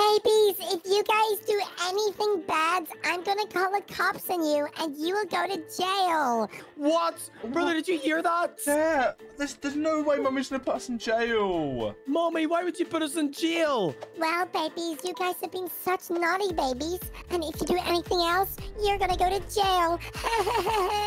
Babies, if you guys do anything bad, I'm gonna call the cops on you and you will go to jail. What? Brother, did you hear that? Yeah, there's, there's no way mommy's gonna put us in jail. Mommy, why would you put us in jail? Well, babies, you guys have been such naughty babies. And if you do anything else, you're gonna go to jail.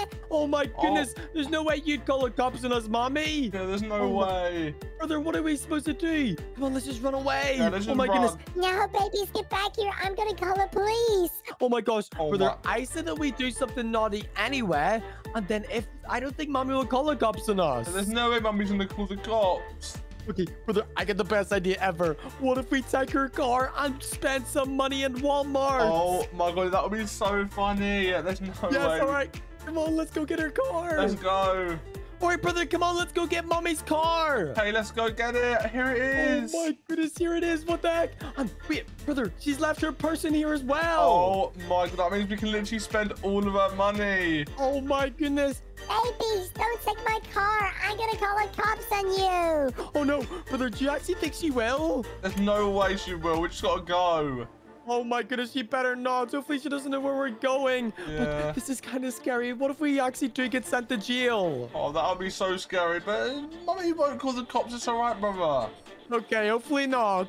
Oh my oh. goodness, there's no way you'd call the cops on us, Mommy. Yeah, there's no Oh my- way. Brother, what are we supposed to do? Come on, let's just run away. Yeah, let's oh just my goodness. Run. now, babies, get back here. I'm gonna call the police. Oh my gosh, Oh brother, my- I said that we do something naughty anywhere, and then if I don't think mommy will call the cops on us. There's no way mommy's gonna call the cops. Okay, brother, I get the best idea ever. What if we take her car and spend some money in Walmart? Oh my god, that would be so funny. Yeah, there's no yes, way. Yes, all right. Come on, let's go get her car. Let's go. All right, brother, come on, let's go get mommy's car. Hey, let's go get it. Here it is. Oh my goodness, here it is. What the heck? Um, wait, brother, she's left her purse in here as well. Oh my god, that means we can literally spend all of our money. Oh my goodness. Babies, don't take my car. I'm gonna call the cops on you. Oh no, brother, do you actually think she will? There's no way she will. We just gotta go. Oh my goodness, she better not. Hopefully she doesn't know where we're going. Yeah. But this is kind of scary. What if we actually do get sent to jail? Oh, that would be so scary. But Mummy won't call the cops. It's alright, brother. Okay, hopefully not.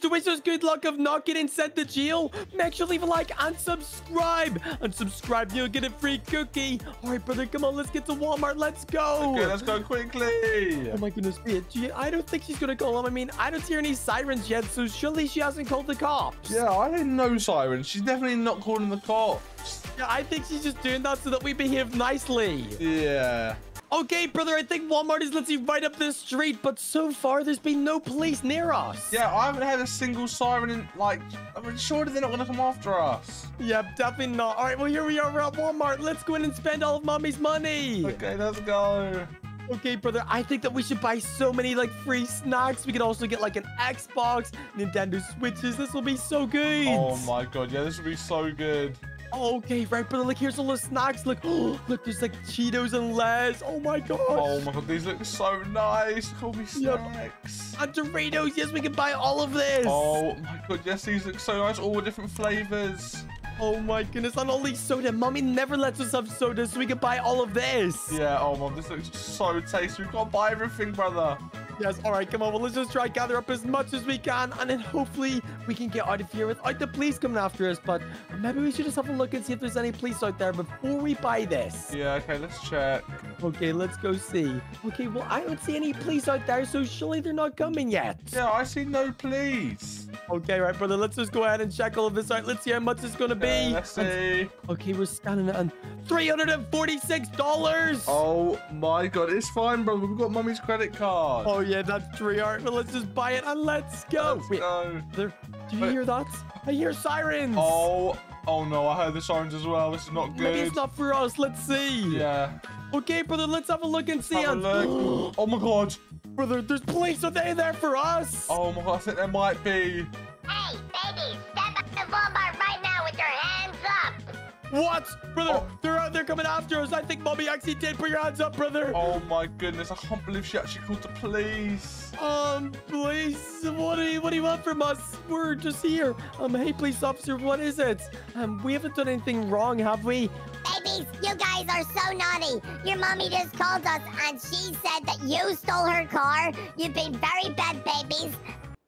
To wish us good luck of not getting sent to jail, make sure to leave a like and subscribe. And subscribe, you'll get a free cookie. All right, brother, come on, let's get to Walmart. Let's go. Okay, let's go quickly. Oh my goodness, gee, I don't think she's gonna call him. I mean, I don't hear any sirens yet, so surely she hasn't called the cops. Yeah, I didn't know Siren. She's definitely not calling the cops. Yeah, I think she's just doing that so that we behave nicely. Yeah. Okay, brother, I think Walmart is literally right up this street, but so far there's been no police near us. Yeah, I haven't had a single siren in, like, I mean, surely they're not going to come after us. Yep, definitely not. All right, well, here we are. We're at Walmart. Let's go in and spend all of mommy's money. Okay, let's go. Okay, brother, I think that we should buy so many, like, free snacks. We could also get, like, an Xbox, Nintendo Switches. This will be so good. Oh my god, yeah, this will be so good. Okay, right, brother. Look, here's all the snacks. Look, look, there's, like, Cheetos and Lay's. Oh, my gosh. Oh my god, these look so nice. Call me Yep. snacks. And Doritos. Yes, we can buy all of this. Oh my god, yes, these look so nice. All the different flavors. Oh my goodness, on all these soda. Mommy never lets us have soda, so we can buy all of this. Yeah, oh mom, this looks so tasty. We've got to buy everything, brother. Yes, all right, come on. Well, let's just try gather up as much as we can, and then hopefully we can get out of here without the police coming after us. But maybe we should just have a look and see if there's any police out there before we buy this. Yeah, okay, let's check. Okay, let's go see. Okay, well, I don't see any police out there, so surely they're not coming yet. Yeah, I see no police. Okay, right, brother. Let's just go ahead and check all of this out. Let's see how much it's going to be. Let's And- see. Okay, we're scanning it on $346. Oh my god, it's fine, brother. We've got mummy's credit card. Oh yeah, that's. All right, well, let's just buy it and let's go. Let's Wait, go. there, do you Wait. hear that? I hear sirens. Oh, oh no, I heard the sirens as well. This is not good. Maybe it's not for us. Let's see. Yeah. Okay, brother, let's have a look and see. Have a look. oh my god. brother, there's police. Are they there for us? Oh my god, I think there might be. What? Brother, Oh. they're out there coming after us. I think mommy actually did. Put your hands up, brother. Oh my goodness, I can't believe she actually called the police. Um, police, what do you what do you want from us? We're just here. Um, hey, police officer, what is it? Um, we haven't done anything wrong, have we? Babies, you guys are so naughty. Your mommy just called us and she said that you stole her car. You've been very bad babies.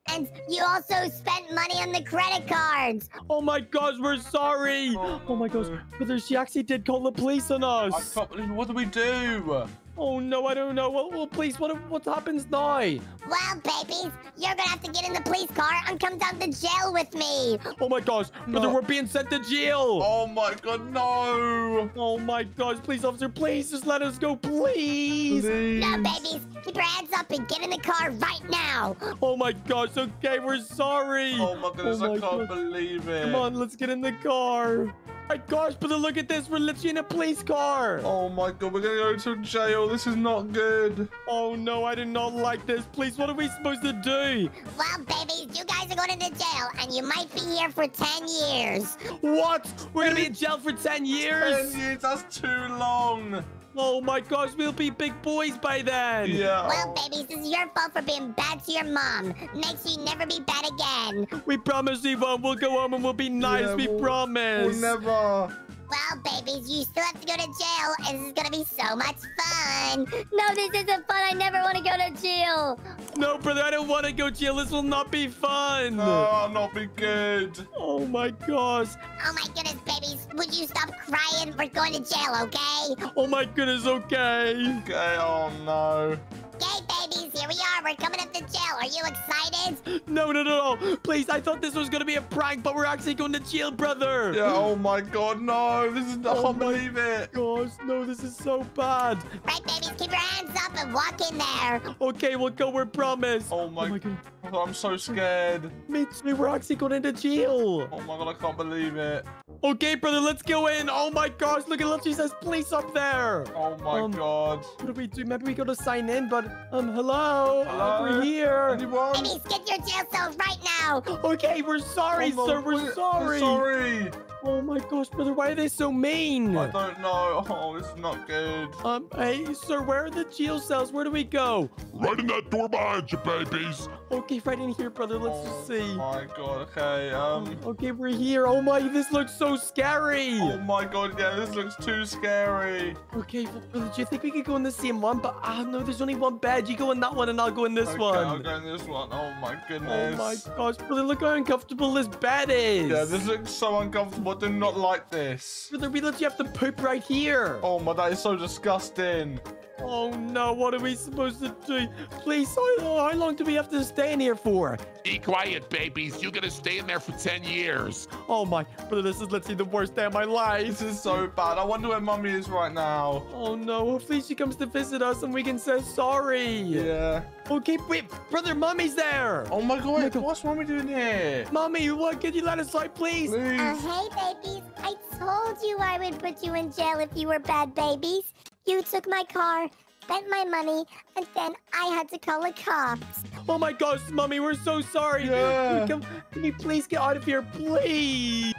And you also spent money on the credit cards. Oh my gosh, we're sorry. Oh, Oh my gosh, no. brother, she actually did call the police on I us. can't believe What do we do? Oh no, I don't know. Well, well please, what what happens now? Well, babies, you're gonna have to get in the police car and come down to jail with me. Oh my gosh, brother, No. we're being sent to jail. Oh my god, no. Oh my gosh, police officer, please just let us go, please. Please. Now, babies, keep your hands up and get in the car right now. Oh my gosh, okay, we're sorry. Oh my goodness, Oh my I can't God. believe it. Come on, let's get in the car. My gosh, brother, look at this. We're literally in a police car. Oh my god, we're gonna go to jail. This is not good. Oh no, I do not like this. Please, what are we supposed to do? Well, babies, you guys are going to jail and you might be here for 10 years. What? We're gonna be in jail for 10 years? Ten years, that's too long. Oh my gosh, we'll be big boys by then. Yeah. Well, babies, this is your fault for being bad to your mom. Make sure you never be bad again. We promise we won't. We'll go home and we'll be nice. Yeah, we we'll- promise. We'll never. Well, babies, you still have to go to jail, and this is gonna be so much fun. No, this isn't fun. I never want to go to jail. No, brother, I don't want to go to jail. This will not be fun. No, not be good. Oh my gosh. Oh my goodness, babies, would you stop crying? We're going to jail, okay? Oh my goodness, okay. Okay, oh no. Okay, babies, here we are. We're coming up to jail. Are you excited? No, no, no, no. Please, I thought this was going to be a prank, but we're actually going to jail, brother. Yeah, oh my god, no. This is, I Oh can't believe it. Gosh, no, this is so bad. Right, babies, keep your hands up and walk in there. Okay, we'll go, we're promised. Oh my, god. I'm so scared. Me too, we're actually going into jail. Oh my god, I can't believe it. Okay, brother, let's go in. Oh my gosh, look, it literally says police up there. Oh my Um, god. What do we do? Maybe we got to sign in, but, um, hello? Hello? We're here. Anyone? Babies, get your jail cells right now. Okay, we're sorry, Oh, sir. no, We're sorry. sorry. Oh my gosh, brother, why are they so mean? I don't know. Oh, this is not good. Um, hey, sir, where are the jail cells? Where do we go? Right in that door behind you, babies. Okay, right in here, brother. Let's just see. Oh my god. Okay. Um. Okay, we're here. Oh my, this looks so scary. Oh my god. Yeah, this looks too scary. Okay, well, brother, do you think we could go in the same one? But ah, no, there's only one bed. You go in that one, and I'll go in this okay, one. I'll go in this one. Oh my goodness. Oh my gosh, brother, look how uncomfortable this bed is. Yeah, this looks so uncomfortable. I do not like this. Brother, we you have to poop right here. Oh my, that is so disgusting. Oh no, what are we supposed to do? Please, how, how long do we have to stay in here for? Be quiet, babies. You're gonna stay in there for 10 years. Oh my, brother, this is literally the worst day of my life. This is so bad. I wonder where mommy is right now. Oh no, hopefully she comes to visit us and we can say sorry. Yeah. Okay, wait, brother, mommy's there. Oh my god, my God. what's mommy doing here? Mommy, what, can you let us slide, please? Please. Uh, hey, babies. I told you I would put you in jail if you were bad babies. You took my car, spent my money, and then I had to call the cops. Oh my gosh, mommy, we're so sorry. Yeah. Can, can you please get out of here, please?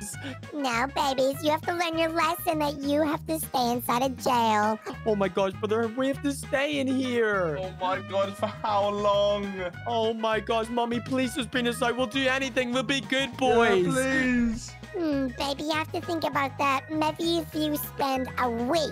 Now, babies, you have to learn your lesson that you have to stay inside of jail. Oh my gosh, brother, we have to stay in here. Oh my god, for how long? Oh my gosh, mommy, please just bring us out. We'll do anything. We'll be good Yeah, boys. please. Hmm, baby, you have to think about that. Maybe if you spend a week.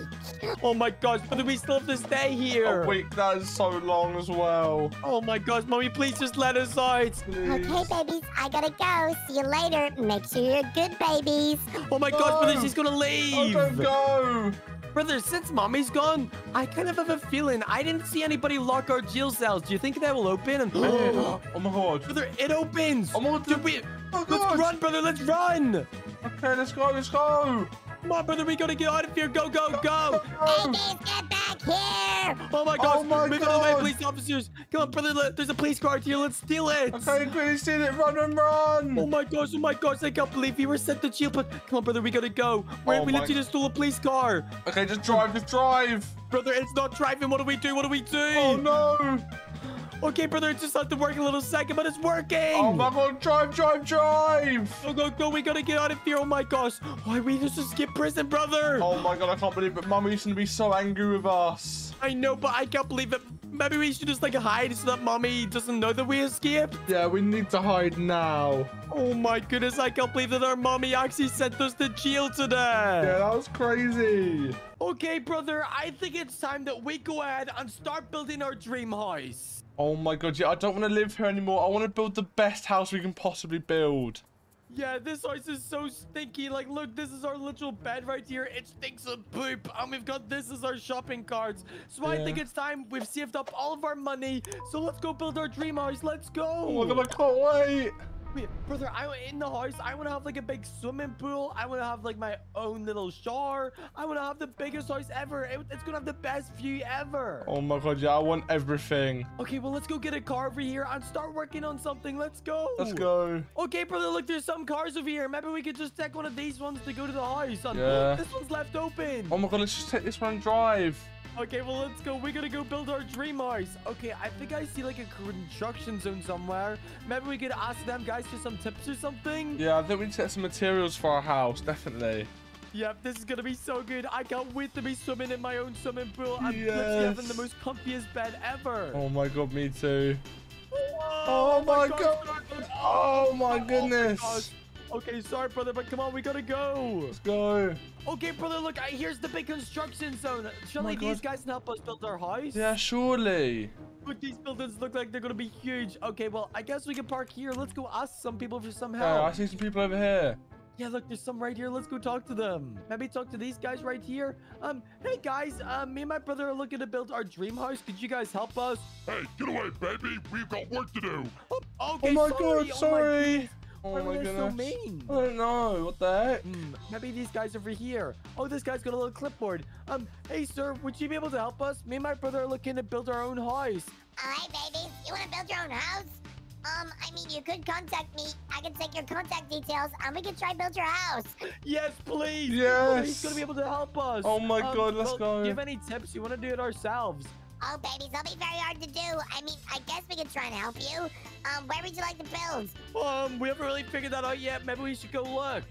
oh my gosh, brother, we still have to stay here. A week, that is so long as well. Oh my gosh, mommy, please just let us out. Please. Okay, babies, I gotta go. See you later. Make sure you're good babies. Oh my gosh, brother, No. she's gonna Oh, leave. don't go. Brother, since mommy's gone, I kind of have a feeling I didn't see anybody lock our jail cells. Do you think that will open? And oh my god. brother, it opens. Oh my god. Dude, we, Oh let's god. run, brother. Let's run. Okay, let's go, let's go. Come on, brother. We gotta get out of here. Go, go, go. Babies, get back here. Oh my gosh. Oh my Move out of the way, police officers. Come on, brother. let- There's a police car here. Let's steal it. Okay, quickly steal it, run, run, run. Oh my gosh, oh my gosh, I can't believe we were sent to jail, but come on, brother, we gotta go. Wait, Oh we my- literally just stole a police car. Okay, just drive, just drive. Brother, it's not driving. What do we do? What do we do? Oh no. Okay, brother, it just had to work a little second, but it's working. Oh my god, drive, drive, drive. Go, go, go. We gotta get out of here. Oh my gosh. Why we just skip prison, brother? Oh my god, I can't believe it. Mummy's gonna be so angry with us. I know, but I can't believe it. Maybe we should just like hide so that mommy doesn't know that we escaped. Yeah, we need to hide now. Oh my goodness, I can't believe that our mommy actually sent us to jail today. Yeah, that was crazy. Okay, brother, I think it's time that we go ahead and start building our dream house. Oh my god, yeah, I don't want to live here anymore. I want to build the best house we can possibly build. Yeah, this house is so stinky. Like, look, this is our literal bed right here. It stinks of poop. And we've got this as our shopping carts. So I think it's time. We've saved up all of our money. So let's go build our dream house. Let's go. Oh my god, I can't wait. Wait, brother, I want in the house. I want to have like a big swimming pool. I want to have like my own little shower. I want to have the biggest house ever. It- it's gonna have the best view ever. Oh my god, yeah, I want everything. Okay, well let's go get a car over here and start working on something. Let's go. Let's go. Okay, brother, look, there's some cars over here. Maybe we could just take one of these ones to go to the house. Yeah. This one's left open. Oh my god, let's just take this one and drive. Okay, well, let's go. We're gonna go build our dream house. Okay, I think I see like a construction zone somewhere. Maybe we could ask them guys for some tips or something. Yeah, I think we need to get some materials for our house, definitely. Yep, this is gonna be so good. I can't wait to be swimming in my own swimming pool. I'm literally Yes. having the most comfiest bed ever. Oh my god, me too. Whoa, Oh my gosh, God. Darkwood. Oh my oh oh gosh. goodness. Okay, sorry, brother, but come on, we gotta go. Let's go. Okay, brother, look, I, here's the big construction zone. Surely my these guys can help us build our house? Yeah, surely. But these buildings look like they're gonna be huge. Okay, well, I guess we can park here. Let's go ask some people for some help. Yeah, I see some people over here. Yeah, look, there's some right here. Let's go talk to them. Maybe talk to these guys right here. Um, hey guys, um, me and my brother are looking to build our dream house. Could you guys help us? Hey, get away, baby. We've got work to do. Oh, okay, Oh my sorry. god, sorry. goodness. Oh Why my were they goodness. so mean? I don't know. What the heck? Hmm, maybe these guys over here. Oh, this guy's got a little clipboard. Um, hey sir, would you be able to help us? Me and my brother are looking to build our own house. All right, babies. You want to build your own house? Um, I mean, you could contact me. I can take your contact details, and we can try build your house. Yes, please. Yes. He's gonna be able to help us. Oh my Um, God, let's well, go. Do you have any tips? You want to do it ourselves? Oh, babies, that'll be very hard to do. I mean, I guess we could try and help you. Um, where would you like to build? Um, we haven't really figured that out yet. Maybe we should go look.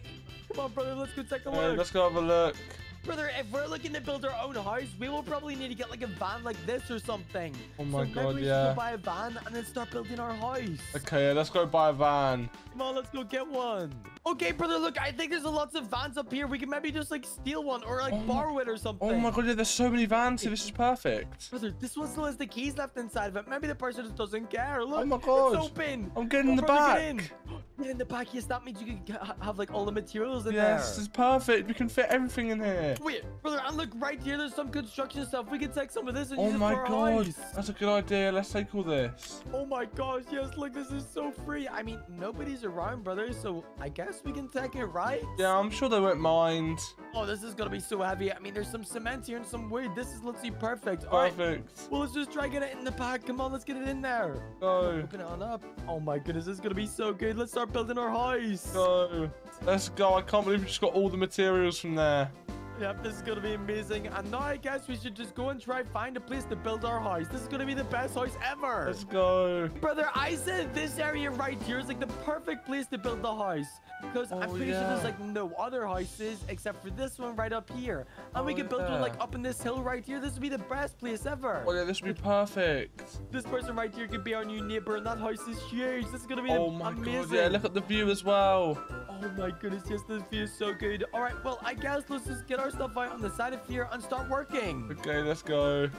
Come on, brother. Let's go take a Hey, look. let's go have a look. Brother, if we're looking to build our own house, we will probably need to get like a van like this or something. Oh my so maybe God, we should go buy a van and then start building our house. Okay, let's go buy a van. Come on, let's go get one. Okay, brother, look, I think there's a lots of vans up here. We can maybe just like steal one or like Oh my- borrow it or something. Oh my god, yeah, there's so many vans here. This is perfect. Brother, this one still has the keys left inside of it. Maybe the person just doesn't care. Look, Oh my God. it's open. I'm getting Oh, in the brother, back. Get in. Get in the back. Yes, that means you can have like all the materials in Yes, this is perfect. We can fit everything in here. Wait, brother, and look right here. There's some construction stuff. We can take some of this and Oh use it my for our god, house. that's a good idea. Let's take all this. Oh my gosh, yes, look, this is so free. I mean, nobody's around, brother, so I guess we can take it, right? Yeah, I'm sure they won't mind. Oh, this is gonna be so heavy. I mean, there's some cement here and some wood. This is literally perfect. All right, Perfect. well, let's just try get it in the pack. Come on, let's get it in there. Go. Open it on up. Oh my goodness, this is gonna be so good. Let's start building our house. Go. Let's go. I can't believe we just got all the materials from there. Yep, this is gonna be amazing. And now I guess we should just go and try find a place to build our house. This is gonna be the best house ever. Let's go. Brother, I said this area right here is like the perfect place to build the house. Because I'm Oh, pretty sure there's like no other houses except for this one right up here. And we Oh, could build one like up in this hill right here. This would be the best place ever. Oh yeah, this would be perfect. This person right here could be our new neighbor and that house is huge. This is gonna be Oh my amazing. god, yeah, look at the view as well. Oh my goodness, yes, this view is so good. All right, well, I guess let's just get our stuff out on the side of here and start working. Okay, let's go.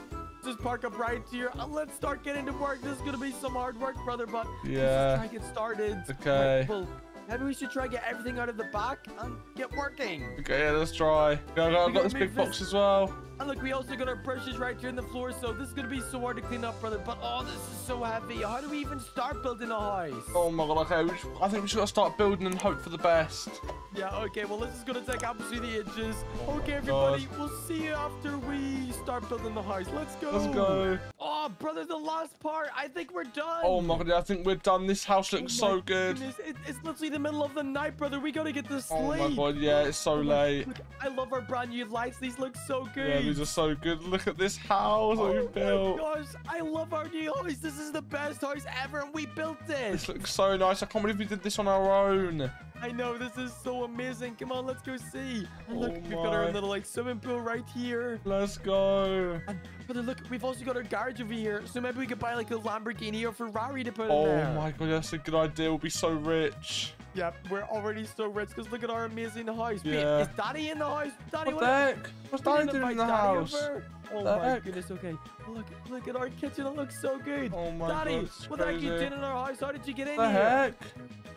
Just park up right here and let's start getting to work. This is gonna be some hard work, brother, but let's just try and get started. Okay. Right, well, maybe we should try get everything out of the back and get working. Okay, yeah, let's try. Yeah, I got, I got this big move box as well. And look, we also got our brushes right here in the floor, so this is gonna be so hard to clean up, brother. But oh, this is so heavy. How do we even start building a house? Oh my god, okay, we should- I think we should start building and hope for the best. Yeah, okay, well, this is gonna take absolutely the inches. Oh Okay, everybody, we'll see you after we start building the house. Let's go. Let's go. Oh, brother, the last part. I think we're done. Oh my god, I think we're done. This house Oh looks my so good. It, it's literally the middle of the night, brother. We gotta get to sleep. Oh my god, yeah, it's so Oh late. Look, I love our brand new lights. These look so good. Yeah, these are so good. Look at this house that we Oh my gosh, I love our new house. This is the best house ever, and we built This it. looks so nice. I can't believe we did this on our own. I know, this is so amazing. Come on, let's go see. And look, Oh we've got our little like swimming pool right here. Let's go. And brother, look, we've also got our garage over here. So maybe we could buy like a Lamborghini or Ferrari to put in oh there. Oh my god, that's a good idea. We'll be so rich. Yep, we're already so rich because look at our amazing house. Wait, Yeah. is Daddy in the house? Daddy, What the heck? What's Daddy doing in the Daddy house? over. Oh The my heck? goodness, okay. Look, look at our kitchen. It looks so good. Oh my Daddy, god, it's what the heck are you crazy. doing in our house? How did you get in The here? heck?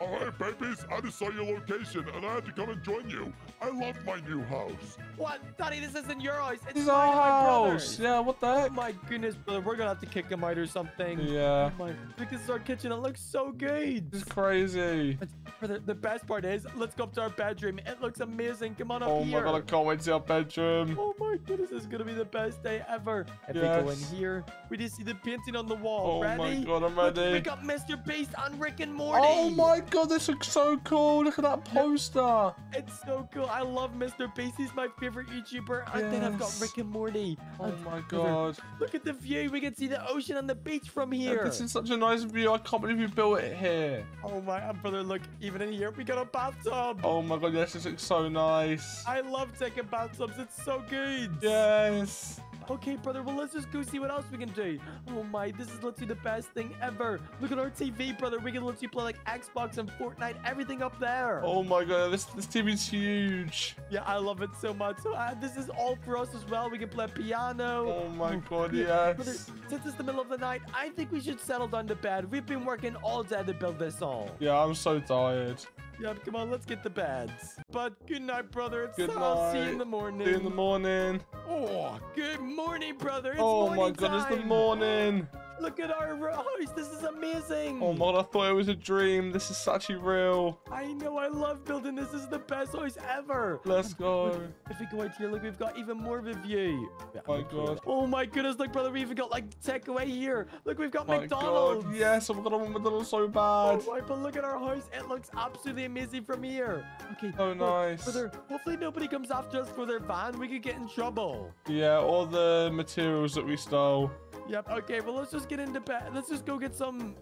Oh, All right, babies, I just saw your location and I had to come and join you. I love my new house. What? Daddy, this isn't your house. It's This is mine our my house. brother's. Yeah, what Oh my goodness, brother. We're gonna have to kick him out or something. Yeah, Oh my, look, this is our kitchen. It looks so good. It's crazy. Brother, the best part is, let's go up to our bedroom. It looks amazing. Come on up Oh here. my god, I can't wait to see our bedroom. Oh my goodness, this is gonna be the best day ever. If we go in Yes. here, we just see the painting on the wall. Oh ready? my god, I'm ready. Look, we got Mr. Beast and Rick and Morty. Oh my god, this looks so cool. Look at that poster. It's so cool. I love Mr. Beast. He's my favorite YouTuber. Yes. And then I've got Rick and Morty. Oh my brother, god. Look at the view. We can see the ocean and the beach from Yeah, here. This is such a nice view. I can't believe you built it here. Oh my uh, brother, look, even in here we got a bathtub. Oh my god, yes, this looks so nice. I love taking bathtubs. It's so good. Yes. Okay, brother. Well, let's just go see what else we can do. Oh my, this is literally the best thing ever. Look at our TV, brother. We can literally play like Xbox and Fortnite, everything up there. Oh my god, this this TV is huge. Yeah, I love it so much. So uh, this is all for us as well. We can play piano. Oh my god, Yeah, Brother, yes. since it's the middle of the night, I think we should settle down to bed. We've been working all day to build this all. Yeah, I'm so tired. Yep, come on, let's get the beds. But good night, brother. It's Good I'll see you in the morning. See you in the morning. Oh, good morning, brother. It's oh my morning god, it's the morning. Look at our house. This is amazing. Oh my god, I thought it was a dream. This is actually real. I know. I love building this. Is the best house ever. Let's go. Look, if we go out here, look, we've got even more of a view. Yeah, My God. Oh my goodness, look, brother, we even got like takeaway here. Look, we've got My McDonald's. god, yes, I'm gonna want McDonald's so bad. Oh, right, but look at our house. It looks absolutely amazing from here. Okay. Oh, well, nice. Brother, hopefully nobody comes after us for their van. We could get in trouble. Yeah, all the materials that we stole. Yep. Okay. Well, let's just get into bed. Let's just go get some.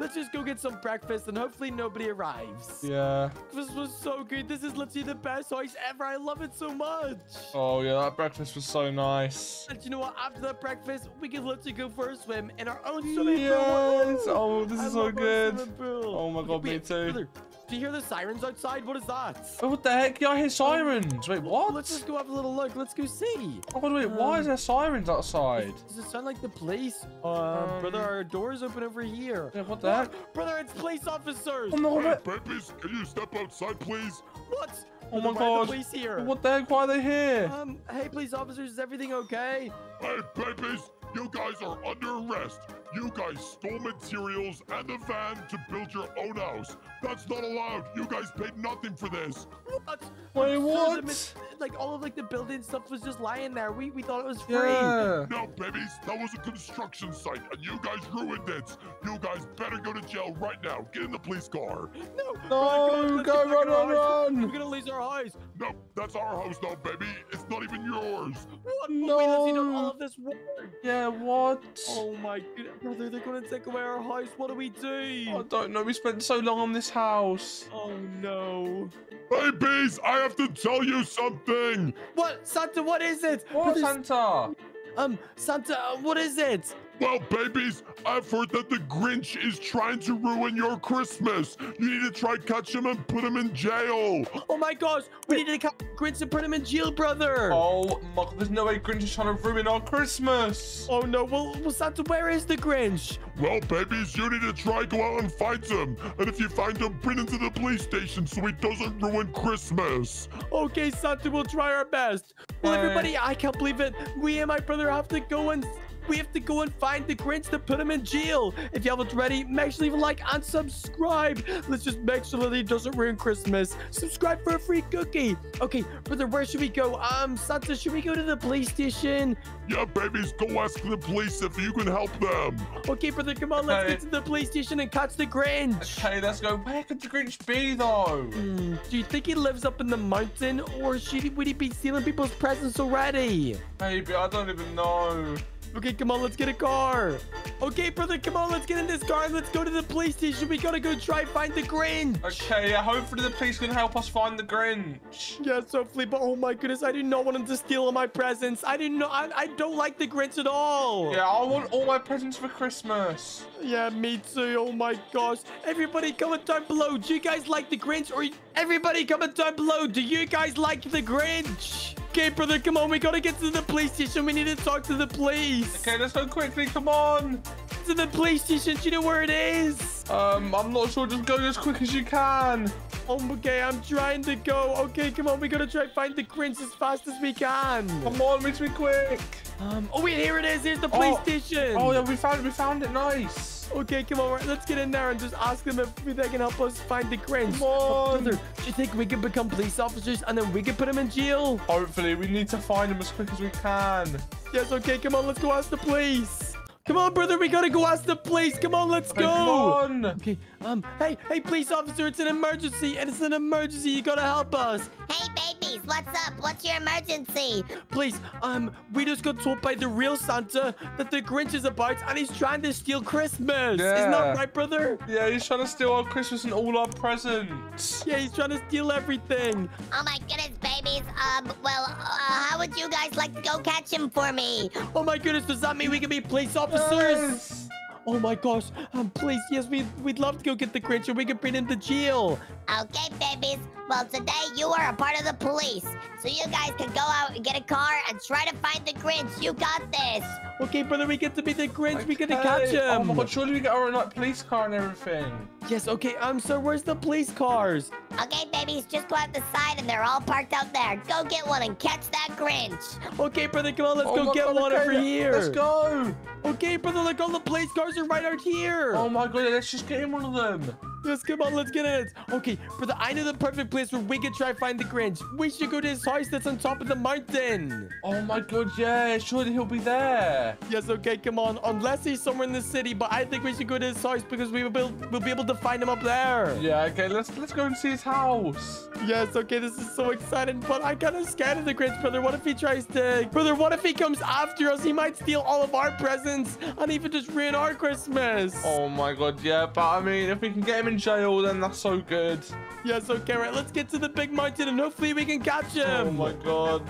Let's just go get some breakfast, and hopefully nobody arrives. Yeah. This was so good. This is literally the best house ever. I love it so much. Oh yeah, that breakfast was so nice. And you know what? After that breakfast, we can literally go for a swim in our own swimming Yes. Oh, pool. Oh, this I is so good. Oh my God, me too. brother, do you hear the sirens outside? What is that? Oh, what the heck? Yeah, I hear sirens. Wait, what? Let's just go have a little look. Let's go see. Oh, wait, wait, why is Um, there sirens outside? Does it sound like the police? Uh, Um, brother, our door's open over here. Yeah, what the heck? Brother, it's police officers. Oh no, Hey, what? babies, can you step outside, please? What? Oh Brother, my why are God. the police here. What the heck? Why are they here? Um, hey, police officers, is everything okay? Hey, babies, you guys are under arrest. You guys stole materials and a van to build your own house. That's not allowed. You guys paid nothing for this. What? Wait, Sir, the what? like all of like the building stuff was just lying there. We we thought it was free. Yeah. No, babies, that was a construction site, and you guys ruined it. You guys better go to jail right now. Get in the police car. No, No, on, let's go run, run, run. We're gonna lose our house. No, that's our house now, baby. It's not even yours. What? No. Wait, has he done all of this work? Yeah, what? Oh my goodness, brother, they're gonna take away our house. What do we do? I don't know. We spent so long on this house. Oh no. Babies, I have to tell you something. What, Santa? What is it? What, Brother, Santa? Um, Santa, uh, what is it? Well, babies, I've heard that the Grinch is trying to ruin your Christmas. You need to try catch him and put him in jail. Oh my gosh, we need to catch Grinch and put him in jail, brother. Oh my! There's no way Grinch is trying to ruin our Christmas. Oh no, well, well, Santa, where is the Grinch? Well, babies, you need to try go out and find him. And if you find him, bring him to the police station so he doesn't ruin Christmas. Okay, Santa, we'll try our best. Well, uh. everybody, I can't believe it. We and my brother have to go and we have to go and find the Grinch to put him in jail. If you haven't already, make sure you leave a like and subscribe. Let's just make sure that he doesn't ruin Christmas. Subscribe for a free cookie. Okay, brother, where should we go? Um, Santa, should we go to the police station? Yeah, babies, go ask the police if you can help them. Okay, brother, come on, let's Okay. get to the police station and catch the Grinch. Okay, let's go. Where could the Grinch be though? Hmm, do you think he lives up in the mountain, or should he, would he be stealing people's presents already? Maybe I don't even know. Okay, come on, let's get a car. Okay, brother, come on, let's get in this car and let's go to the police station. We gotta go try find the Grinch. Okay, yeah. Hopefully the police can help us find the Grinch. Yes, hopefully, but oh my goodness, I do not want him to steal all my presents. I didn't know, I, I don't like the Grinch at all. Yeah, I want all my presents for Christmas. Yeah, me too. Oh my gosh. Everybody comment down below. Do you guys like the Grinch? Or everybody comment down below. Do you guys like the Grinch? Okay, brother, come on. We gotta get to the police station. We need to talk to the police. Okay, let's go quickly. Come on. To the police station. Do you know where it is? Um, I'm not sure. Just go as quick as you can. Oh, okay, I'm trying to go. Okay, come on. We gotta try to find the Grinch as fast as we can. Come on, meet me quick. Um, oh, wait, here it is. Here's the police Oh. station. Oh yeah, we found it. We found it. Nice. Okay, come on. Let's get in there and just ask them if they can help us find the Grinch. Come on. Oh, brother, do you think we can become police officers and then we can put him in jail? Hopefully, we need to find him as quick as we can. Yes, okay, come on, let's go ask the police. Come on, brother. We gotta go ask the police. Come on, let's go. come on. Okay. Um. Hey, hey, police officer. It's an emergency. And it's an emergency. You gotta help us. Hey, babies, what's up? What's your emergency? Please. Um. We just got told by the real Santa that the Grinch is about and he's trying to steal Christmas. Yeah. Isn't that right, brother? Yeah, he's trying to steal our Christmas and all our presents. Yeah, he's trying to steal everything. Oh my goodness, babies. Um, well, uh, how would you guys like to go catch him for me? Oh my goodness. Does that mean we can be police officers? Yes. Oh my gosh. Um. Please. Yes. We we'd love to go get the Grinch and we can bring him to jail. Okay, babies. Well, today you are a part of the police. So you guys can go out and get a car and try to find the Grinch. You got this. Okay, brother. We get to be the Grinch. We get to catch him. Oh my god, surely we get our like police car and everything. Yes, okay, um, sir, where's the police cars? Okay, babies, just go out the side and they're all parked out there. Go get one and catch that Grinch. Okay, brother, come on, let's Oh go get God, one okay, over here. Let's go. Okay, brother, look, all the police cars are right out here. Oh my god, let's just get in one of them. Yes, come on, let's get it. Okay, brother, I know the perfect place where we can try find the Grinch. We should go to his house that's on top of the mountain. Oh my god, yeah, surely he'll be there. Yes, okay, come on. Unless he's somewhere in the city, but I think we should go to his house because we will be, we'll be able to find him up there. Yeah, okay, let's let's go and see his house. Yes, okay, this is so exciting, but I'm kind of scared of the Grinch, brother. What if he tries to... Brother, what if he comes after us? He might steal all of our presents and even just ruin our Christmas. Oh my god, yeah, but I mean, if we can get him in jail, then that's so good. Yes, okay, right. Let's get to the big mountain and hopefully we can catch oh him. Oh my god.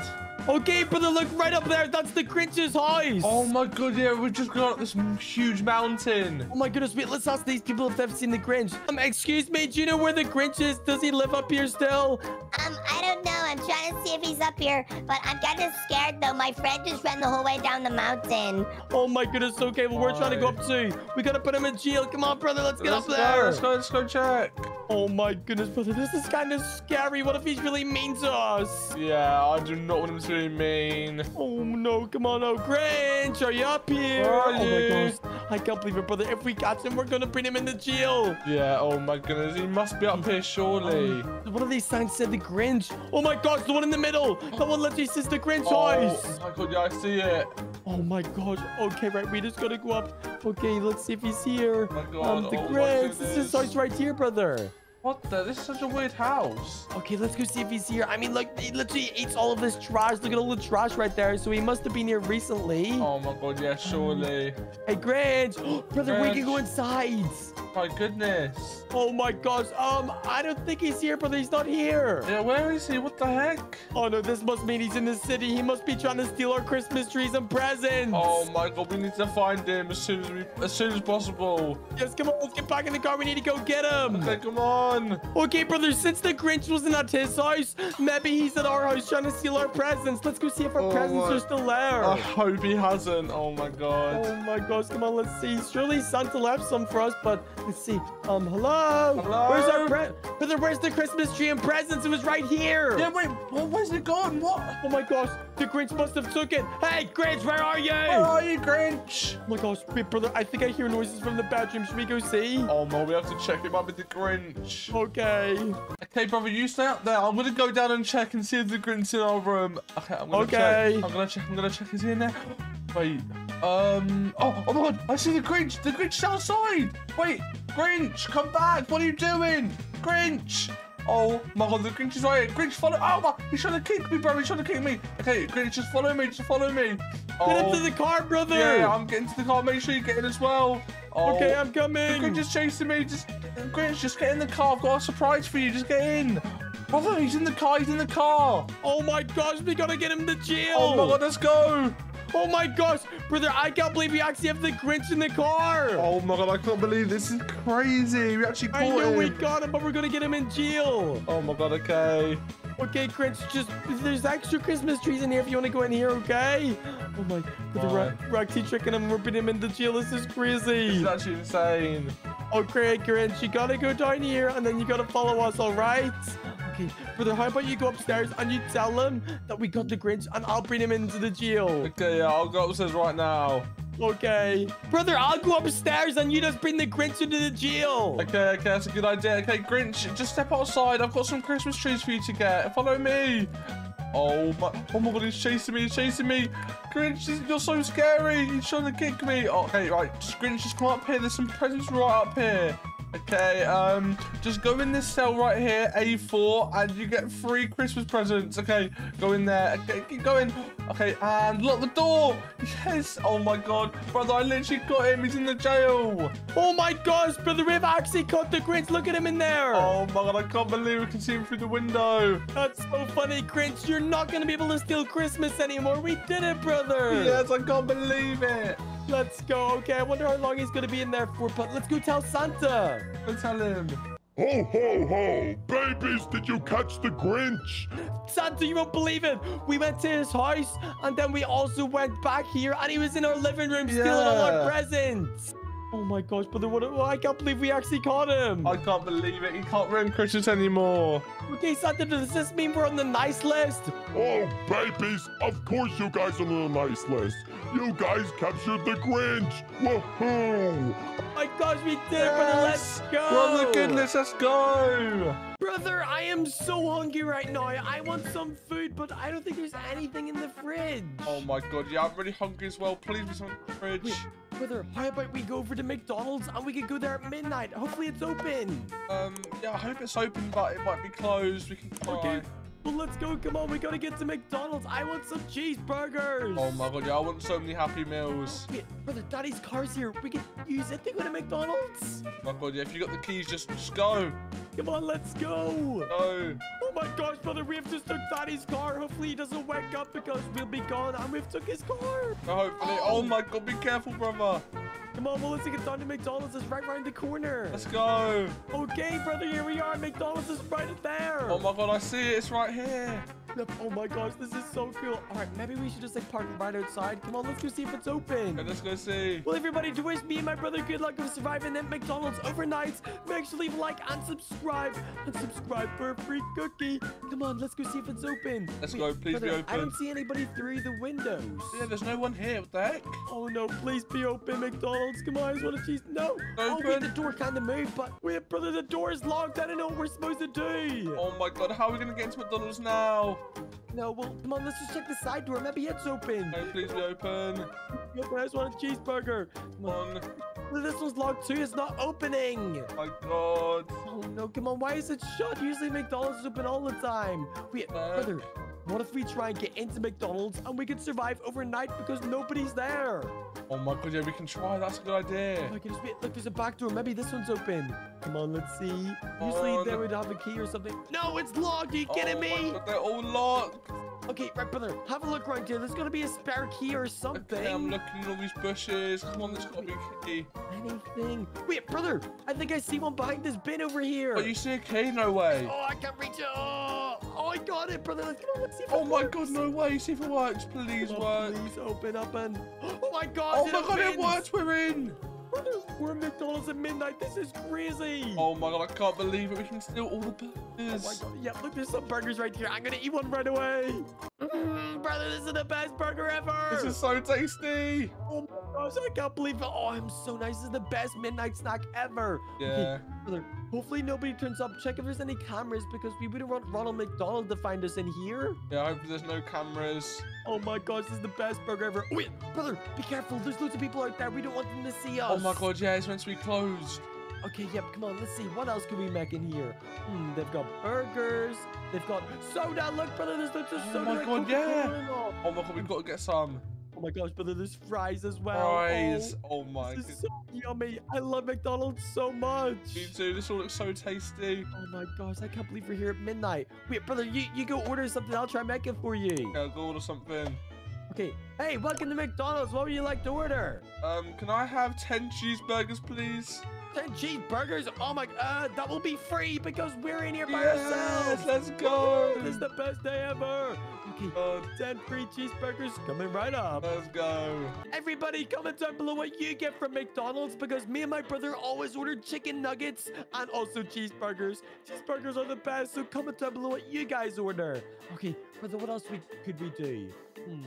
Okay, brother, look right up there. That's the Grinch's house. Oh my god, yeah, we just got up this huge mountain. Oh my goodness, wait, let's ask these people if they've seen the Grinch. Um, excuse me, do you know where the Grinch is? Does he live up here still? Um, I don't know. I'm trying to see if he's up here, but I'm kind of scared though. My friend just ran the whole way down the mountain. Oh my goodness, okay, well, we're trying to go up too. We gotta put him in jail. Come on, brother, let's get let's up go, there. let's go, let's go check. Oh my goodness, brother, this is kind of scary. What if he's really mean to us? Yeah, I do not want him to mean. Oh no, come on, oh Grinch, are you up here? Where are oh my gosh, I can't believe it, brother. If we catch him, we're gonna bring him in the jail. Yeah, oh my goodness, he must be up here surely. One of these signs said the Grinch. Oh my gosh, the one in the middle. That one literally says the Grinch house. Oh my god, yeah, I see it. Oh my gosh. Okay, right, we just gotta go up. Okay, let's see if he's here. Oh my God, Um, the oh Grinch. This is right here, brother. What the? This is such a weird house. Okay, let's go see if he's here. I mean, look, he literally eats all of this trash. Look at all the trash right there. So he must have been here recently. Oh my god, yeah, surely. Hey, Grinch. brother, we can go inside. My goodness. Oh my gosh. Um, I don't think he's here, brother. He's not here. Yeah, where is he? What the heck? Oh no, this must mean he's in the city. He must be trying to steal our Christmas trees and presents. Oh my god, we need to find him as soon as we, as soon as possible. Yes, come on, let's get back in the car. We need to go get him. Okay, come on. Okay, brother, since the Grinch wasn't at his house, maybe he's at our house trying to steal our presents. Let's go see if our Oh presents my- are still there. I hope he hasn't. Oh my god. Oh my gosh, come on, let's see. Surely Santa left some for us, but let's see. Um, hello? Hello? Where's our pre- Brother, where's the Christmas tree and presents? It was right here. Yeah, wait, where- where's it gone? What? Oh my gosh, the Grinch must have took it. Hey, Grinch, where are you? Where are you, Grinch? Oh my gosh, wait, brother, I think I hear noises from the bedroom. Should we go see? Oh no, we have to check. It might be the Grinch. Okay. Okay, brother, you stay up there. I'm gonna go down and check and see if the Grinch's in our room. Okay, I'm gonna Okay. check. I'm gonna check. I'm gonna check. Is he in there? Wait. Um. Oh, oh my God! I see the Grinch. The Grinch's outside. Wait, Grinch, come back! What are you doing, Grinch? Oh my God! The Grinch is right here. Grinch, follow. Oh my! He's trying to kick me, bro. He's trying to kick me. Okay, Grinch, just follow me. Just follow me. Oh. Get into oh. the car, brother. Yeah, I'm getting to the car. Make sure you get in as well. Oh. Okay, I'm The coming. Grinch is chasing me. Just Grinch, just get in the car. I've got a surprise for you. Just get in. Brother, he's in the car. He's in the car. Oh my gosh, we gotta get him to jail. Oh my god, let's go. Oh my gosh, brother, I can't believe we actually have the Grinch in the car. Oh my god, I can't believe this is crazy. We actually I caught knew him. we got him, but we're gonna get him in jail. Oh my god, okay. Okay, Grinch, just there's extra Christmas trees in here if you want to go in here, okay? Oh my, Alright. we're, we're actually tricking him. We're him into jail. This is crazy. This is actually insane. Okay, Grinch, you gotta go down here and then you gotta follow us, all right? Okay, brother, how about you go upstairs and you tell them that we got the Grinch and I'll bring him into the jail. Okay, yeah, I'll go upstairs right now. Okay. Brother, I'll go upstairs and you just bring the Grinch into the jail. Okay, okay, that's a good idea. Okay, Grinch, just step outside. I've got some Christmas trees for you to get. Follow me. Oh my, oh my god, he's chasing me, he's chasing me. Grinch, you're so scary. He's trying to kick me. Oh, okay, right, Grinch, just come up here. There's some presents right up here. Okay, um, just go in this cell right here, A4, and you get free Christmas presents. Okay, go in there. Okay, keep going. Okay, and lock the door. Yes. Oh my god, brother, I literally got him. He's in the jail. Oh my gosh, brother, we've actually caught the Grinch. Look at him in there. Oh my god, I can't believe we can see him through the window. That's so funny, Grinch. You're not going to be able to steal Christmas anymore. We did it, brother. Yes, I can't believe it. Let's go. Okay, I wonder how long he's going to be in there for, but let's go tell Santa. Let's tell him. Ho, ho, ho! Babies, did you catch the Grinch? Santa, you won't believe it. We went to his house, and then we also went back here, and he was in our living room stealing all our presents. Oh my gosh, brother, what? I can't believe we actually caught him. I can't believe it. He can't ruin Christmas anymore. Okay, Santa, does this mean we're on the nice list? Oh, babies, of course you guys are on the nice list. You guys captured the Grinch. Woohoo! Oh my gosh, we did it, brother. Let's go. We're on the good. Let's go. Brother, I am so hungry right now. I want some food, but I don't think there's anything in the fridge. Oh my god, yeah, I'm really hungry as well. Please be something in the fridge. Wait, brother, how about we go over to McDonald's and we can go there at midnight? Hopefully it's open. Um, yeah, I hope it's open, but it might be closed. We can. Okay. Well, let's go. Come on, we gotta get to McDonald's. I want some cheeseburgers. Oh my god, yeah, I want so many Happy Meals. Wait, brother, Daddy's car's here. We can use it to go to McDonald's. Oh my god, yeah, if you got the keys, just, just go. Come on, let's go. Go. Oh my gosh, brother, we have just took Daddy's car. Hopefully he doesn't wake up because we'll be gone and we've took his car. Go, hopefully. Oh my god, be careful, brother. Come on, well, let's get down to McDonald's. It's right around the corner. Let's go. Okay, brother, here we are. McDonald's is right there. Oh my god, I see it. It's right here. Oh my gosh, this is so cool. All right, maybe we should just like park right outside. Come on, let's go see if it's open. Okay, let's go see. Well, everybody, to wish me and my brother good luck of surviving at McDonald's overnight, make sure to leave a like and subscribe. And subscribe for a free cookie. Come on, let's go see if it's open. Let's go, please be brother, I don't see anybody through the windows. Yeah, there's no one here. What the heck? Oh no, please be open, McDonald's. Come on, I just want to cheese. No. Oh, wait, Open. the door kind of moved, but wait, brother, the door is locked. I don't know what we're supposed to do. Oh my god, how are we gonna get into McDonald's now? No, well, come on, let's just check the side door. Maybe it's open. No, please be open. Open, I just want a cheeseburger. Come on. This one's locked too. It's not opening. Oh my god. Oh no, come on. Why is it shut? Usually McDonald's is open all the time. Wait, brother. What if we try and get into McDonald's and we can survive overnight because nobody's there? Oh my god, yeah, we can try. That's a good idea. Oh, I can just wait. Look, there's a back door. Maybe this one's open. Come on, let's see. Usually on. Oh, they would have a key or something. No, it's locked. Are you kidding oh My me? god, they're all locked. Okay, right, brother. Have a look right here. There's got to be a spare key or something. Okay, I'm looking in all these bushes. Come on, there's gotta be a key. Anything. Wait, brother. I think I see one behind this bin over here. Oh, you see a key? No way. Oh, I can't reach it. Oh, oh I got it, brother. Let's, come on, see if Oh it my works. god, no way. See if it works. Please on, work. Please open up and. Oh my god. Oh my god, it works. We're in. We're at McDonald's at midnight. This is crazy. Oh my god, I can't believe it. We can steal all the burgers. Oh my god. Yeah, look, there's some burgers right here. I'm gonna eat one right away. Mm, brother, this is the best burger ever. This is so tasty. Oh my gosh, I can't believe it. Oh, I'm so nice. This is the best midnight snack ever. Yeah. Brother, hopefully nobody turns up. Check if there's any cameras because we wouldn't want Ronald McDonald to find us in here. Yeah, I hope there's no cameras. Oh my gosh, this is the best burger ever. Wait, brother, be careful. There's loads of people out there. We don't want them to see us. Oh my god, yeah, it's meant to be closed. Okay, yep, come on, let's see. What else can we make in here? Hmm, they've got burgers. They've got soda. Look, brother, there's loads of soda. Oh soda. my God, yeah. Oh my god, we've got to get some. Oh my gosh, brother, there's fries as well. Fries. Oh, Oh my this is so yummy. I love McDonald's so much. Me too. This all looks so tasty. Oh my gosh, I can't believe we're here at midnight. Wait, brother, you, you go order something. I'll try and make it for you. Yeah, I'll go order something. Okay. Hey, welcome to McDonald's. What would you like to order? Um, can I have 10 cheeseburgers, please? 10 cheeseburgers. Oh my, uh, that will be free because we're in here by Yes, ourselves. let's go. This is the best day ever. God, 10 free cheeseburgers coming right up. let's go. Everybody, comment down below what you get from McDonald's because me and my brother always order chicken nuggets and also cheeseburgers. Cheeseburgers are the best, so comment down below what you guys order. Okay, brother, what else we, could we do? Hmm.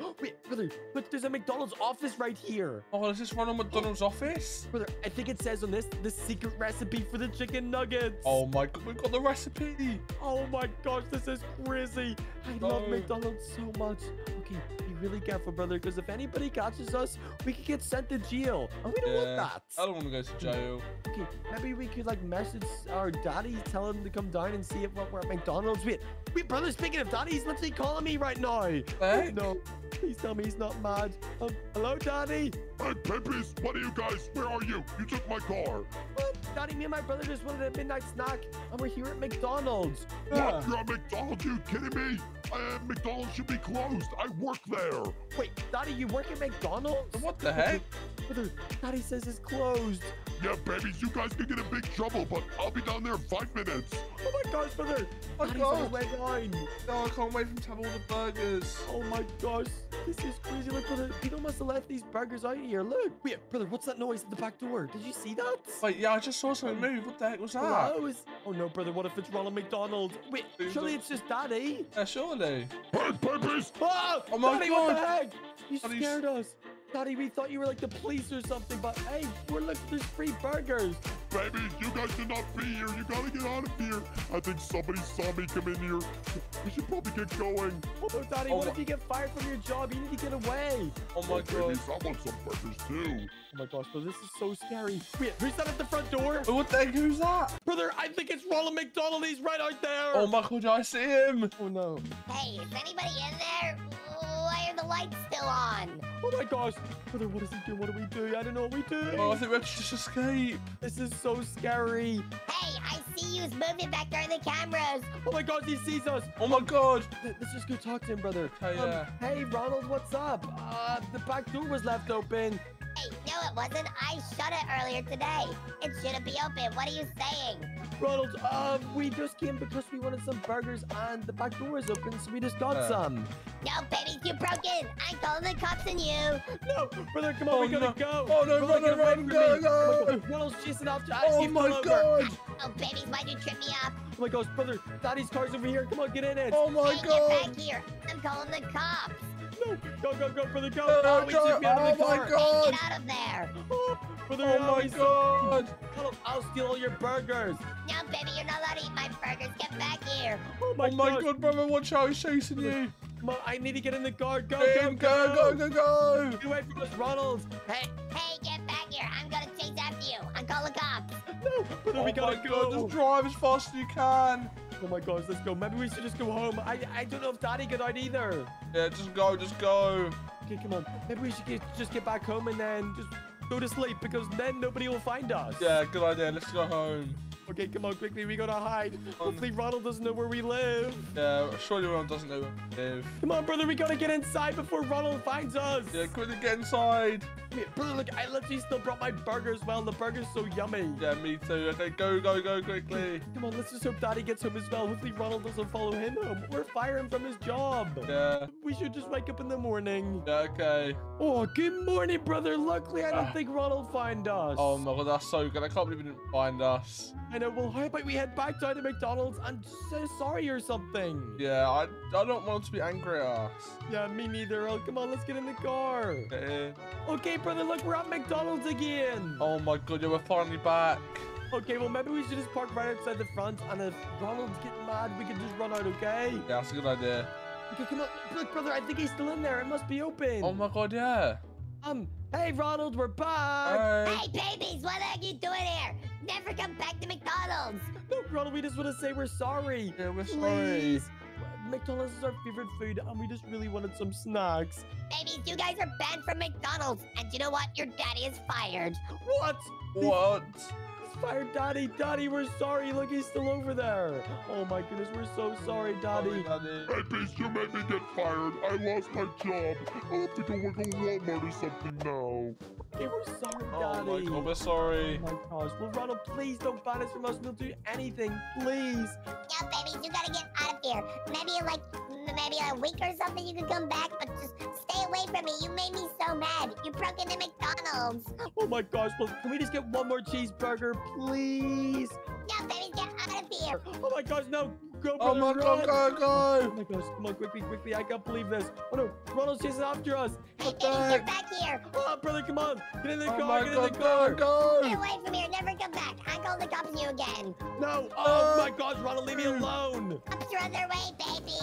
Wait, brother, look, there's a McDonald's office right here. Oh, does this run on McDonald's office? Brother, I think it says on this? The secret recipe for the chicken nuggets. Oh my god, we've got the recipe. Oh my gosh, this is crazy. I love McDonald's so much. Okay, be really careful, brother, because if anybody catches us, we could get sent to jail. And we don't want that. I don't want to go to jail. Okay, maybe we could like message our daddy, tell him to come down and see if we're at McDonald's. Wait, wait, brother, speaking of daddy, he's literally calling me right now. Heck? No, please tell me he's not mad. Um, hello, daddy. Hey, Pippies, what are you guys? Where are you? You took my car. What? Daddy, me and my brother just wanted a midnight snack, and we're here at McDonald's. Yeah. What? You're at McDonald's? You kidding me? Uh, McDonald's should be closed. I work there. Wait, daddy, you work at McDonald's? What the heck? Brother, daddy says it's closed. Yeah, babies, you guys could get in big trouble, but I'll be down there in five minutes. Oh my gosh, brother. Oh Daddy's on his God. way down. No, I can't wait for him to have all the burgers. Oh my gosh, this is crazy. Look, brother, people must have left these burgers out here. Look. Wait, brother, what's that noise at the back door? Did you see that? Wait, yeah, I just saw something move. What the heck was that? Hello? Is- Oh no, brother, what if it's Ronald McDonald? Wait, Who's surely it's just daddy. Yeah, surely. Hey, Pippies! Oh, Oh my daddy, what the God. heck? You Daddy's- scared us. Daddy, we thought you were like the police or something, but hey, we're looking, there's free burgers. Baby, you guys should not be here. You gotta get out of here. I think somebody saw me come in here. We should probably get going. Oh, daddy, Oh what my- if you get fired from your job? You need to get away. Oh my oh, god. babies, I want some burgers too. Oh my gosh, bro, this is so scary. Wait, who's that at the front door? Oh, what the heck? Who's that? Brother, I think it's Ronald McDonald. He's right out there. Oh my god, I see him. Oh no. Hey, is anybody in there? Why are the lights still on? Oh my gosh. Brother, what does he do? What do we do? I don't know what we do. Oh, I think we have to just escape. This is so scary. Hey, I see you moving back there the cameras. Oh my gosh, he sees us. Oh my god. Let- Let's just go talk to him, brother. Okay, Um, yeah. hey, Ronald, what's up? Uh, the back door was left open. Hey, no, it wasn't. I shut it earlier today. It shouldn't be open. What are you saying? Ronald, uh, we just came because we wanted some burgers and the back door is open, so we just got Uh. some. No, babies, you broke in. I'm calling the cops on you. No, brother, come on, Oh, we gotta no. go. Oh, no, Brother, run, get run, away run, go, me. Oh my go. God, Ronald's chasing after us. Oh my pulled over. god. Oh, babies, why'd you trip me up? Oh my gosh, brother, daddy's car's over here. Come on, get in it. Oh my hey, god. get back here. I'm calling the cops. No, go, go, go, brother, go. No, oh, he no, took me out of the car. oh my car. god. Get out of there. Oh, brother, Oh oh, my he's- god. Ronald, I'll steal all your burgers. No, baby, you're not allowed to eat my burgers. Get back here. Oh my, Oh my gosh. god, brother, watch out, he's chasing you. Come on, I need to get in the car. Go, Go, go, go, go, go. Get away from us, Ronald. Hey, Hey, get back here. I'm gonna chase after you. I'm calling cops. no, brother, Oh we gotta god, go. just drive as fast as you can. Oh my gosh, let's go. Maybe we should just go home. I, I don't know if daddy got out either. Yeah, just go, just go. Okay, come on. Maybe we should get, just get back home and then just go to sleep because then nobody will find us. Yeah, good idea. Let's go home. Okay, come on, quickly. We gotta hide. Hopefully Ronald doesn't know where we live. Yeah, surely Ronald doesn't know where we live. Come on, brother. We gotta get inside before Ronald finds us. Yeah, quickly get inside. Wait, brother, look, I literally still brought my burger as Well, the burger's so yummy. Yeah, me too. Okay, go, go, go quickly. Come on, let's just hope Daddy gets home as well. Hopefully Ronald doesn't follow him home or fire him from his job. Yeah. We should just wake up in the morning. Yeah, okay. Oh, good morning, brother. Luckily, I don't Ah. think Ronald find us. Oh my god, that's so good. I can't believe you didn't find us. I know. Well, how about we head back down to McDonald's and say sorry or something? Yeah, I, I don't want to be angry at us. Yeah, me neither. Oh, come on, let's get in the car. Okay. Okay, brother, look, we're at McDonald's again. Oh my god, yeah, we're finally back. Okay, well, maybe we should just park right outside the front, and if Ronald's getting mad, we can just run out, okay? Yeah, that's a good idea. Okay, come on. Look, brother, I think he's still in there. It must be open. Oh my god, yeah. Um, hey, Ronald, we're back. Hey. Hey, babies, what are you doing here? Never come back to McDonald's. No, Ronald, we just want to say we're sorry. Yeah, we're sorry. Please. McDonald's is our favorite food, and we just really wanted some snacks. Babies, you guys are banned from McDonald's. And you know what? Your daddy is fired. What? What? He's fired Daddy. Daddy, we're sorry. Look, he's still over there. Oh my goodness, we're so sorry, Daddy. Sorry, Daddy. Hey, Beast, you made me get fired. I lost my job. I'll have to go work at Walmart or something now. Okay, we're sorry, Oh Daddy. my god, we're sorry. Oh my gosh. Well, Ronald, please don't ban us from us. We'll do anything. Please. Yeah, babies, you gotta get out of here. Maybe in like, m- maybe a week or something you can come back, but just stay away from me. You made me so mad. You broke into McDonald's. Oh my gosh. Well, can we just get one more cheeseburger, please? Yeah, babies, get out of here. Oh my gosh, no. Go, Oh brother, my run. god, go, Oh my gosh, come on, quickly, quickly. I can't believe this. Oh no, Ronald's chasing after us. Hey, What the heck? back here. Oh, brother, come on. Get in the Oh car, my get in the car. go, Get away from here. Never come back. I call the cops on you again. No. Oh Uh, my gosh, Ronald, leave me alone. Cops are on their way, babies.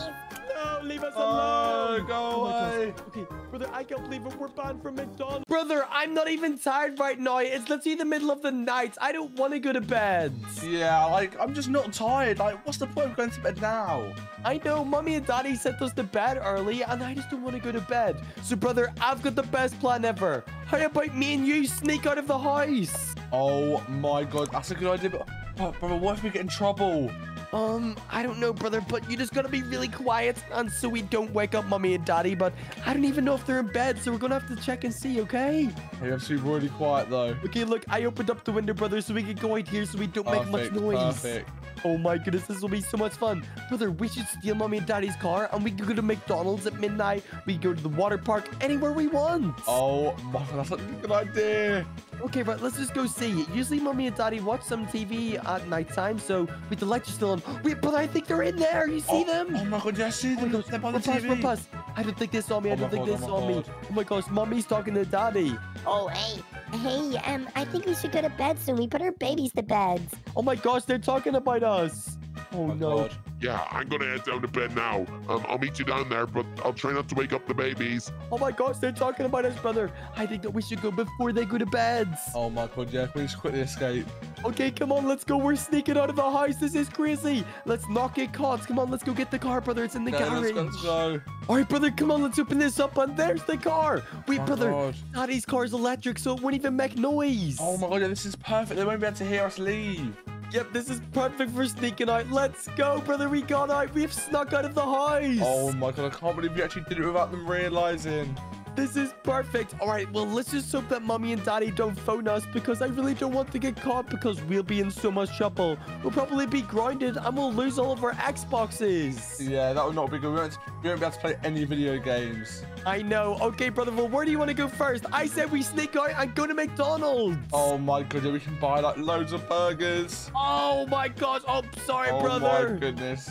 No, leave us Oh, alone. go Oh my gosh. away! Okay, brother, I can't believe it. We're banned from McDonald's. Brother, I'm not even tired right now. It's literally the middle of the night. I don't want to go to bed. Yeah, like, I'm just not tired. Like, what's the point of going bed now? I know, mommy and daddy sent us to bed early, and I just don't want to go to bed. So, brother, I've got the best plan ever. How about me and you sneak out of the house? Oh my god, that's a good idea, but... Oh, brother, what if we get in trouble? Um, I don't know, brother, but you just gotta be really quiet, and so we don't wake up mommy and daddy. But I don't even know if they're in bed, so we're gonna have to check and see, okay? Hey, have to be really quiet though. Okay, look, I opened up the window, brother, so we can go out here so we don't make much noise. perfect. Oh my goodness, this will be so much fun. Brother, we should steal mommy and daddy's car and we can go to McDonald's at midnight. We can go to the water park, anywhere we want. Oh my that's a good idea. Okay, right, let's just go see. Usually mommy and daddy watch some TV at nighttime, so with the lights are still on. Wait, but I think they're in there. You see oh, them? Oh my god, yeah, I see them. gosh, They're by the We're past, we're TV. past. I don't think they saw me. I Oh don't my think God, they oh my saw me. Oh my gosh, mommy's talking to daddy. Oh, hey. Hey, um, I think we should go to bed soon. We put our babies to bed. Oh my gosh, they're talking about us. Oh, Oh my no. god. Yeah, I'm gonna head down to bed now. Um, I'll meet you down there, but I'll try not to wake up the babies. Oh my gosh, they're talking about us, brother. I think that we should go before they go to bed. Oh my god, yeah, please quickly escape. Okay, come on, let's go. We're sneaking out of the house. This is crazy. Let's not get caught. Come on, let's go get the car, brother. It's in the Okay, garage. let's go, let's go. All right, brother, come on. Let's open this up. And there's the car. Wait, Oh, brother. God. Daddy's car is electric, so it won't even make noise. Oh my god, yeah, this is perfect. They won't be able to hear us leave. Yep, this is perfect for sneaking out. Let's go, brother. We got out. We've snuck out of the house. Oh my god, I can't believe you actually did it without them realizing. This is perfect. All right, well, let's just hope that mommy and daddy don't phone us because I really don't want to get caught because we'll be in so much trouble. We'll probably be grounded and we'll lose all of our Xboxes. Yeah, that would not be good. We won't, we won't be able to play any video games. I know. Okay, brother. Well, where do you want to go first? I said we sneak out and go to McDonald's. Oh my god, yeah, we can buy like loads of burgers. Oh my gosh. Oh, sorry, oh brother. Oh, my goodness.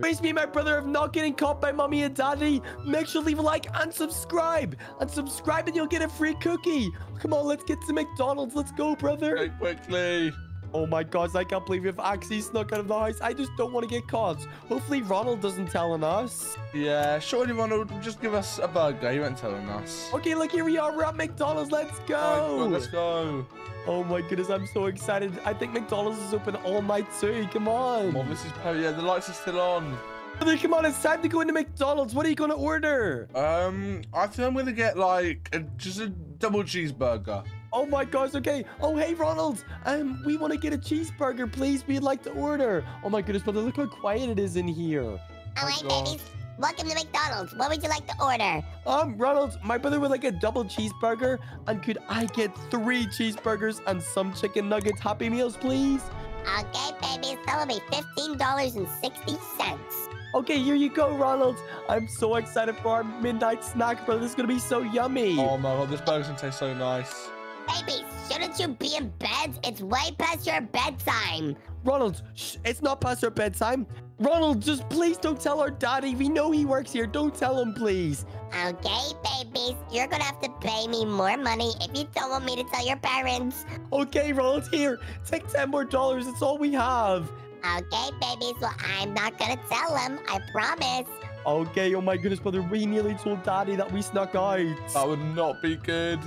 Praise me, my brother, of not getting caught by mommy and daddy. Make sure to leave a like and subscribe. And subscribe and you'll get a free cookie. Come on, let's get to McDonald's. Let's go, brother. Very quickly. Oh my gosh, I can't believe we've actually snuck out of the house. I just don't want to get caught. Hopefully Ronald doesn't tell on us. Yeah, surely Ronald will just give us a burger. He won't telling us. Okay, look, here we are. We're at McDonald's. Let's Oh, go. God, let's go. Oh my goodness, I'm so excited. I think McDonald's is open all night too. Come on. On, this is per- yeah, the lights are still on. Come on, it's time to go into McDonald's. What are you going to order? Um, I think I'm gonna get like a, just a double cheeseburger. Oh my gosh, okay. Oh, hey, Ronald. Um, we want to get a cheeseburger, please. We'd like to order. Oh my goodness, brother, look how quiet it is in here. All Oh, right, God. babies. Welcome to McDonald's. What would you like to order? Um, Ronald, my brother would like a double cheeseburger. And could I get three cheeseburgers and some chicken nuggets Happy Meals, please? Okay, babies. That will be $15.60. Okay, here you go, Ronald. I'm so excited for our midnight snack, brother. This is going to be so yummy. Oh my god, this burger's gonna taste so nice. Babies, shouldn't you be in bed? It's way past your bedtime. Ronald, shh, it's not past our bedtime. Ronald, just please don't tell our daddy. We know he works here. Don't tell him, please. Okay, babies. You're gonna have to pay me more money if you don't want me to tell your parents. Okay, Ronald, here. Take 10 more dollars. It's all we have. Okay, babies. Well, I'm not gonna tell them. I promise. Okay, oh my goodness, brother. We nearly told daddy that we snuck out. That would not be good.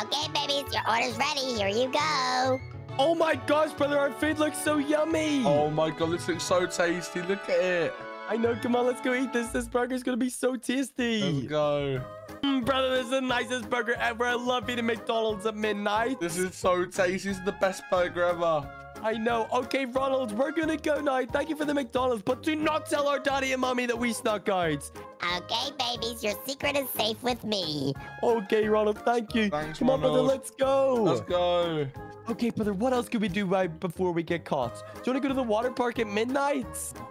Okay, babies. Your order's ready. Here you go. Oh my gosh, brother. Our food looks so yummy. Oh my god, this looks so tasty. Look at it. I know. Come on, let's go eat this. This burger's going to be so tasty. Let's tasty. go. Mm, brother, this is the nicest burger ever. I love eating McDonald's at midnight. This is so tasty. This is the best burger ever. I know. Okay, Ronald, we're gonna go now. Thank you for the McDonald's, but do not tell our daddy and mommy that we snuck out. Okay, babies. Your secret is safe with me. Okay, Ronald, thank you. Thanks, Come on, brother, let's go. Let's go. Okay, brother, what else could we do right before we get caught? Do you want to go to the water park at midnight?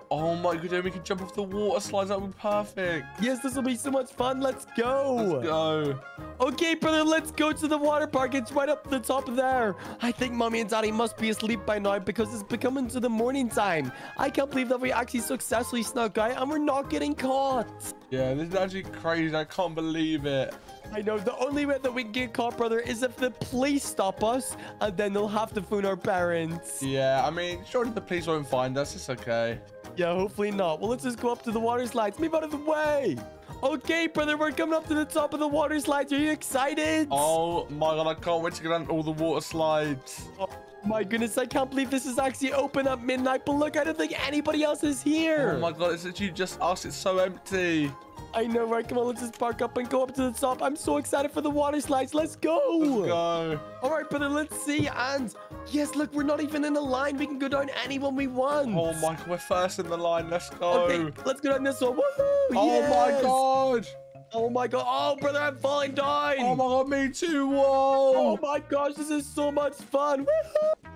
Oh my god, we can jump off the water slides. That would be perfect. Yes, this will be so much fun. Let's go. Let's go. Okay, brother, let's go to the water park. It's right up the top there. I think mommy and daddy must be asleep by now because it's becoming to the morning time. I can't believe that we actually successfully snuck out and we're not getting caught. Yeah, this is actually crazy. I can't believe it. I know the only way that we can get caught, brother, is if the police stop us and then they'll have to phone our parents. Yeah, I mean, surely the police won't find us. It's okay. Yeah, hopefully not. Well, let's just go up to the water slides. Move out of the way. Okay, brother, we're coming up to the top of the water slides. Are you excited? Oh my god, I can't wait to get on all the water slides. Oh, my goodness, I can't believe this is actually open at midnight. But look, I don't think anybody else is here. Oh my god, it's literally just us. It's so empty. I know, right? Come on, let's just park up and go up to the top. I'm so excited for the water slides. Let's go. Let's go. All right, brother, let's see. And yes, look, we're not even in a line. We can go down anyone we want. Oh my god, we're first in the line. Let's go. Okay, let's go down this one. Woohoo! Oh yes. my god. Oh my god. Oh, brother, I'm falling down. Oh my god, me too. Whoa. Oh my gosh, this is so much fun.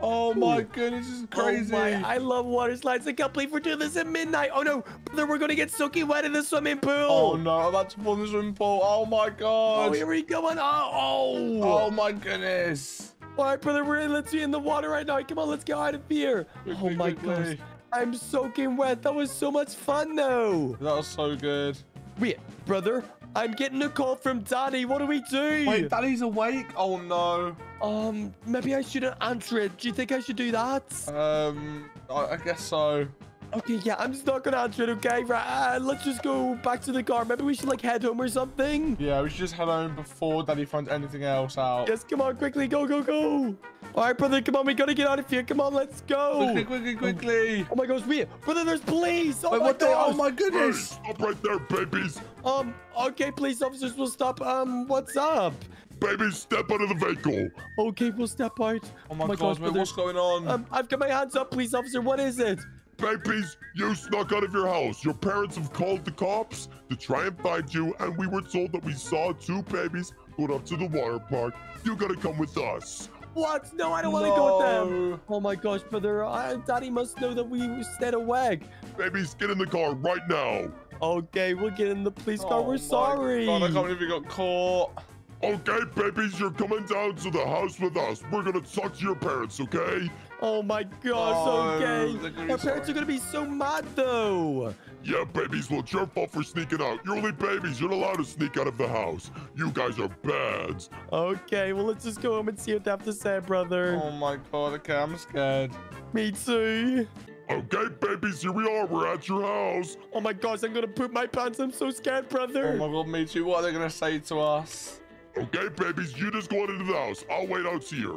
Oh my goodness, this is crazy. Oh my, I love water slides. I can't believe we're doing this at midnight. Oh no, brother, we're gonna get soaking wet in the swimming pool. Oh no, I'm about to fall in the swimming pool. Oh my god. Oh, here we go. Oh, oh. Oh my goodness. All right, brother, we're in, let's be in the water right now. Come on, let's get out of here. oh my quickly. gosh, I'm soaking wet. That was so much fun, though. That was so good. Wait, brother, I'm getting a call from Daddy. What do we do? Wait, Daddy's awake? Oh no. Um, maybe I shouldn't answer it. Do you think I should do that? Um, I, I guess so. Okay, yeah, I'm just not gonna answer it. Okay, right? Uh, let's just go back to the car. Maybe we should like head home or something. Yeah, we should just head home before Daddy finds anything else out. Yes, come on, quickly, go, go, go. All right, brother, come on, we gotta get out of here. Come on, let's go. Quickly, quickly, quickly. Oh my gosh, wait, brother, there's police. Oh Wait, my what the? gosh. Oh my Hey, goodness. stop right there, babies. Um, okay, police officers will stop. Um, what's up? Babies, step out of the vehicle. Okay, we'll step out. Oh my, gosh, gosh, wait, brother. what's going on? Um, I've got my hands up, police officer. What is it? Babies, you snuck out of your house. Your parents have called the cops to try and find you, and we were told that we saw two babies going up to the water park. You gotta come with us. What? No, I don't want to go with them. No. Oh my gosh, brother. Uh, Daddy must know that we stayed awake. Babies, get in the car right now. Okay, we'll get in the police car. Oh We're my sorry. God, I can't believe we got caught. Okay, babies, you're coming down to the house with us. We're gonna talk to your parents, okay? Oh my gosh, Oh, okay. they're gonna be Our parents are gonna be so mad though. Yeah, babies, well, it's your fault for sneaking out. You're only babies. You're not allowed to sneak out of the house. You guys are bad. Okay, well let's just go home and see what they have to say, brother. Oh my god, okay, I'm scared. Me too. Okay, babies, here we are. We're at your house. Oh my gosh, I'm gonna poop my pants. I'm so scared, brother. Oh my god, me too. What are they gonna say to us? Okay, babies, you just go into the house. I'll wait out here.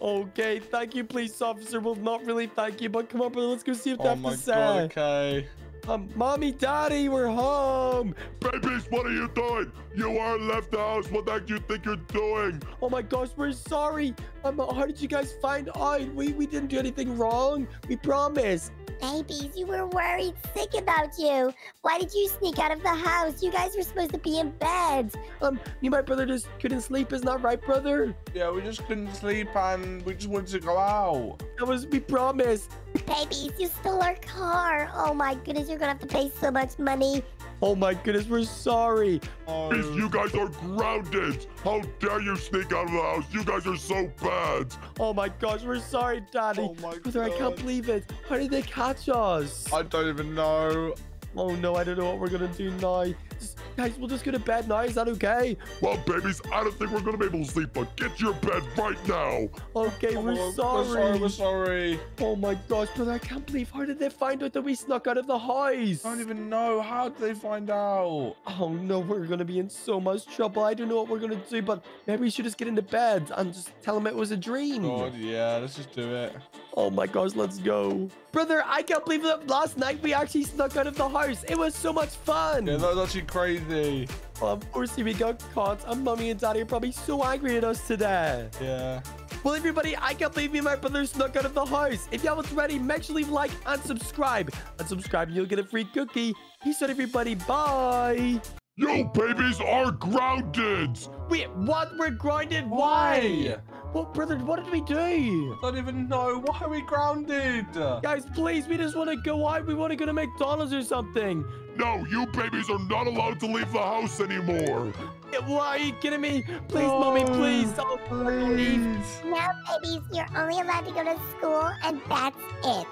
Okay, thank you, police officer. Well, not really thank you, but come on, brother. Let's go see what they Oh have my to say. god, okay. Um, mommy, daddy, we're home. Babies, what are you doing? You are left the house. What the heck do you think you're doing? Oh my gosh, we're sorry. Um, how did you guys find out? We we didn't do anything wrong. We promise. Babies, you were worried sick about you. Why did you sneak out of the house? You guys were supposed to be in bed. Um, me and my brother just couldn't sleep. Isn't that right, brother? Yeah, we just couldn't sleep and we just wanted to go out. That was we promised. Babies, you stole our car. Oh my goodness, you're gonna have to pay so much money. Oh my goodness, we're sorry. You guys are grounded. How dare you sneak out of the house? You guys are so bad. Oh my gosh, we're sorry, daddy. Oh my brother, I can't believe it. How did they catch us? I don't even know. Oh no, I don't know what we're gonna do now. Just, guys, we'll just go to bed now. Is that okay? Well, babies, I don't think we're gonna be able to sleep, but get your bed right now. Okay, Oh we're, my sorry. We're sorry. We're sorry. Oh my gosh, brother, I can't believe. How did they find out that we snuck out of the house? I don't even know. How did they find out? Oh no, we're gonna be in so much trouble. I don't know what we're gonna do, but maybe we should just get into bed and just tell them it was a dream. God, yeah, let's just do it. Oh my gosh, let's go. Brother, I can't believe that last night we actually snuck out of the house. It was so much fun. Yeah, that was actually crazy. Well, of course, we got caught, and mommy and daddy are probably so angry at us today. Yeah. Well, everybody, I can't believe me and my brother snuck out of the house. If y'all was ready, make sure to leave a like and subscribe. And subscribe, and you'll get a free cookie. Peace out, everybody. Bye. You babies are grounded. Wait, what? We're grounded? Why? What, brother? What did we do? I don't even know. Why are we grounded? Guys, please, we just want to go out. We want to go to McDonald's or something. No, you babies are not allowed to leave the house anymore. Yeah, Why are you kidding me? Please, mommy, please. Oh, please. Please. No, babies, you're only allowed to go to school, and that's it.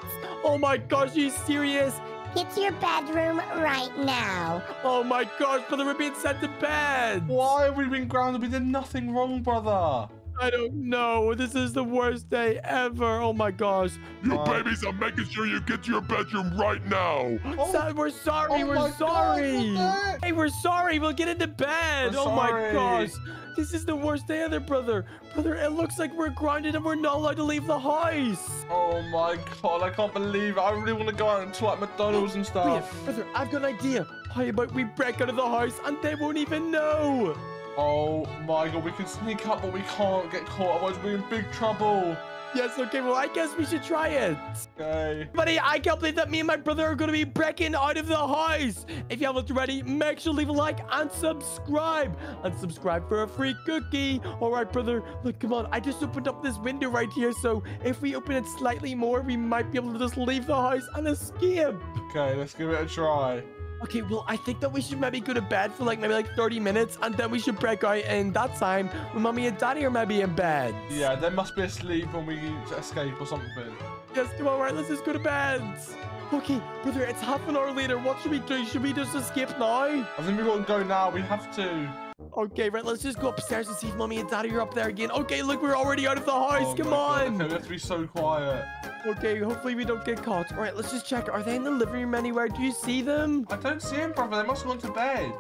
Oh my gosh, are you serious? Get to your bedroom right now. Oh my gosh, brother, we're being sent to bed. Why have we been grounded? We did nothing wrong, brother. I don't know. This is the worst day ever. Oh my gosh. You Uh, babies, I'm making sure you get to your bedroom right now. Oh, Sa- we're sorry. oh we're my God, sorry. hey, we're sorry. We'll get into bed. We're oh my gosh. This is the worst day ever, brother. Brother, it looks like we're grounded and we're not allowed to leave the house. Oh my god, I can't believe it. I really want to go out and to like McDonald's and Wait, stuff. brother, I've got an idea. How about we break out of the house and they won't even know? Oh my god, we can sneak up, but we can't get caught. Otherwise, we're in big trouble. Yes, okay, well, I guess we should try it. Okay. Buddy, I can't believe that me and my brother are going to be breaking out of the house. If you haven't already, make sure to leave a like and subscribe. And subscribe for a free cookie. All right, brother. Look, come on. I just opened up this window right here. So if we open it slightly more, we might be able to just leave the house and escape. Okay, let's give it a try. Okay, well, I think that we should maybe go to bed for like maybe like 30 minutes. And then we should break out in that time when mommy and daddy are maybe in bed. Yeah, they must be asleep when we escape or something. Yes, come on, right, let's just go to bed. Okay, brother, it's half an hour later. What should we do? Should we just escape now? I think we've got to go now. We have to. Okay, right, let's just go upstairs and see if mommy and daddy are up there again. Okay, look, we're already out of the house. Oh Come my God, on. Okay, we have to be so quiet. Okay, hopefully we don't get caught. All right, let's just check. Are they in the living room anywhere? Do you see them? I don't see them, brother. They must have gone to bed.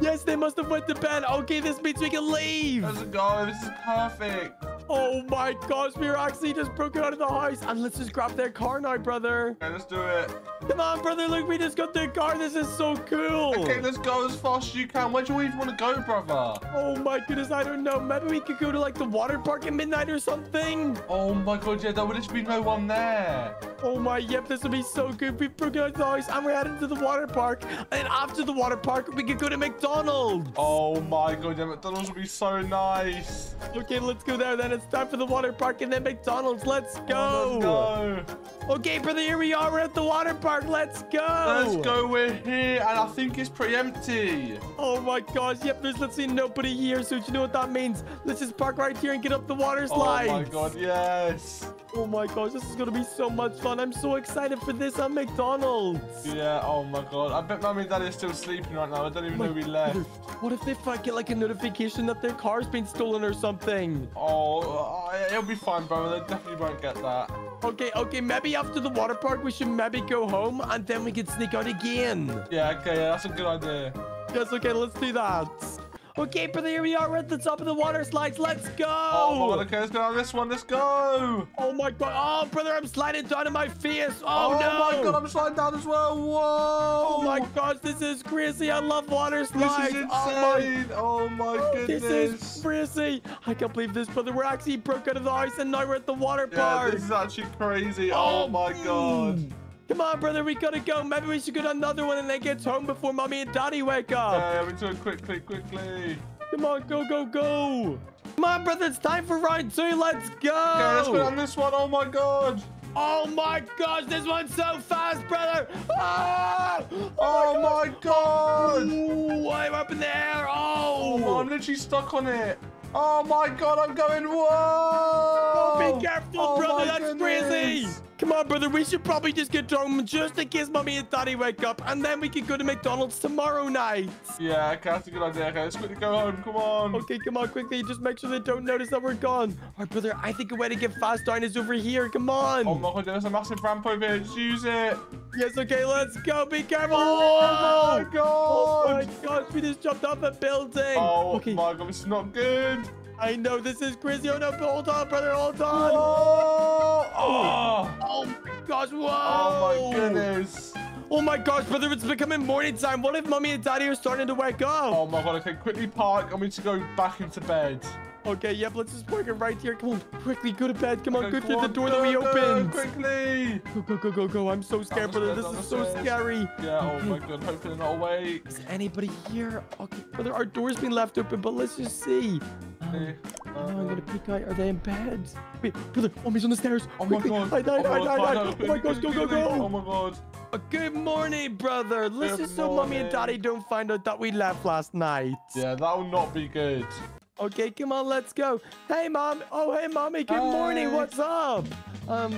Yes, they must have went to bed. Okay, this means we can leave. Let's go. This is perfect. Oh my gosh, we're actually just broken out of the house. And let's just grab their car now, brother. Okay, let's do it. Come on, brother. Look, we just got their car. This is so cool. Okay, let's go as fast as you can. Where do you even want to go, brother? Oh my goodness, I don't know. Maybe we could go to like the water park at midnight or something. Oh my god, yeah, there would just be no one there. Oh my, yep, this would be so good. We've broken out the house and we're heading to the water park. And after the water park, we could go to McDonald's. Oh my god, yeah, McDonald's would be so nice. Okay, let's go there then. It's time for the water park and then McDonald's. Let's go. Oh, let's go. Okay, brother, here we are. We're at the water park. Let's go. Let's go, we're here, and I think it's pretty empty. Oh my gosh, yep, there's literally nobody here. So do you know what that means? Let's just park right here and get up the water slide. Oh my god, yes. Oh my gosh, this is gonna be so much fun. I'm so excited for this on McDonald's. Yeah, oh my god. I bet Mummy and Daddy are still sleeping right now. I don't even know we left. What if they get like a notification that their car's been stolen or something? Oh, uh, it'll be fine, brother. They definitely won't get that. Okay, okay, maybe after the water park we should maybe go home and then we can sneak out again. Yeah, okay, yeah, that's a good idea. Yes, okay, let's do that. Okay, brother, here we are. We're at the top of the water slides. Let's go. Oh my okay, let's go on this one. Let's go. Oh my god. Oh, brother, I'm sliding down on my face. Oh, Oh, no. my god, I'm sliding down as well. Whoa. Oh my gosh, this is crazy. I love water slides. This is Oh my insane. Oh my, goodness. This is crazy. I can't believe this, brother. We're actually broke out of the ice and now we're at the water park. yeah, park. this is actually crazy. Oh, oh my god. Come on, brother. We gotta go. Maybe we should go to another one and then get home before mommy and daddy wake up. Yeah, we do it quickly, quickly. Come on, go, go, go. Come on, brother. It's time for round two. Let's go. Okay, let's go down this one. Oh my god. Oh my gosh, this one's so fast, brother. Ah! Oh my god. Ooh, I'm up in the air. Oh, Oh. I'm literally stuck on it. Oh my god, I'm going. Whoa. Oh, be careful, Oh brother. my That's crazy. Come on, brother. We should probably just get home just in case mommy and daddy wake up, and then we can go to McDonald's tomorrow night. Yeah, okay, that's a good idea. Okay, let's quickly go home. Come on. Okay, come on, quickly. Just make sure they don't notice that we're gone. All right, brother. I think a way to get fast down is over here. Come on. Oh my god, there's a massive ramp over here. Just use it. Yes, okay. Let's go. Be careful. Oh my God. Oh my god. gosh, we just jumped off a building. Oh okay, my god, this is not good. I know this is crazy. Oh no, hold on, brother, hold on. Oh, oh, Oh my gosh, whoa. oh my goodness. Oh my gosh, brother, it's becoming morning time. What if mommy and daddy are starting to wake up? Oh my god, okay, quickly park. I need to go back into bed. Okay, yep, let's just park it right here. Come on, quickly, go to bed. Come on, Okay, go through the door that we go, go, opened. Quickly. Go, go, go, go, go. I'm so scared, brother. This is so scary. Yeah, oh my god, hopefully they're not awake. Is anybody here? Okay, brother, our door's been left open, but let's just see. Um, Okay, oh, I'm uh, gonna peek out. Are they in bed? Wait, brother, mommy's on the stairs. Oh my god. Hide, hide, oh hide, my hide, god, Oh my quickly, gosh, go, go, go. Oh my god. Uh, Good morning, brother. Let's Good just so mommy and daddy don't find out that we left last night. Yeah, that will not be good. Okay, come on, let's go. Hey, mom. Oh, hey, mommy. Good morning. What's up? Um,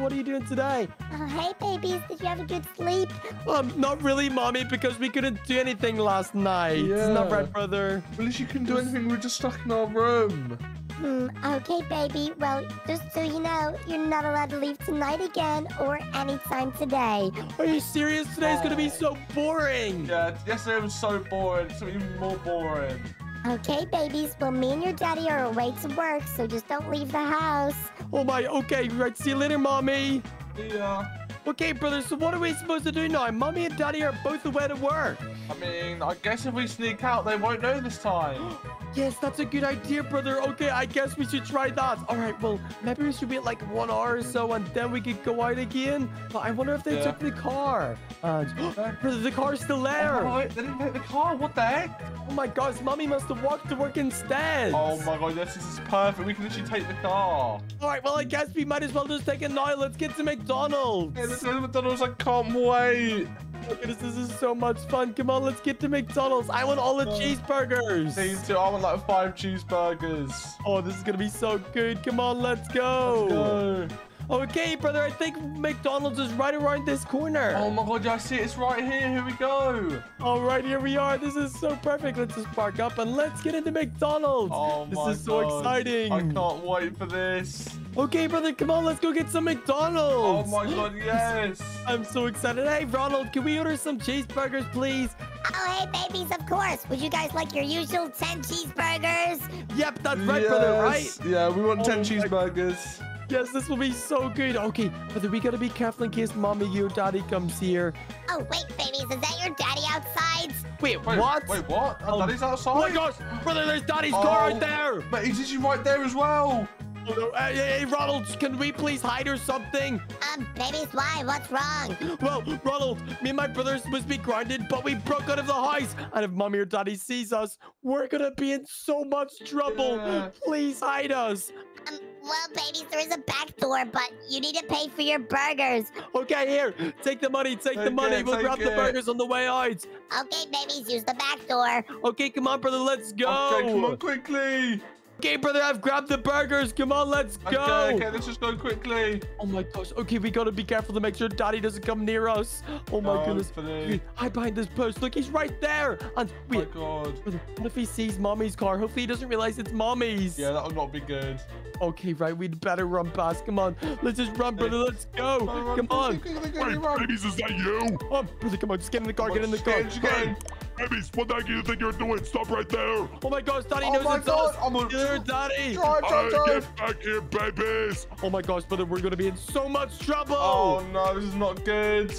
what are you doing today? Oh, hey, babies. Did you have a good sleep? Um, not really, mommy, because we couldn't do anything last night. Isn't that right, brother? Well, at least you can do anything. We're just stuck in our room. Hmm, okay, baby. Well, just so you know, you're not allowed to leave tonight again or anytime today. Are you serious? Today's gonna be so boring. Yeah, yesterday was so boring. It's even more boring. Okay, babies. Well, me and your daddy are away to work, so just don't leave the house. Oh my. Okay, right. See you later, mommy. Yeah. Okay, brother. So what are we supposed to do now? Mommy and daddy are both away to work. I mean, I guess if we sneak out, they won't know this time. Yes, that's a good idea, brother. Okay, I guess we should try that. All right, well, maybe we should wait like one hour or so and then we could go out again. But I wonder if they Yeah. took the car. Uh, and, brother, the car's still oh, there. Oh, they didn't take the car. What the heck? Oh my gosh, mommy must have walked to work instead. Oh my god, yes, this is perfect. We can literally take the car. All right, well, I guess we might as well just take it now. Let's get to McDonald's. Hey, this is McDonald's. I can't wait. Oh, goodness, this is so much fun. Come on, let's get to McDonald's. I want all the Oh. cheeseburgers. Me too. I want like five cheeseburgers. Oh, this is going to be so good. Come on, let's go. Go. Okay, brother, I think McDonald's is right around this corner. Oh my god, yeah, I see it. It's right here. Here we go. All right, here we are. This is so perfect. Let's just park up and let's get into McDonald's. Oh this my is so God. exciting. I can't wait for this. Okay, brother, come on. Let's go get some oh McDonald's. Oh my god, yes. I'm so excited. Hey, Ronald, can we order some cheeseburgers, please? Oh, hey, babies, of course. Would you guys like your usual 10 cheeseburgers? Yep, that's right, brother, right? Yeah, we want Oh 10 my- cheeseburgers. Yes, this will be so good. Okay, brother, we gotta be careful in case mommy, your daddy comes here. Oh, wait, babies, is that your daddy outside? Wait, Wait, what? Wait, what? Oh. Daddy's outside? Oh my gosh, brother, there's daddy's car Oh. right there. But he's literally right there as well. Oh. Hey, hey, hey, Ronald, can we please hide or something? Um, babies, why? What's wrong? Well, Ronald, me and my brother are supposed to be grounded, but we broke out of the house. And if mommy or daddy sees us, we're gonna be in so much trouble. Yeah. Please hide us. Um, well, babies, there is a back door, but you need to pay for your burgers. Okay, here, take the money, take, the money. it, we'll take grab the burgers on the way out. Okay, babies, use the back door. Okay, come on, brother, let's go. Okay, come on, quickly. Okay, brother, I've grabbed the burgers. Come on, let's go. Okay, okay, let's just go quickly. Oh my gosh. Okay, we gotta be careful to make sure daddy doesn't come near us. Oh my goodness. Hopefully. Hide behind this post. Look, he's right there. And Oh my god. brother, what if he sees mommy's car? Hopefully he doesn't realize it's mommy's. Yeah, that would not be good. Okay, right. We'd better run past. Come on. Let's just run, brother. Let's go. Run, run, Come on. quickly, quickly, quickly, Wait, run. babies, is that you? Oh, brother, come on. Just get in the car. Get in the Just car. Get in, just get in. Babies, what the heck do you think you're doing? Stop right there. Oh my gosh, daddy Oh knows my it's God, us. I'm a- Dear daddy. Drive, drive, drive. get back here, babies. Oh my gosh, brother, we're gonna be in so much trouble. Oh no, this is not good.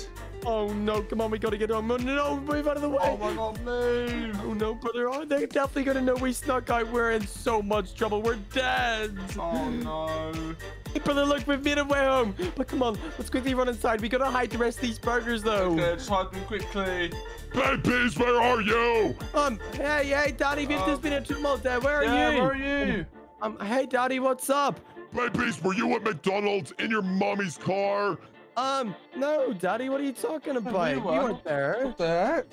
Oh no, come on, we gotta get home. Oh, no, move out of the way. Oh my god, move. Oh no, brother. Oh, they're definitely gonna know we snuck out. We're in so much trouble. We're dead. Oh no. Hey, brother, look, we've made our way home. But come on, let's quickly run inside. We gotta hide the rest of these burgers, though. Okay, just hide them quickly. Babies, where are you? Um, hey, hey, daddy, we've Uh, just been in tumult there. Where are yeah, you? where are you? Um, hey, daddy, what's up? Babies, were you at McDonald's in your mommy's car? Um, no, daddy, what are you talking about? You were. weren't there. Heck?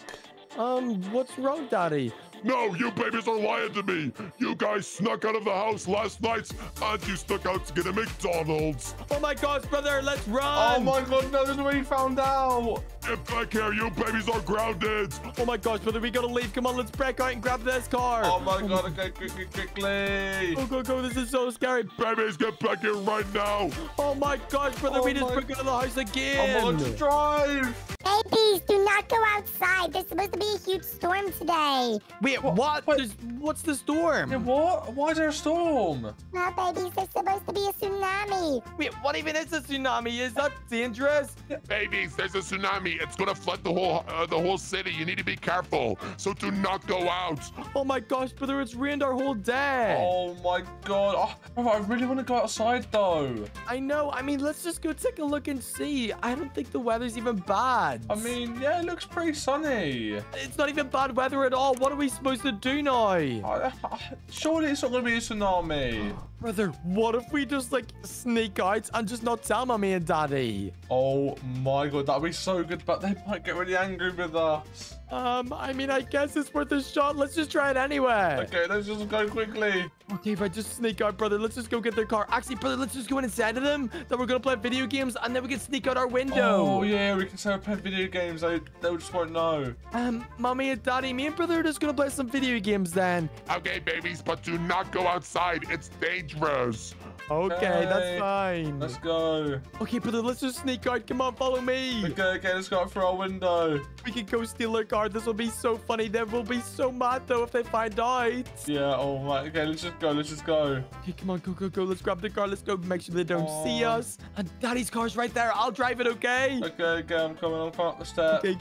Um, what's wrong, daddy? No, you babies are lying to me. You guys snuck out of the house last night and you snuck out to get a McDonald's. Oh my gosh, brother, let's run. Oh my god, no, there's no way you found out. Get back here, you babies are grounded. Oh my gosh, brother, we gotta leave. Come on, let's break out and grab this car. Oh my god, okay, quickly, quickly. Go, go, go. This is so scary. Babies, get back here right now. Oh my gosh, brother, Oh we just broke out of the house Oh again. my god, just drive. Babies, do not go outside. outside. There's supposed to be a huge storm today. Wait, What- what? what? There's, what's the storm? Yeah, what? Why is there a storm? Well, babies, there's supposed to be a tsunami. Wait, what even is a tsunami? Is that dangerous? Babies, there's a tsunami. It's gonna flood the whole uh, the whole city. You need to be careful. So do not go out. Oh my gosh, brother, it's rained our whole day. Oh my god. Oh, I really want to go outside though. I know. I mean, let's just go take a look and see. I don't think the weather's even bad. I mean, yeah, it looks pretty sunny. it's not even bad weather at all. What are we supposed to do now? Surely it's not going to be a tsunami. Brother, what if we just like sneak out and just not tell mommy and daddy? Oh my god, that'd be so good, but they might get really angry with us. Um, I mean, I guess it's worth a shot. Let's just try it anyway. Okay, let's just go quickly. Okay, if I just sneak out, brother, let's just go get their car. Actually, brother, let's just go inside of them. That we're gonna play video games, and then we can sneak out our window. Oh yeah, we can set playing video games. They, they just won't know. Um, mommy and daddy, me and brother are just gonna play some video games then. Okay, babies, but do not go outside. It's dangerous. Okay, Okay, that's fine. Let's go. Okay, brother, let's just sneak out. Come on, follow me. Okay, okay, let's go out through our window. We can go steal their car. This will be so funny. They will be so mad though if they find out. Yeah, oh my. Okay, let's just go. Let's just go. Okay, come on, go, go, go. Let's grab the car. Let's go. Make sure they don't see us. And daddy's car's right there. I'll drive it, okay? Okay, okay, I'm coming. I'm coming up the steps. Okay,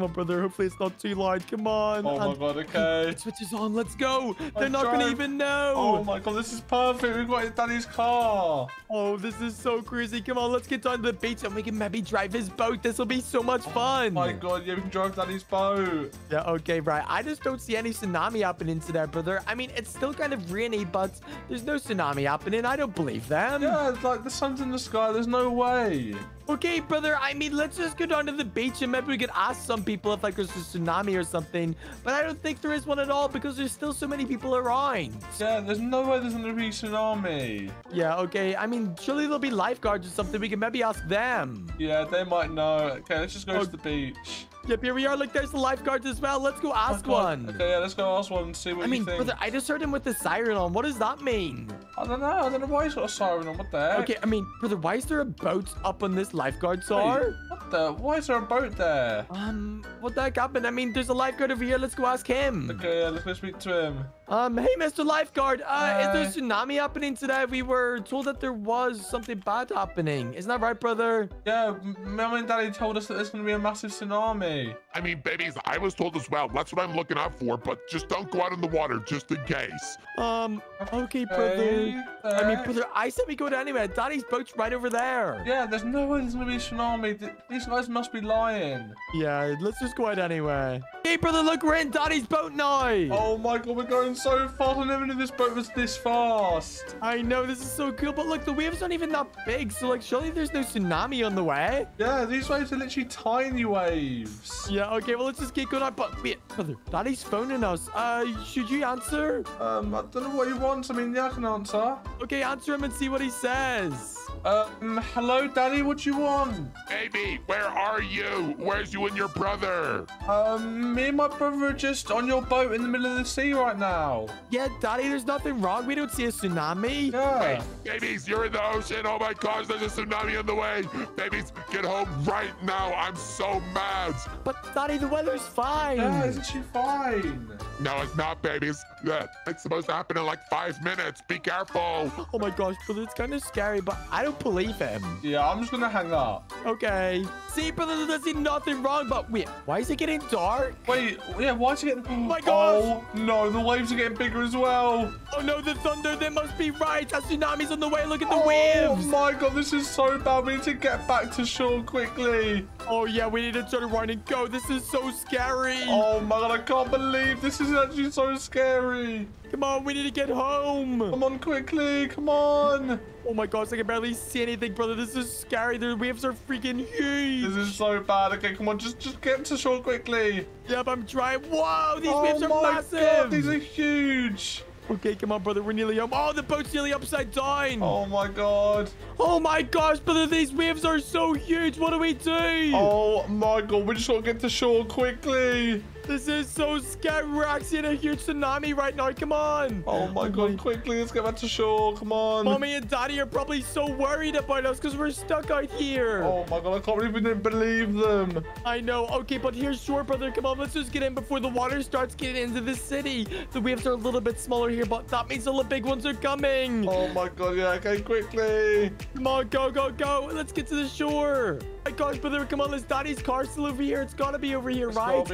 come on, brother. Hopefully it's not too loud. Come on. Oh my And- god, okay. It switches on. Let's go. They're not going to even know. Oh my god, this is perfect. We've got Daddy's car. Oh, this is so crazy. Come on, let's get down to the beach and we can maybe drive his boat. This will be so much oh fun. Oh, my god, yeah, we can drive Daddy's boat. Yeah, okay, right. I just don't see any tsunami happening today, brother. I mean, it's still kind of rainy, but there's no tsunami happening. I don't believe them. Yeah, it's like the sun's in the sky. There's no way. Okay, brother. I mean, let's just go down to the beach and maybe we could ask some people if like there's a tsunami or something. But I don't think there is one at all because there's still so many people around. Yeah, there's no way there's gonna be a tsunami. Yeah, okay. I mean, surely there'll be lifeguards or something. We can maybe ask them. Yeah, they might know. Okay, let's just go Oh. to the beach. Yep, here we are. Look, there's the lifeguards as well. Let's go ask Oh, God. one. Okay, yeah, let's go ask one and see what I you mean, think. brother, I just heard him with the siren on. What does that mean? I don't know. I don't know why he's got a siren on. What the heck? Okay, I mean, brother, why is there a boat up on this lifeguard Wait, what the? Why is there a boat there? Um, what the heck happened? I mean, there's a lifeguard over here. Let's go ask him. Okay, yeah, let's go speak to him. Um, hey, Mr. Lifeguard. Uh, Hi. is there a tsunami happening today? We were told that there was something bad happening. Isn't that right, brother? Yeah, m- Mum and Daddy told us that there's gonna be a massive tsunami. I mean, babies, I was told as well. That's what I'm looking out for. But just don't go out in the water, just in case. Um, okay, brother. Hey, I mean, uh, brother, I said we go to anywhere. Daddy's boat's right over there. Yeah, there's no way there's gonna be a tsunami. These guys must be lying. Yeah, let's just go out anyway. Hey, brother, look, we're in Daddy's boat now. Oh my god, we're going so fast. I never knew this boat was this fast. I know, this is so cool, but look, the waves aren't even that big, so like, surely there's no tsunami on the way. Yeah, these waves are literally tiny waves. Yeah, okay, well, let's just keep going. But wait, brother, Daddy's phoning us. Uh, should you answer? Um, I don't know what he wants. I mean, yeah, I can answer. Okay, answer him and see what he says. Um, hello, Daddy. What you want? Baby, where are you? Where's you and your brother? Um, me and my brother are just on your boat in the middle of the sea right now. Yeah, Daddy, there's nothing wrong. We don't see a tsunami. Yeah. Babies, you're in the ocean. Oh my gosh, there's a tsunami on the way. Babies, get home right now. I'm so mad. But Daddy, the weather's fine. Yeah, isn't she fine? No, it's not, babies. Yeah, it's supposed to happen in like five minutes. Be careful. Oh my gosh, but it's kind of scary, but I don't believe him. Yeah, I'm just gonna hang up. Okay. See, brother, there's nothing wrong, but wait, why is it getting dark? Wait, yeah, why is it getting... Oh my gosh. Oh, no, the waves are getting bigger as well. Oh no, the thunder, they must be right. A tsunami's on the way. Look at the oh waves. Oh, my god, this is so bad. We need to get back to shore quickly. Oh yeah, we need to turn around and go. This is so scary. Oh my god, I can't believe this is actually so scary. Come on, we need to get home. Come on, quickly, come on. Oh my gosh, I can barely see anything, brother. This is scary. The waves are freaking huge. This is so bad. Okay, come on, just just get to shore quickly. Yep, I'm trying. Whoa, these oh waves are my massive. god, these are huge. Okay, come on, brother. We're nearly home. Oh, the boat's nearly upside down. Oh my god. Oh my gosh, brother, these waves are so huge. What do we do? Oh my god, we just gotta get to shore quickly. This is so scary. We're actually in a huge tsunami right now. Come on. Oh my god, quickly, let's get back to shore. Come on. Mommy and Daddy are probably so worried about us because we're stuck out here. Oh my god, I can't even believe them. I know. Okay, but here's shore, brother. Come on, let's just get in before the water starts getting into the city. The waves are a little bit smaller here, but that means all the big ones are coming. Oh my god, yeah, okay, quickly. Come on, go, go, go. Let's get to the shore. my gosh, brother, come on. Is Daddy's car still over here? It's gotta be over here, It's right?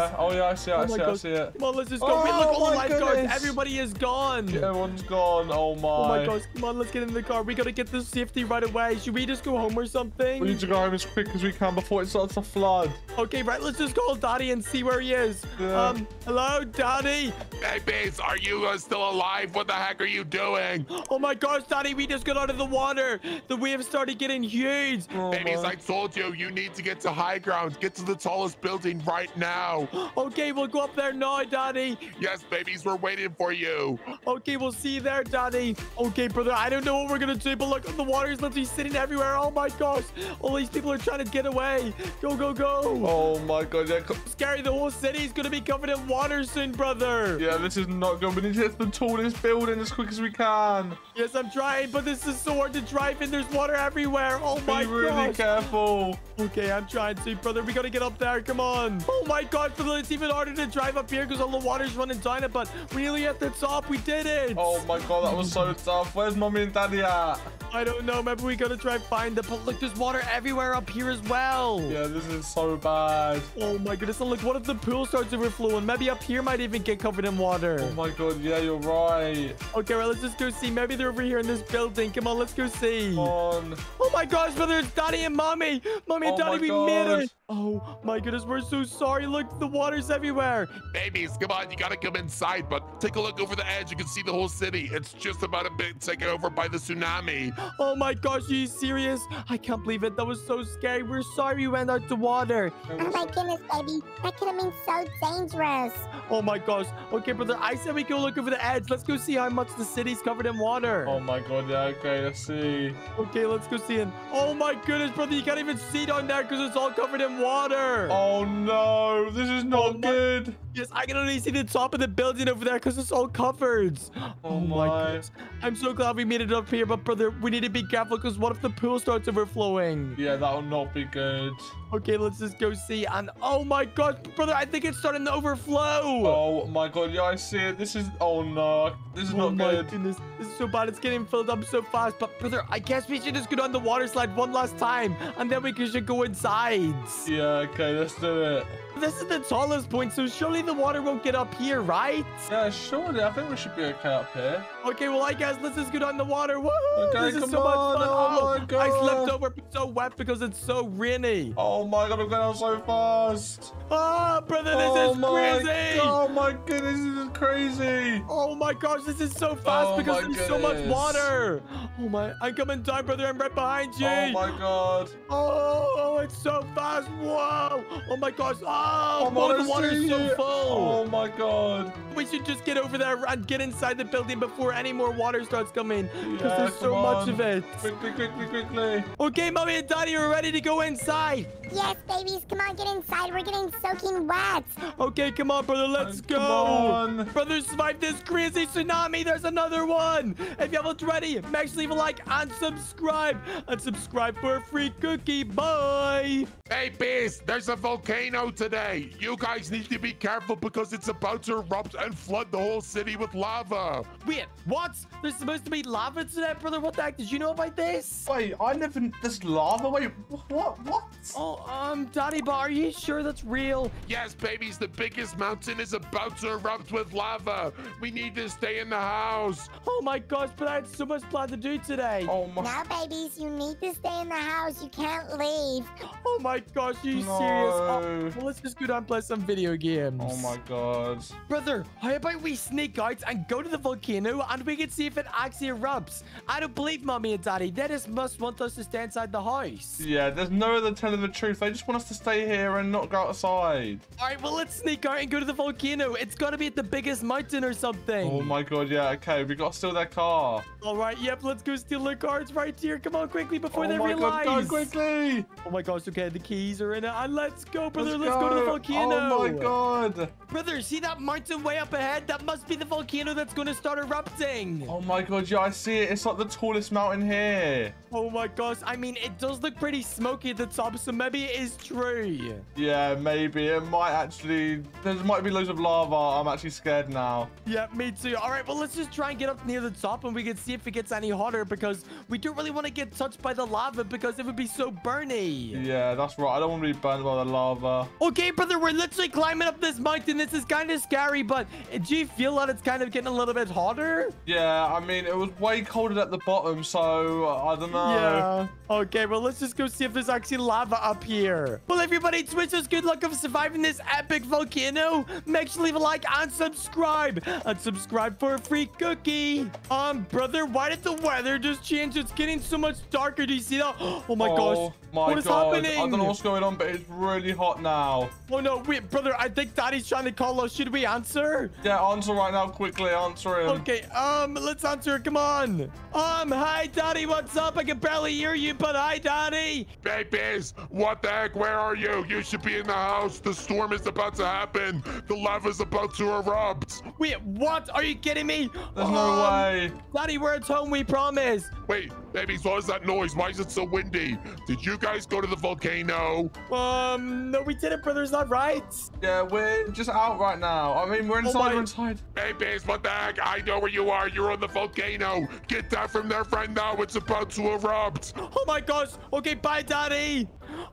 Gotta be here Here it somewhere. is. Oh yeah, I see it, I Oh my see it, I see it. Come on, let's just go. Wait, look, Oh all the my lifeguards. goodness. Everybody is gone. Everyone's gone. Oh my. Oh my gosh, come on, let's get in the car. We gotta get this safety right away. Should we just go home or something? We need to go home as quick as we can before it starts to flood. Okay, right, let's just call Daddy and see where he is. Yeah. Um, hello, Daddy. Babies, are you uh, still alive? What the heck are you doing? Oh my gosh, Daddy, we just got out of the water. The waves started getting huge. Oh Babies, my. I told you, you need to get to high ground. Get to the tallest building right now. Okay, we'll go up there now, Daddy. Yes, babies, we're waiting for you. Okay, we'll see you there, Daddy. Okay, brother, I don't know what we're gonna do, but look, the water is literally sitting everywhere. Oh my gosh, all these people are trying to get away. Go, go, go. Oh my god, yeah. Scary, the whole city's gonna be covered in water soon, brother. Yeah, this is not good. We need to get to the tallest building as quick as we can. Yes, I'm trying, but this is so hard to drive in. There's water everywhere. Oh my gosh. Be really gosh. careful. Okay, I'm trying to, brother. We gotta get up there. Come on. Oh my god, It's even harder to drive up here because all the water's running down it, but we're nearly at the top. We did it. Oh my god, that was so tough. Where's mommy and daddy at? I don't know. Maybe we gotta try find it. But look, there's water everywhere up here as well. Yeah, this is so bad. Oh my goodness. And look, what if the pool starts overflowing? Maybe up here might even get covered in water. Oh my god, yeah, you're right. Okay, well, let's just go see. Maybe they're over here in this building. Come on, let's go see. Come on. Oh my gosh, brother, it's Daddy and Mommy. Mommy and Oh Daddy, we made God. it. Oh my goodness, we're so sorry. Look, the water's everywhere. Babies, come on, you gotta come inside, but take a look over the edge. You can see the whole city. It's just about a bit taken over by the tsunami. Oh my gosh, are you serious? I can't believe it. That was so scary. We're sorry we went out to water. Oh my goodness, baby. That could have been so dangerous. Oh my gosh. Okay, brother, I said we go look over the edge. Let's go see how much the city's covered in water. Oh my god, yeah, okay, let's see. Okay, let's go see it. Oh my goodness, brother, you can't even see down there because it's all covered in water. Oh no, this is not Oh good. Yes, I can only see the top of the building over there because it's all covered. Oh, oh my. goodness. I'm so glad we made it up here, but brother, we need to be careful because what if the pool starts overflowing? Yeah, that will not be good. Okay, let's just go see. And oh my god, brother, I think it's starting to overflow. Oh my god, yeah, I see it. This is. Oh no, this is Oh not my good. goodness, this is so bad. It's getting filled up so fast. But brother, I guess we should just go down the water slide one last time, and then we can- should go inside. Yeah, okay, let's do it. This is the tallest point, so surely the water won't get up here, right? Yeah, surely. I think we should be okay up here. Okay, well, I guess let's just go down the water. Woo! Okay, this is so much on. fun. Oh my God. I slipped over. So wet because it's so rainy. Oh my god, I'm going down so fast. Ah, brother, this oh is my crazy. Oh my goodness, this is crazy. Oh my gosh, this is so fast Oh because there's so much water. Oh my, I'm coming down, brother. I'm right behind you. Oh my god. Oh, it's so fast. Whoa. Oh my gosh. Oh, I'm the water's so full. Oh my god. We should just get over there and get inside the building before any more water starts coming. Because Yeah, there's so come much of it. Quickly, quickly, quickly. Okay, mommy and daddy are ready to go inside. Yes, babies, come on, get inside. We're getting soaking wet. Okay, come on, brother. Let's Come go. on. Brother, survive this crazy tsunami. There's another one. If you haven't already, make sure to leave a like and subscribe. And subscribe for a free cookie. Bye. Hey, Beast, there's a volcano today. You guys need to be careful because it's about to erupt and flood the whole city with lava. Wait, what? There's supposed to be lava today, brother. What the heck? Did you know about this? Wait, I live in this lava. Wait, what? What? Oh, um, daddy, but are you sure that's real? Yes, babies, the biggest mountain is about to erupt with lava. We need to stay in the house. Oh my gosh, but I had so much planned to do today. Oh my. Now, babies, you need to stay in the house. You can't leave. Oh my gosh, are you serious? No. Oh, well, let's just go down and play some video games. Oh my god. Brother, How about we sneak out and go to the volcano and we can see if it actually erupts? I don't believe mommy and daddy. They just must want us to stay inside the house. Yeah, there's no other telling truth. They just want us to stay here and not go outside. All right, well, let's sneak out and go to the volcano. It's got to be at the biggest mountain or something. Oh my god, yeah, okay, we got to steal their car. All right, yep, let's go steal their cars right here. Come on, quickly, before oh they my realize. god, go quickly! Oh my gosh, okay, the keys are in it. And let's go, brother. Let's, Let's go. to the volcano. Oh my god! Brother, see that mountain way up ahead? That must be the volcano that's going to start erupting. Oh my god, yeah, I see it. It's like the tallest mountain here. Oh my gosh, I mean, it does look pretty smoky at the top, so maybe it is true. Yeah, maybe. It might actually... There might be loads of lava. I'm actually scared now. Yeah, me too. All right, well, let's just try and get up near the top and we can see if it gets any hotter because we don't really want to get touched by the lava because it would be so burny. Yeah, that's right. I don't want to be burned by the lava. Okay, brother, we're literally climbing up this mountain. This is kind of scary, but do you feel that it's kind of getting a little bit hotter? Yeah, I mean, it was way colder at the bottom, so I don't know. Yeah. Okay, well, let's just go see if there's actually lava up here. Well, everybody, to wish good luck of surviving this epic volcano. Make sure to leave a like and subscribe. And subscribe for a free cookie. Um, brother, why did the weather just change? It's getting so much darker. Do you see that? Oh, my oh, gosh. my what is god. happening? I don't know what's going on, but it's really hot now. Oh, no. Wait, brother, I think daddy's trying to call us. Should we answer? Yeah, answer right now, quickly. Answer him. Okay, um, let's answer. Come on. Um, hi, daddy. What's up? I can barely hear you, but hi, daddy. Babies, what the heck? Where are you? You should be in the house. The storm is about to happen. The lava's about to erupt. Wait, what? Are you kidding me? There's no Um, way. Daddy, we're at home, we promise. Wait, babies, what is that noise? Why is it so windy? Did you guys go to the volcano? Um, no, we didn't, brother. Is that right? Yeah, we're just out right now. I mean, we're inside, Oh we're inside. Babies, what the heck? I know where you are. You're on the volcano. Get that from there right now. It's about to erupt. Oh my gosh. Okay, bye, daddy.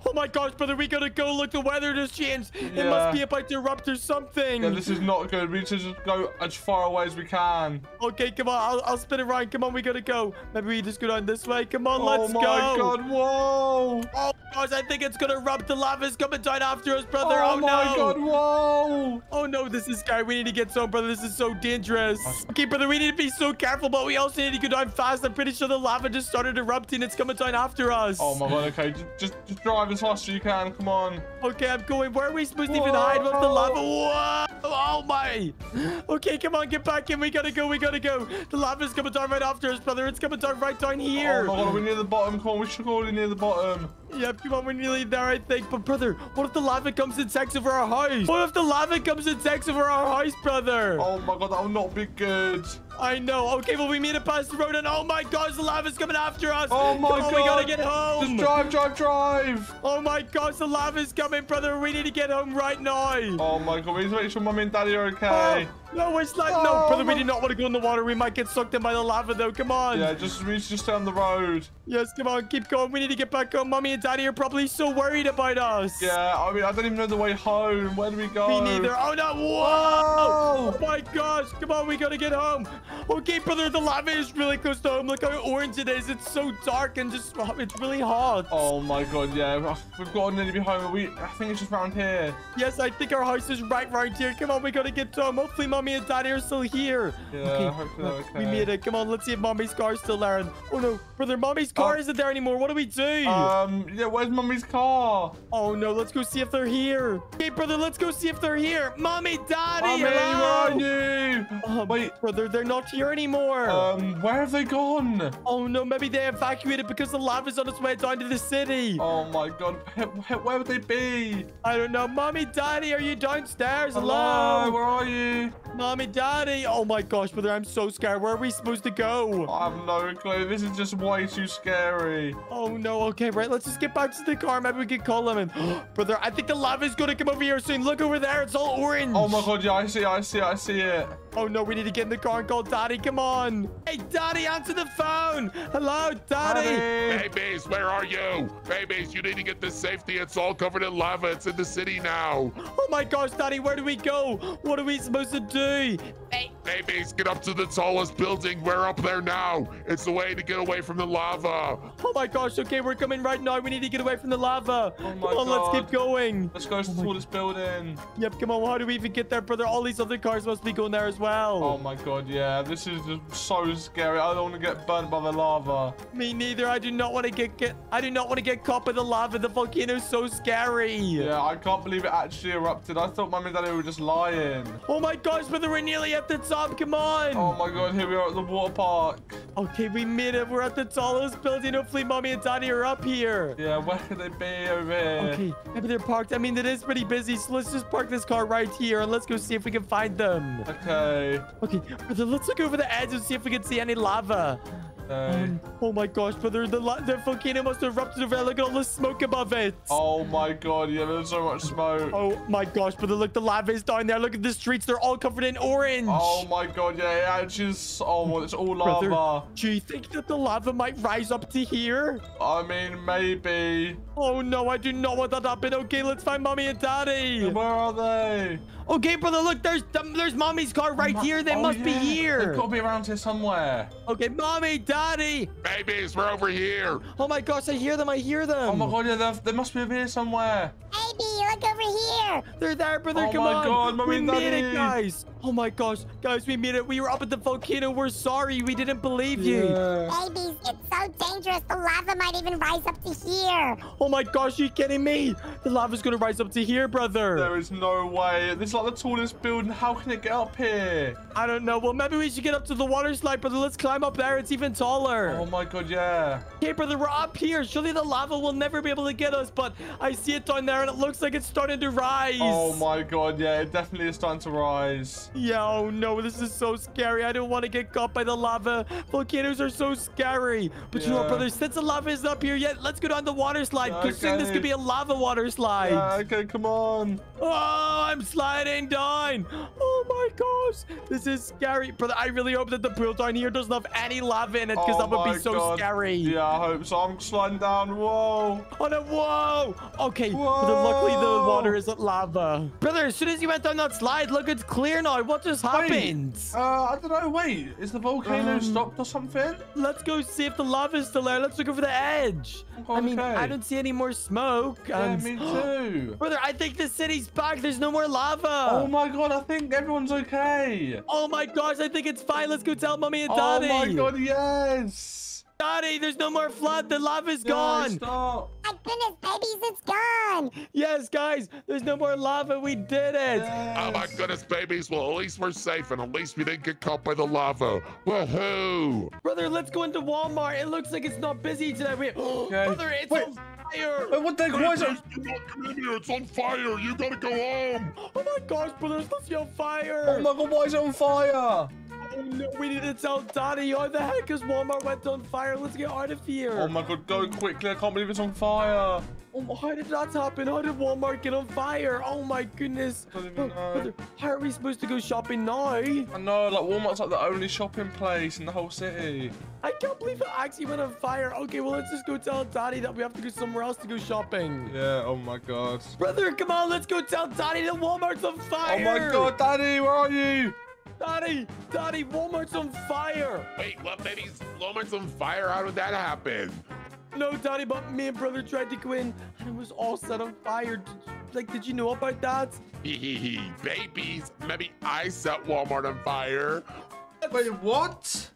Oh my gosh, brother, we gotta go. Look, the weather just changed. It must be about to erupt or something. Yeah, this is not good. We need to just go as far away as we can. Okay, come on. I'll, I'll spin it around. Come on, we gotta go. Maybe we just go down this way. Come on, oh let's go. Oh my god, whoa! Oh gosh, I think it's gonna erupt. The lava's coming down after us, brother. Oh, no. Oh, my no. god, whoa! Oh no, this is scary. We need to get some, brother. This is so dangerous. Okay, brother, we need to be so careful, but we also need to go down fast. I'm pretty sure the lava just started erupting. It's coming down after us. Oh my god, okay, just, just, just drive as fast as you can, come on. Okay, I'm going. Where are we supposed to even hide with the lava? Whoa! Oh my! Okay, come on, get back in. We gotta go. We gotta go. The lava's coming down right after us, brother. It's coming down right down oh, here. Oh my god, we're near the bottom, come on, we should go near the bottom. Yep, come on, we're nearly there, I think. But brother, what if the lava comes and takes over our house? What if the lava comes and takes over our house, brother? Oh my god, that will not be good. I know. Okay, well, we made it past the road, and oh my gosh, the lava's coming after us. Oh my Come on, god. we gotta get home. Just drive, drive, drive. Oh my gosh, the lava's coming, brother. We need to get home right now. Oh my god, we need to make sure mommy and daddy are okay. Oh, no, it's like, no, Oh brother, we my- do not want to go in the water. We might get sucked in by the lava, though. Come on. Yeah, just we need to just down the road. Yes, come on, keep going. We need to get back home. Mommy and daddy are probably so worried about us. Yeah, I mean, I don't even know the way home. Where do we go? Me neither. Oh, no. Whoa. Oh, my gosh. Come on, we gotta get home. Okay, brother, the lava is really close to home. Look how orange it is. It's so dark and just, oh, it's really hot. Oh my god, yeah, oh, we've got to nearly be home. We, I think it's just around here. Yes, I think our house is right right here. Come on, we gotta get home. Hopefully, mommy and daddy are still here. Yeah, they're uh, we okay. made it. Come on, let's see if mommy's car's still there. And- Oh no, brother, mommy's car Oh. isn't there anymore. What do we do? Um, yeah, where's mommy's car? oh no, let's go see if they're here. Okay, brother, let's go see if they're here. Mommy, daddy, Mommy, hello. Uh, Wait, brother, they're not here anymore. um, where have they gone? oh no, maybe they evacuated because the lava's on its way down to the city. Oh my god, where, where would they be? I don't know. Mommy, daddy, are you downstairs? Hello, where are you? Mommy, daddy. Oh my gosh, brother, I'm so scared. Where are we supposed to go? I have no clue. This is just way too scary. Oh no, okay, right. Let's just get back to the car. Maybe we can call in. Brother, I think the lava's gonna come over here soon. Look over there, it's all orange. Oh my god, yeah, I see, I see, I see it. Oh no, we need to get in the car and call Daddy. Come on. Hey, Daddy, answer the phone. Hello, Daddy. Daddy. Babies, where are you? Babies, you need to get to safety. It's all covered in lava. It's in the city now. Oh my gosh, Daddy, where do we go? What are we supposed to do? Ba- Babies, get up to the tallest building. We're up there now. It's the way to get away from the lava. Oh my gosh, okay, we're coming right now. We need to get away from the lava. Oh my come on, let's keep going. Let's go to the oh, tallest building. Yep, come on, how do we even get there, brother? All these other cars must be going there as well. Oh my god, yeah. This is just so scary. I don't want to get burnt by the lava. Me neither. I do not want to get, get I do not want to get caught by the lava. The volcano's so scary. Yeah, I can't believe it actually erupted. I thought mum and daddy were just lying. Oh my gosh, but we're nearly at the top. Come on. Oh my god, here we are at the water park. Okay, we made it. We're at the tallest building. Hopefully, mommy and daddy are up here. Yeah, where could they be over here? Okay, maybe they're parked. I mean, it is pretty busy, so let's just park this car right here and let's go see if we can find them. Okay. Okay, brother, let's look over the edge and see if we can see any lava. Um, oh my gosh, brother, the, the volcano must have erupted over there. Look at all the smoke above it. Oh my god, yeah, there's so much smoke. Oh my gosh, brother, look, the lava is down there. Look at the streets. They're all covered in orange. Oh my god, yeah, it actually is. Oh, it's all Brother, lava. do you think that the lava might rise up to here? I mean, maybe. Oh no, I do not want that to happen. Okay, let's find mommy and daddy. Where are they? Okay, brother, look, there's um, there's mommy's car right Oh, here. They oh, must be here. They've got to be around here somewhere. Okay, mommy, daddy. Babies, we're over here. Oh my gosh, I hear them. I hear them. Oh my god, yeah, they're- must be over here somewhere. Baby, look over here. They're there, brother. Come on. Oh Come my on. God, mommy we and made it, guys. Oh my gosh, guys, we made it. We were up at the volcano. We're sorry. We didn't believe you. Babies, it's so dangerous. The lava might even rise up to here. Oh my gosh, you kidding me? The lava's gonna rise up to here, brother. There is no way. This is like the tallest building. How can it get up here? I don't know. Well, maybe we should get up to the water slide, brother. Let's climb up there. It's even taller. Oh my god, yeah. Okay, brother, we're up here. Surely the lava will never be able to get us, but I see it down there and it looks like it's starting to rise. Oh my god, yeah, it definitely is starting to rise. Yeah, oh no, this is so scary. I don't want to get caught by the lava. Volcanoes are so scary. But you know what, brother? Since the lava is up here yet, let's go down the water slide. Because soon this could be a lava water slide. Yeah, okay, come on. Oh, I'm sliding down. Oh my gosh. This is scary. Brother, I really hope that the pool down here doesn't have any lava in it because Oh that would be so God. scary. Yeah, I hope so. I'm sliding down. Whoa. Oh no, whoa! Okay, brother, luckily the water isn't lava. Brother, as soon as you went down that slide, look, it's clear now. What just happened? Uh, I don't know. Wait, is the volcano Um, stopped or something? Let's go see if the lava's still there. Let's look over the edge. Okay. I mean, I don't see any more smoke. Yeah, and- me too. Brother, I think the city's back. There's no more lava. Oh my god, I think everyone's okay. Oh my gosh, I think it's fine. Let's go tell mommy and oh daddy. Oh daddy. my god, yes. Daddy, there's no more flood. The lava's Yeah, gone. Stop. My goodness, babies, it's gone. Yes, guys, there's no more lava. We did it. Oh my goodness, babies. Well, at least we're safe and at least we didn't get caught by the lava. Woohoo! Brother, let's go into Walmart. It looks like it's not busy today. Wait, brother, it's Wait. On fire. Wait, what the? Why is it? Babies, do not come in here. It's on fire. You gotta go home. Oh my gosh, brother, it's supposed to on fire. Oh my god, why is it on fire? Oh no, we need to tell Daddy. How the heck is Walmart went on fire? Let's get out of here. Oh my god, go quickly. I can't believe it's on fire. Oh, my God. how did that happen? How did Walmart get on fire? Oh my goodness. I don't even Oh, know. brother, how are we supposed to go shopping now? I know, like Walmart's like the only shopping place in the whole city. I can't believe it actually went on fire. Okay, well, let's just go tell Daddy that we have to go somewhere else to go shopping. Yeah, oh my god. Brother, come on, let's go tell Daddy that Walmart's on fire. Oh my god, Daddy, where are you? Daddy, Daddy, Walmart's on fire. Wait, what, babies? Walmart's on fire. How did that happen? No, Daddy, but me and brother tried to go in and it was all set on fire. Did, like, did you know about that? Hee hee hee. Babies, maybe I set Walmart on fire. Wait, what?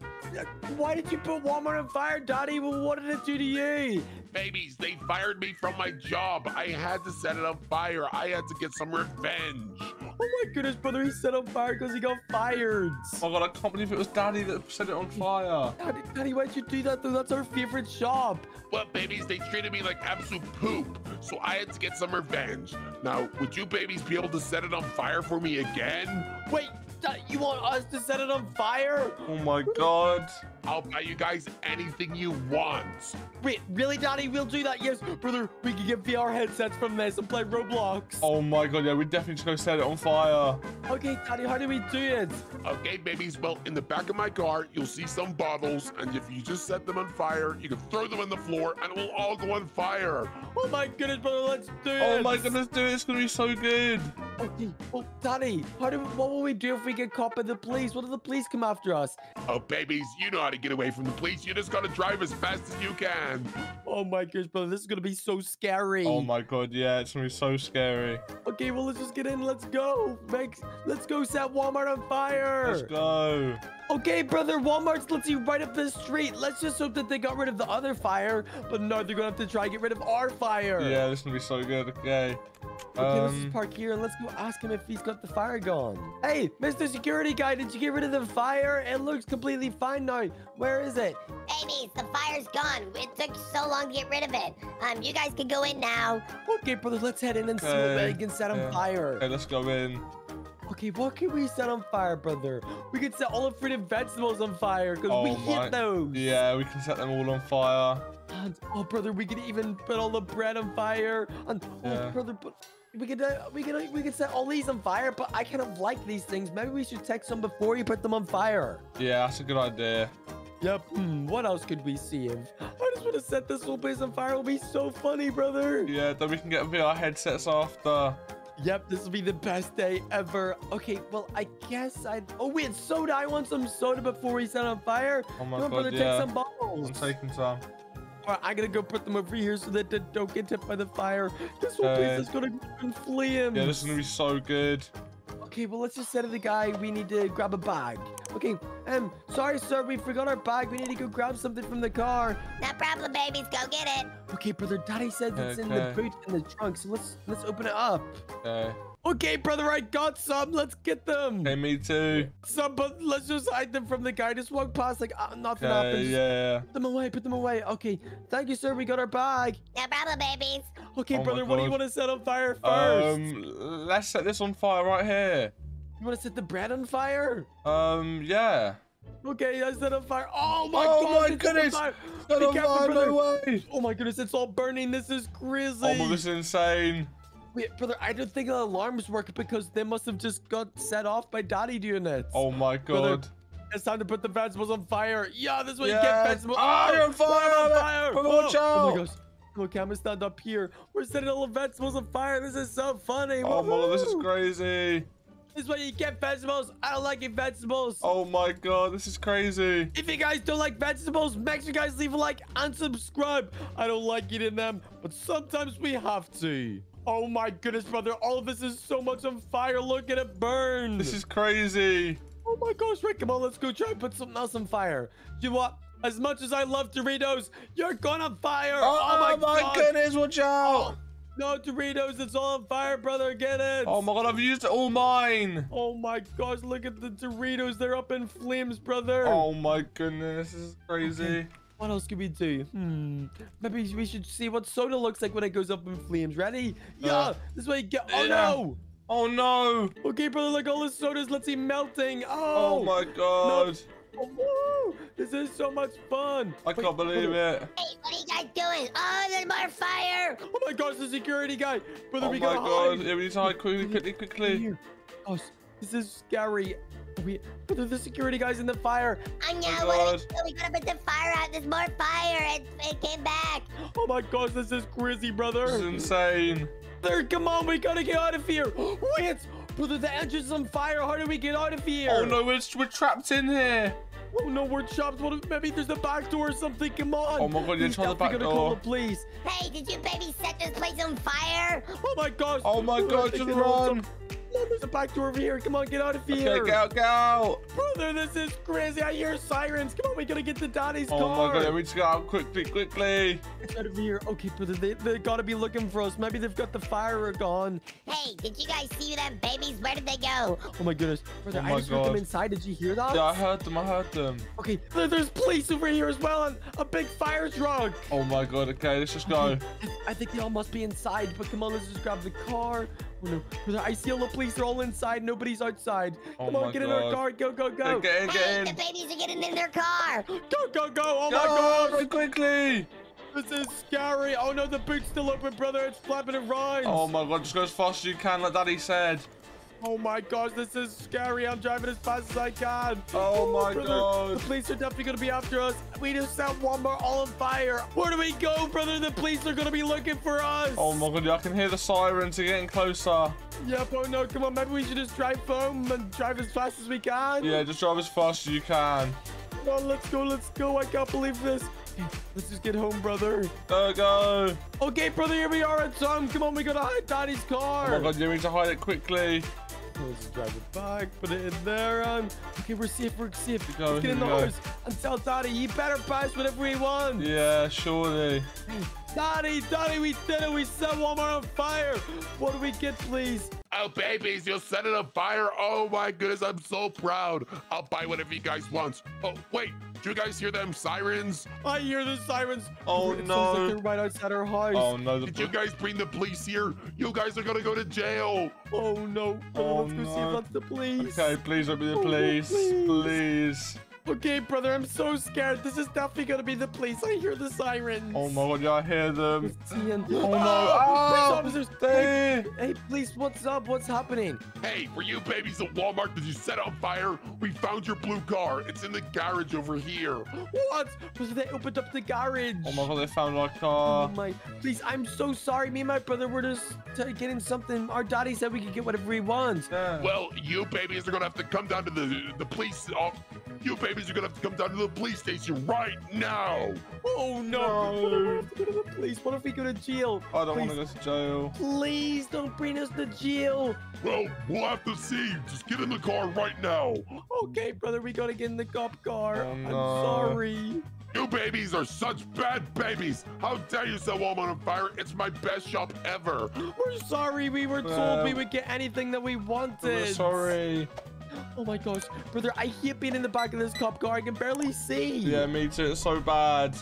Why did you put Walmart on fire, Daddy? Well, what did it do to you? Babies, they fired me from my job. I had to set it on fire. I had to get some revenge. Oh my goodness, brother, he set on fire because he got fired. Oh my god, I can't believe it was Daddy that set it on fire. Daddy, Daddy, why'd you do that though? That's our favorite shop. Well, babies, they treated me like absolute poop, so I had to get some revenge. Now, would you babies be able to set it on fire for me again? Wait, Da- you want us to set it on fire? Oh my god. I'll buy you guys anything you want. Wait, really, Daddy? We'll do that. Yes, brother, we can get VR headsets from this and play Roblox. Oh my god, yeah, we're definitely just go set it on fire. Okay, Daddy, how do we do it? Okay, babies, well, in the back of my car, you'll see some bottles, and if you just set them on fire, you can throw them on the floor, and it will all go on fire. Oh my goodness, brother, let's do oh it. Oh my goodness, dude, it's gonna be so good. Okay, well, Daddy, how do, what will we do if we get caught by the police? What if the police come after us? Oh, babies, you know how to get away from the police. You just gotta drive as fast as you can. Oh my gosh, brother, this is gonna be so scary. Oh my god, yeah, it's gonna be so scary. Okay, well, let's just get in. Let's go. Make, let's go set Walmart on fire. Let's go. Okay, brother, Walmart's literally right up the street. Let's just hope that they got rid of the other fire. But no, they're gonna have to try and get rid of our fire. Yeah, this is gonna be so good. Okay. Okay, let's just Um, park here and let's go ask him if he's got the fire gone. Hey, Mr. Security Guy, did you get rid of the fire? It looks completely fine now. Where is it? Babies, the fire's gone. It took so long to get rid of it. Um, you guys can go in now. Okay, brother, let's head in and see what Okay, we can set on yeah. fire. okay, let's go in. Okay, what can we set on fire, brother? We could set all the fruit and vegetables on fire because we Oh my- hit those. Yeah, we can set them all on fire. And, oh, brother, we could even put all the bread on fire. And, oh, Yeah. brother, but we could, uh, we could, uh, we could set all these on fire. But I kind of like these things. Maybe we should text them before you put them on fire. Yeah, that's a good idea. Yep. Hmm, what else could we see? If I just want to set this whole place on fire, it'll be so funny, brother. Yeah, then we can get VR headsets after. Yep, this will be the best day ever. Okay, well, I guess I'd. Oh, we had soda. I want some soda before we set on fire. Oh my Come god, yeah. take some bottles. I'm taking some. All right, I gotta go put them over here so that they don't get hit by the fire. This whole place Uh, is gonna go in flames. Yeah, this is gonna be so good. Okay, well, let's just say to the guy we need to grab a bag. Okay, um, sorry, sir, we forgot our bag. We need to go grab something from the car. No problem, babies. Go get it. Okay, brother, Daddy says it's in the boot in the trunk, so let's let's open it up. Okay. Okay, brother, I got some. Let's get them. Hey, me too. Some, but let's just hide them from the guy. Just walk past like uh, nothing Okay, happens. yeah. Put them away. Put them away. Okay, thank you, sir. We got our bag. No problem, babies. Okay, Oh brother, what do you want to set on fire first? Um, let's set this on fire right here. you want to set the bread on fire? Um, yeah. Okay, I set on fire. Oh my Oh god! my it's on goodness. fire. Set Be on careful, fire, brother. no way. Oh my goodness, it's all burning. This is crazy. Oh my, this is insane. Wait, brother, I don't think the alarms work because they must have just got set off by Daddy doing it. Oh my Brother, god. It's time to put the vegetables on fire. Yeah, this way you get vegetables. Ah, you're on fire. I'm on fire. Watch oh, oh my gosh. Okay, I'm stand up here. We're setting all the vegetables on fire. This is so funny. Oh god, this is crazy. This is why you get vegetables. I don't like eating vegetables. Oh my god, this is crazy. If you guys don't like vegetables, make sure you guys leave a like and subscribe. I don't like eating them, but sometimes we have to. Oh my goodness, brother. All of this is so much on fire. Look at it burn. This is crazy. Oh my gosh, Rick, come on, let's go try and put something else on fire. You know what? As much as I love Doritos, you're gonna fire. Oh, oh my, God. goodness, watch out. Oh, no, Doritos, it's all on fire, brother. Get it. Oh my god, I've used all mine. Oh my gosh, look at the Doritos. They're up in flames, brother. Oh my goodness, this is crazy. What else can we do? Hmm. Maybe we should see what soda looks like when it goes up in flames. Ready? Yeah. Uh, this way you get. Oh yeah. no. Oh no. Okay, brother, look, all the sodas. Let's see melting. Oh. Oh my god. Oh. This is so much fun. I Wait, can't believe brother. it. Hey, what are you guys doing? Oh, there's more fire. Oh my gosh, the security guy. Brother, Oh we my gotta god. hide. Yeah, we need to hide quickly, quickly, quickly. Gosh, this is scary. We, brother, the security guy's in the fire. Oh no, Oh, what do God. we do? We gotta put the fire out. There's more fire. It, it came back. Oh my gosh, this is crazy, brother. This is insane. Brother, come on, we gotta get out of here. Wait, brother, the engine's on fire. How do we get out of here? Oh no, we're, we're trapped in here. Oh no, we're chopped. What if maybe there's a back door or something? Come on. Oh my God, yeah, He's try the definitely back gonna call the police. Hey, did you baby set this place on fire? Oh my gosh. Oh my Brother, god, think just they're run. So- there's a back door over here. Come on, get out of here. Okay, get out, get out. Brother, this is crazy. I hear sirens. Come on, we gotta get to Daddy's Oh car. my god, yeah, we just get out quickly, quickly. Get out of here. Okay, brother, they, they gotta be looking for us. Maybe they've got the fire gone. Hey, did you guys see them babies? Where did they go? Oh, oh my goodness. Brother, Oh I my just heard them inside. Did you hear that? Yeah, I heard them, I heard them. Okay, there- there's police over here as well and a big fire truck. Oh my god, okay, let's just go. I, I think they all must be inside, but come on, let's just grab the car. Oh no, brother, I see all the police. They're all inside. Nobody's outside. Oh come on, my get in our car. Go, go, go. get in, Hey, the babies are getting in their car. Go, go, go. Oh Go, my gosh. very quickly. This is scary. Oh no, the boot's still open, brother. It's flapping around. Oh my god, just go as fast as you can, like Daddy said. Oh my gosh, this is scary. I'm driving as fast as I can. Oh my brother, God. The police are definitely gonna be after us. We just set Walmart all on fire. Where do we go, brother? The police are gonna be looking for us. Oh my god, I can hear the sirens. They're getting closer. Yep, oh no, come on, maybe we should just drive home and drive as fast as we can. Yeah, just drive as fast as you can. Come on, let's go, let's go. I can't believe this. Let's just get home, brother. Go, go. Okay, brother, here we are at home. Come on, we gotta hide Daddy's car. Oh my god, you need to hide it quickly. Let's drive it back, put it in there, and okay, we're safe, we're safe. Here we go, Let's get in the here go. house and tell Daddy he better pass whatever he wants. Yeah, surely. Daddy, Daddy, we did it. We set Walmart on fire. What do we get, please? Oh, babies, you set it on fire. Oh, my goodness, I'm so proud. I'll buy whatever you guys want. Oh, wait, do you guys hear them sirens? I hear the sirens. Oh, oh It sounds no. like they're right outside our house. Oh no, Did you guys bring the police here? You guys are gonna go to jail. Oh no. Oh, let's go see no. if that's the police. Okay, please don't be the Oh, no, police. please. Please. Okay, brother, I'm so scared. This is definitely gonna be the police. I hear the sirens. Oh my god, yeah, I hear them. Oh no. Ah, Ah, police officers. Hey, hey, police, what's up? What's happening? Hey, were you babies at Walmart? Did you set on fire? We found your blue car. It's in the garage over here. What? Was they opened up the garage? Oh my god, they found our Oh my! Please, I'm so sorry. Me and my brother were just uh, getting something. Our daddy said we could get whatever we want. Yeah. Well, you babies are gonna have to come down to the the police. Oh, you babies are gonna have to come down to the police station right now. Oh no! No. Have to go to the police. What if we go to jail? I don't want to go to jail. Please don't bring us to jail. Well, we'll have to see. Just get in the car right now. Okay, brother, we gotta get in the cop car. Oh, I'm sorry. You babies are such bad babies. How dare you set Walmart on fire? It's my best shop ever. We're sorry. We were told we would get anything that we I'm wanted. sorry. Oh my gosh, brother, I hate being in the back of this cop car. I can barely see. Yeah, me too. It's so bad.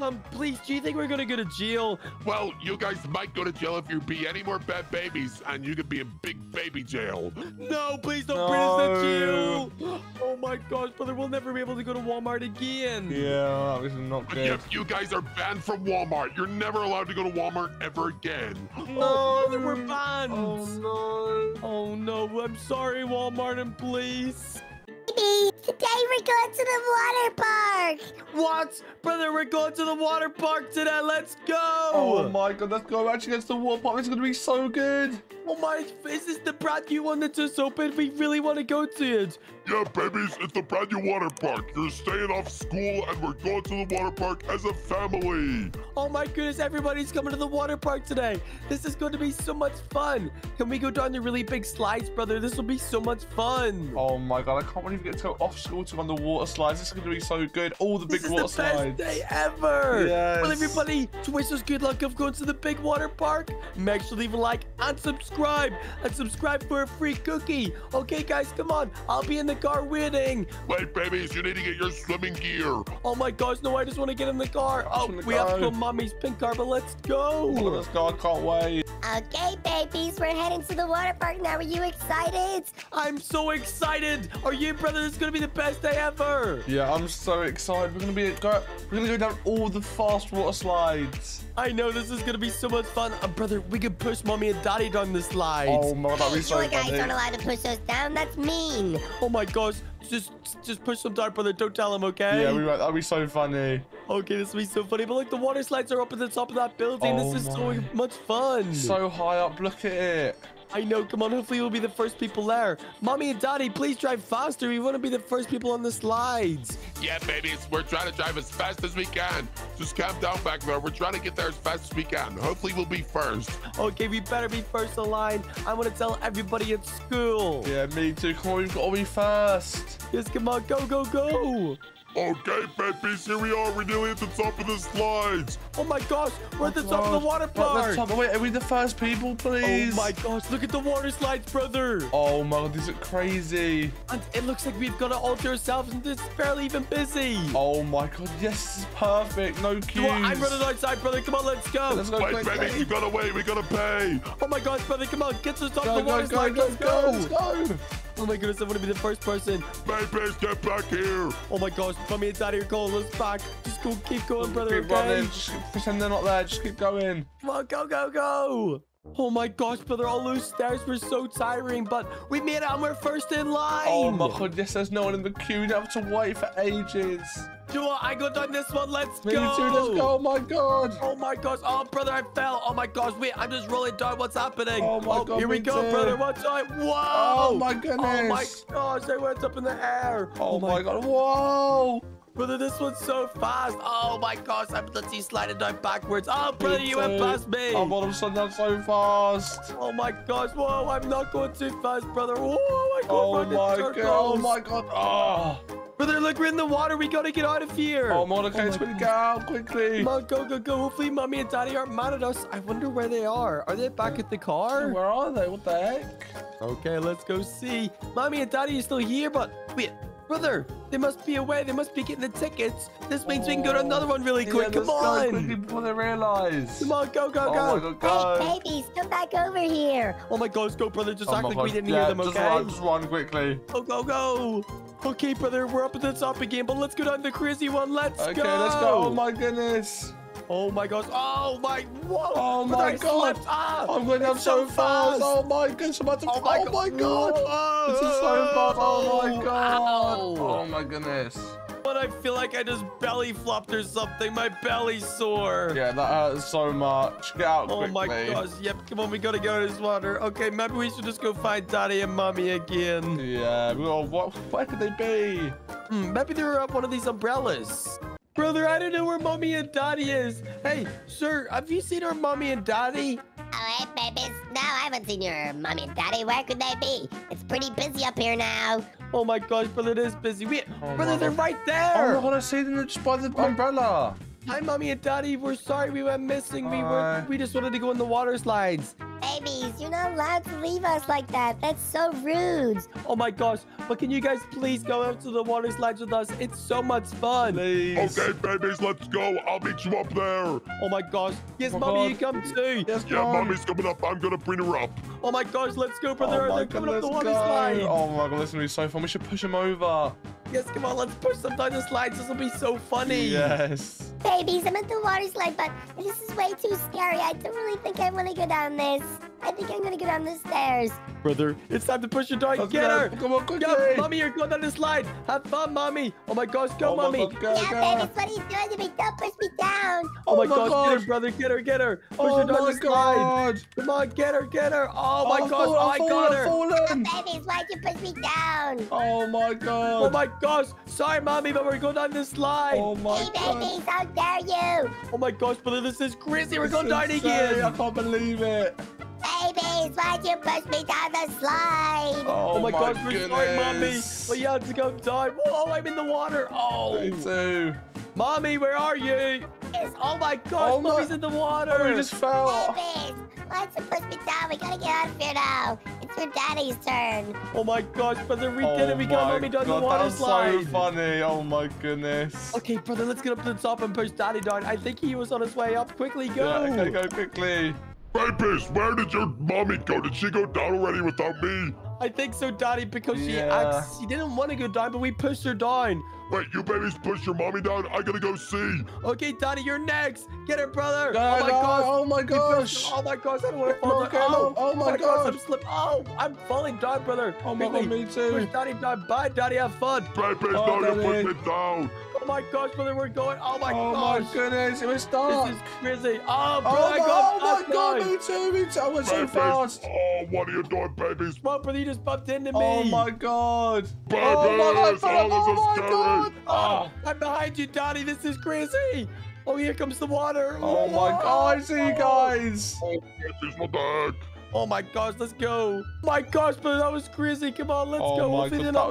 Um, please, do you think we're gonna go to jail? Well, you guys might go to jail if you be any more bad babies, and you could be in big baby jail. No, please don't bring us to jail. Oh my gosh, brother, we'll never be able to go to Walmart again. Yeah, this is not good. yep, you guys are banned from Walmart. You're never allowed to go to Walmart ever again. Oh, brother, we're banned. Oh no. Oh no, I'm sorry, Walmart and police. Baby, today we're going to the water park. What? Brother, we're going to the water park today. Let's go. Oh my god, let's go actually against the water park. It's gonna be so good. Oh my, this is the brand new one that just opened? We really want to go to it. Yeah, babies, it's the brand new water park. You're staying off school, and we're going to the water park as a family. Oh my goodness, everybody's coming to the water park today. This is going to be so much fun. Can we go down the really big slides, brother? This will be so much fun. Oh my god, I can't believe we get to go off school to run the water slides. This is gonna be so good. All the big this is water the best slides. day ever. Yes. Well, everybody, to wish us good luck of going to the big water park, make sure to leave a like and subscribe. And subscribe for a free cookie. Okay, guys, come on. I'll be in the car waiting. Wait, babies, you need to get your swimming gear. Oh my gosh, no, I just want to get in the car. Oh, just wanna we have to go. go mommy's pink car, but let's go. let's go. I can't wait. Okay, babies, we're heading to the water park now. Are you excited? I'm so excited. Are you, brother? This is going to be the best day ever. Yeah, I'm so excited. We're gonna be go. We're gonna go down all the fast water slides. I know this is going to be so much fun. Uh, brother, we could push mommy and daddy down the slide. Oh my god, that'd Hey, be so you guys funny. aren't allowed to push us down. That's mean. Oh my gosh. Just just push them down, brother. Don't tell him, okay? Yeah, we went. That'd be so funny. Okay, this will be so funny. But look, the water slides are up at the top of that building. Oh this is my. so much fun. So high up. Look at it. I know. Come on. Hopefully, we'll be the first people there. Mommy and daddy, please drive faster. We want to be the first people on the slides. Yeah, babies, we're trying to drive as fast as we can. Just calm down back there. We're trying to get there as fast as we can. Hopefully, we'll be first. Okay, we better be first in line. I want to tell everybody at school. Yeah, me too. Come on, we've got to be first. Yes, come on. Go, go, go. Okay, babies, here we are. We're nearly at the top of the slides. Oh my gosh, we're at the top of the water Right, let's park. top- Wait, are we the first people, oh please? Oh my gosh, look at the water slides, brother. Oh my god, these are crazy. And it looks like we've got it all to ourselves and it's barely even busy. Oh my god, yes, this is perfect. No queues. Come on, I'm running outside, brother. Come on, let's go. Let's go Wait, quick, babies, we quick. gotta wait. We gotta pay. Oh my gosh, brother, come on. Get to the top Go, of the go, water go, slide. go, let's go, go. let's go. Oh my goodness, I want to be the first person. Babies, get back here. Oh my gosh, mommy and daddy are Let's back. Just go, keep going, brother, Keep okay? running. Just pretend they're not there. Just keep going. Come on, go, go, go. Oh my gosh, brother, all those stairs were so tiring, but we made it and we're first in oh, line. Oh my god, yes, there's no one in the queue. You have to wait for ages. Do you know what? I go down this one. Let's Me go. too, let's go. Oh my god. Oh my gosh. Oh, brother, I fell. Oh my gosh. Wait, I'm just rolling down. What's happening? Oh my oh, God, Here we go, too. brother. Watch out. Whoa. Oh my goodness. Oh my gosh. I went up in the air. Oh, oh my god. Whoa. Brother, this one's so fast. Oh my gosh. I'm literally sliding down backwards. Oh, brother, Me you went past me. I'm all of a sudden so fast. Oh my gosh. Whoa, I'm not going too fast, brother. Whoa, I go Oh my god. Oh my god. Oh. Brother, look, we're in the water. We gotta get out of here. Oh, Mordecai, gonna get out quickly. Come on, go, go, go. Hopefully, mommy and daddy aren't mad at us. I wonder where they are. Are they back at the car? Where are they? What the heck? Okay, let's go see. Mommy and daddy are still here, but wait, brother, they must be away. They must be getting the tickets. This means we can go to another one really quick. Yeah, Come let's go on. quickly before they realize. Come on, go, go, Oh go. my god, Hey, go. babies, come back over here. Oh my gosh, go, brother. Just Oh act my like God. we didn't yeah, hear them, just okay? run, just run quickly. Go, go, go. Okay, brother, we're up at the top again, but let's go down the crazy one. Let's Okay, go. let's go. Oh my goodness. Oh my gosh. Oh my. Whoa. Oh my I God. Ah, I'm going down it's so fast. fast. Oh my goodness, I'm about to. Oh my, oh my god. Whoa. This is so fast. Oh my god. Ow. Oh my goodness. But I feel like I just belly flopped or something. My belly's sore. Yeah, that hurts so much. Get out Oh quickly. my gosh. Yep, come on, we gotta go to this water. Okay, maybe we should just go find daddy and mommy again. Yeah, well, what, where could they be? Hmm, maybe they were up one of these umbrellas. Brother, I don't know where mommy and daddy is. Hey, sir, have you seen our mommy and daddy? Oh, hey, babies. No, I haven't seen your mommy and daddy. Where could they be? It's pretty busy up here now. Oh my gosh, brother, it is busy. Wait, Oh brother, my they're God. right Oh there. my god, I see them just by the umbrella. Hi, mommy and daddy. We're sorry we went missing. We were we just wanted to go in the water slides. Babies, you're not allowed to leave us like that. That's so rude. Oh my gosh, but can you guys please go out to the water slides with us? It's so much fun. Please. Okay, babies, let's go. I'll meet you up there. Oh my gosh. Yes, Oh, mommy, you come too. Yes, Yeah, come on. mommy's coming up. I'm gonna bring her up. Oh my gosh, let's go, brother. Oh They're coming up the water go. slide. Oh my god, this is gonna be so fun. We should push him over. Yes, come on, let's push them down the slides. This will be so funny. Yes. Babies, I'm at the water slide, but this is way too scary. I don't really think I want to go down this. I think I'm gonna go down the stairs. Brother, it's time to push her down. Let's Get her. Come on, quickly. Yeah, mommy, you're going down the slide. Have fun, mommy. Oh my gosh, go, oh my mommy. God, go, yeah, go. babies, what are you doing to me? Don't push me down. Oh, my, Oh my gosh, get her, brother. Get her, get her. Push Oh her down my the slide. god. Come on, get her, get her. Oh my I've gosh, fallen, oh, I I've got her. I've fallen. Oh, babies, why'd you push me down? Oh my Oh god. my gosh. Sorry, mommy, but we're going down the slide. Oh my Hey, god. babies, how dare you? Oh my gosh, brother, this is crazy. We're going is down insane. I can't believe it. Babies, why'd you push me down the slide? Oh, Oh my, gosh, we're sorry, mommy. But you have to go down. Whoa, I'm in the water. Oh, Me too. mommy, where are you? Yes. Oh my gosh, Oh my- mommy's in the water. Oh, we just fell. Babies, why'd you push me down? We gotta get out of here now. It's your daddy's turn. Oh my gosh, brother, we oh did it. We got my mommy down god, the water that was slide. so funny. Oh my goodness. Okay, brother, let's get up to the top and push daddy down. I think he was on his way up. Quickly, go. Yeah, okay, go quickly. Babies, where did your mommy go? Did she go down already without me? I think so, daddy, because she Yeah. asked, she didn't want to go down, but we pushed her down. Wait, you babies push your mommy down? I gotta go see. Okay, daddy, you're next. Get it, brother. Go, oh my go. gosh. Oh my gosh. Oh my gosh, I don't want to Come fall on, down. come on. Oh, oh my gosh, I'm gosh. slipping. Oh, I'm falling down, brother. Oh my god, me too. Push daddy down. Bye, daddy. Have fun. Babies, Oh, no, you Daddy. put me down. Oh my gosh, brother, we're going. Oh my gosh. oh my goodness, it was stuck. This is crazy. Oh, bro, Oh I my, got oh my god, me too, me too. I went so fast. oh, what are you doing, babies? Come brother, you just bumped into me. Oh my god. Babies, Oh my oh god, oh, this oh is my scary. god. Oh, I'm behind you, Daddy. This is crazy. Oh, here comes the water. Oh my god, I see you oh. guys. Oh, babies, what the heck? Oh my gosh, let's go. my gosh, but that was crazy. Come on, let's Oh go. my Hopefully God, they're that not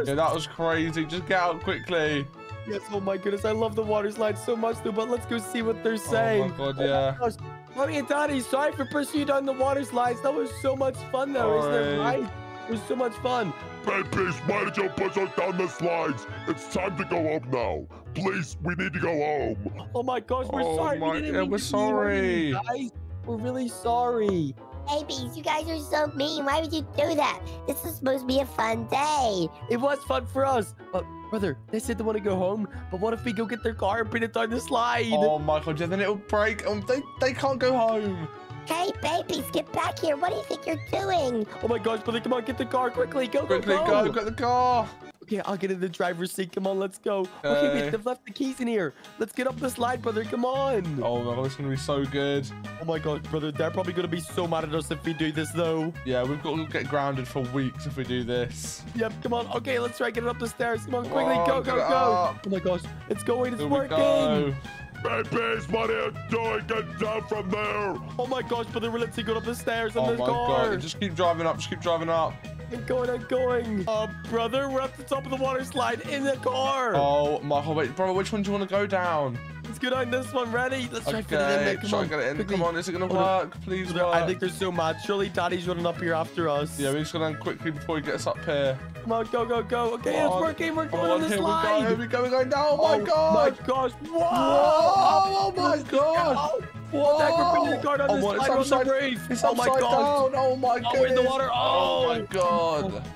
was- mad. Yeah, that was crazy. Just get out quickly. Yes, oh my goodness. I love the water slide so much, though. But let's go see what they're oh saying. Oh my god, yeah. Oh gosh. Mommy and Daddy, sorry for pushing you down the water slides. That was so much fun, though. Isn't it right? It was so much fun. Babies, why did you push us down the slides? It's time to go home now. Please, we need to go home. Oh my gosh, we're Oh sorry. my- we didn't yeah, mean we're to be rude, sorry. Guys, we're really sorry. Babies, you guys are so mean. Why would you do that? This is supposed to be a fun day. It was fun for us. But, brother, they said they want to go home. But what if we go get their car and bring it down the slide? Oh my god, yeah, then it'll break. Um, they, they can't go home. Hey, babies, get back here. What do you think you're doing? Oh my gosh, brother, come on, get the car quickly. Go, Quickly, go, go, go. get the car. Okay, I'll get in the driver's seat. Come on, let's go. Okay, Okay. wait, they've left the keys in here. Let's get up the slide, brother. Come on. Oh my god, it's gonna be so good. Oh my gosh, brother, they're probably gonna be so mad at us if we do this, though. Yeah, we've got to get grounded for weeks if we do this. Yep, come on. Okay, let's try getting up the stairs. Come on, quickly, Come go, go, go. up. Oh my gosh, it's going, it's Here working. go. Babies, what are you doing? Get down from there! Oh my gosh, brother, we're literally going up the stairs in Oh this my god, just keep driving up, just keep driving up. I'm going, I'm going. Oh, brother, we're at the top of the water slide in the car. Oh my god, wait, brother, which one do you want to go down? Let's get on this one. Ready? Let's try to fit it in there. Okay, Come on. get it in. quickly. Come on, is it gonna work? Please work. I think they're so mad. Surely Daddy's running up here after us. Yeah, we just gotta end quickly before he gets up here. Come on, go, go, go. Okay, Come it's on. working. We're going on, on the here slide. we go, here we go, we're going down. Oh my god! Oh my gosh. Whoa. Oh, oh my god! Oh, what the heck? We're putting the car down Oh, this my- slide. it's on the upside- It's oh my gosh. down. Oh my god! Oh, we're in the water. Oh my Oh. god! The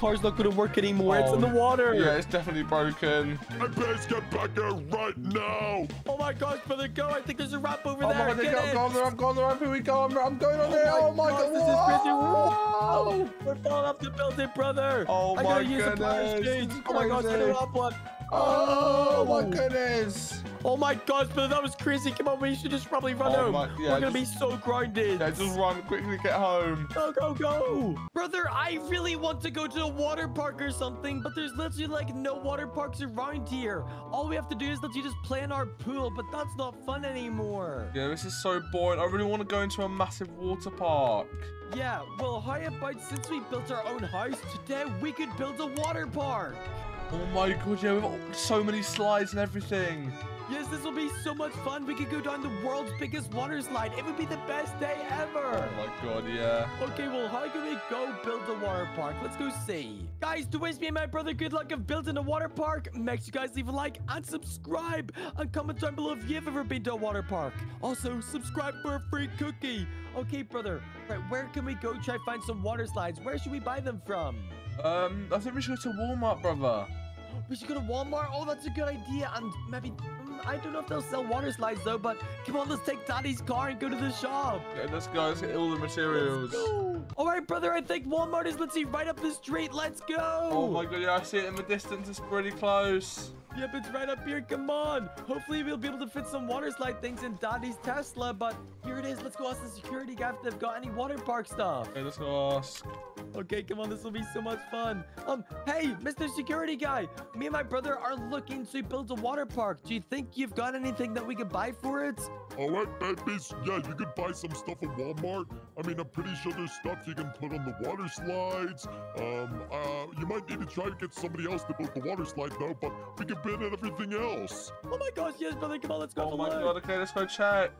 car's not going to work anymore. It's in the Oh, water. Yeah, it's definitely broken. Babies, get back here right now! Oh my gosh, brother, go. I think there's a ramp over Oh there. my god, Get go, it. go on the ramp, go on the ramp, here we go. I'm, I'm going on Oh there. my Oh my gosh, god! this is crazy. Whoa! We're falling off the building, brother. Oh I my gotta use a goodness, this is Oh my gosh, I crazy. don't have one. Oh, oh my goodness! Oh my gosh, brother, that was crazy. Come on, we should just probably run Oh home. my- yeah, We're gonna just- be so grounded. Yeah, just run quickly, get home. Go, go, go! Brother, I really want to go to a water park or something, but there's literally like no water parks around here. All we have to do is literally just play in our pool, but that's not fun anymore. Yeah, this is so boring. I really want to go into a massive water park. Yeah, well, how about since we built our own house, today we could build a water park. Oh my god, yeah, we've got so many slides and everything. Yes, this will be so much fun. We could go down the world's biggest water slide. It would be the best day ever. Oh my god, yeah. Okay, well, how can we go build a water park? Let's go see. Guys, to wish me and my brother good luck of building a water park, make sure you guys leave a like and subscribe. And comment down below if you've ever been to a water park. Also, subscribe for a free cookie. Okay, brother. Right, where can we go try find some water slides? Where should we buy them from? Um, I think we should go to Walmart, brother. We should go to Walmart. Oh, that's a good idea. And maybe, mm, I don't know if they'll sell water slides though, but come on, let's take Daddy's car and go to the shop. Yeah, let's go. Let's get all the materials. All right, brother. I think Walmart is let's see, right up the street. Let's go. Oh my god, yeah, I see it in the distance. It's pretty close. Yep, it's right up here. Come on. Hopefully, we'll be able to fit some water slide things in Daddy's Tesla. But here it is. Let's go ask the security guy if they've got any water park stuff. Okay, let's go ask. Okay, come on. This will be so much fun. Um, hey, Mr. Security Guy. Me and my brother are looking to build a water park. Do you think you've got anything that we could buy for it? Alright, babies, yeah, you could buy some stuff at Walmart. I mean, I'm pretty sure there's stuff you can put on the water slides. Um, uh, you might need to try to get somebody else to build the water slide, though, but we can build in everything else. Oh my gosh, yes, brother. Come on, let's go. Oh have a my look. god, okay, let's go check.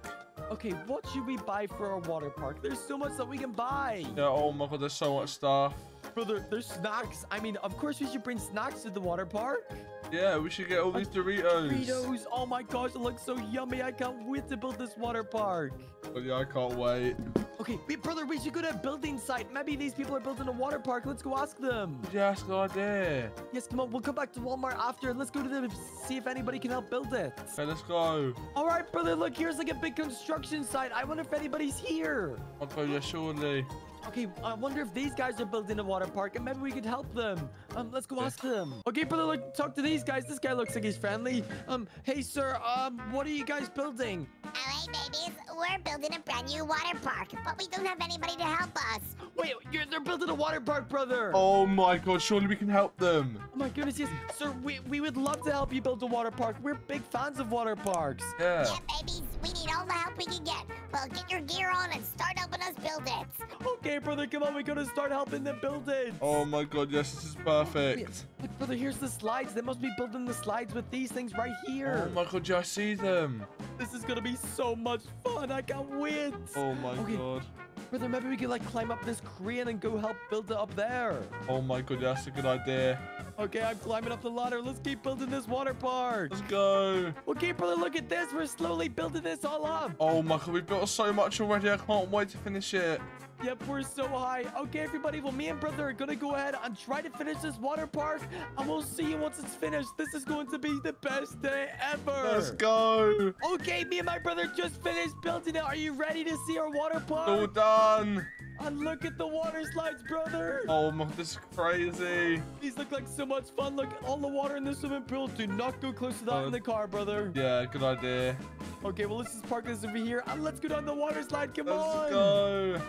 Okay, what should we buy for our water park? There's so much that we can buy. Yeah, oh my god, there's so much stuff. Brother, there's snacks. I mean, of course we should bring snacks to the water park. Yeah, we should get all these Doritos. Doritos. Oh my gosh, it looks so yummy. I can't wait to build this water park. But yeah, I can't wait. Okay, wait, brother, we should go to a building site. Maybe these people are building a water park. Let's go ask them. Yeah, a good idea. Yes, come on. We'll come back to Walmart after. Let's go to them and see if anybody can help build it. Okay, let's go. All right, brother, look, here's like a big construction site. I wonder if anybody's here. Okay, yeah, surely. Okay, I wonder if these guys are building a water park and maybe we could help them. Um, let's go ask them. Okay, brother, look, talk to these guys. This guy looks like he's friendly. Um, hey, sir, um, what are you guys building? Alright, babies, we're building a brand new water park, but we don't have anybody to help us. Wait, you're, they're building a water park, brother. Oh my god, surely we can help them. Oh my goodness, yes. Sir, we, we would love to help you build a water park. We're big fans of water parks. Yeah. Yeah, babies, we need all the help we can get. Well, get your gear on and start helping us build it. Okay, brother, come on. We gotta start helping them build it. Oh my god, yes, this is Wait, perfect. look, brother, here's the slides. They must be building the slides with these things right here. Oh my god, yeah, I see them. This is gonna be so much fun. I can't wait. Oh my Okay. god. Brother, maybe we could like climb up this crane and go help build it up there. Oh my god, that's a good idea. Okay, I'm climbing up the ladder. Let's keep building this water park. Let's go. Okay, brother, look at this. We're slowly building this all up. Oh my god, we built so much already. I can't wait to finish it. Yep, we're so high. Okay, everybody. Well, me and brother are gonna go ahead and try to finish this water park, and we'll see you once it's finished. This is going to be the best day ever. Let's go. Okay, me and my brother just finished building it. Are you ready to see our water park? All done. And look at the water slides, brother. Oh my, this is crazy. These look like so much fun. Look at all the water in the swimming pool. Do not go close to that Uh, in the car, brother. Yeah, good idea. Okay, well, let's just park this over here and let's go down the water slide. Come on. Let's on. go.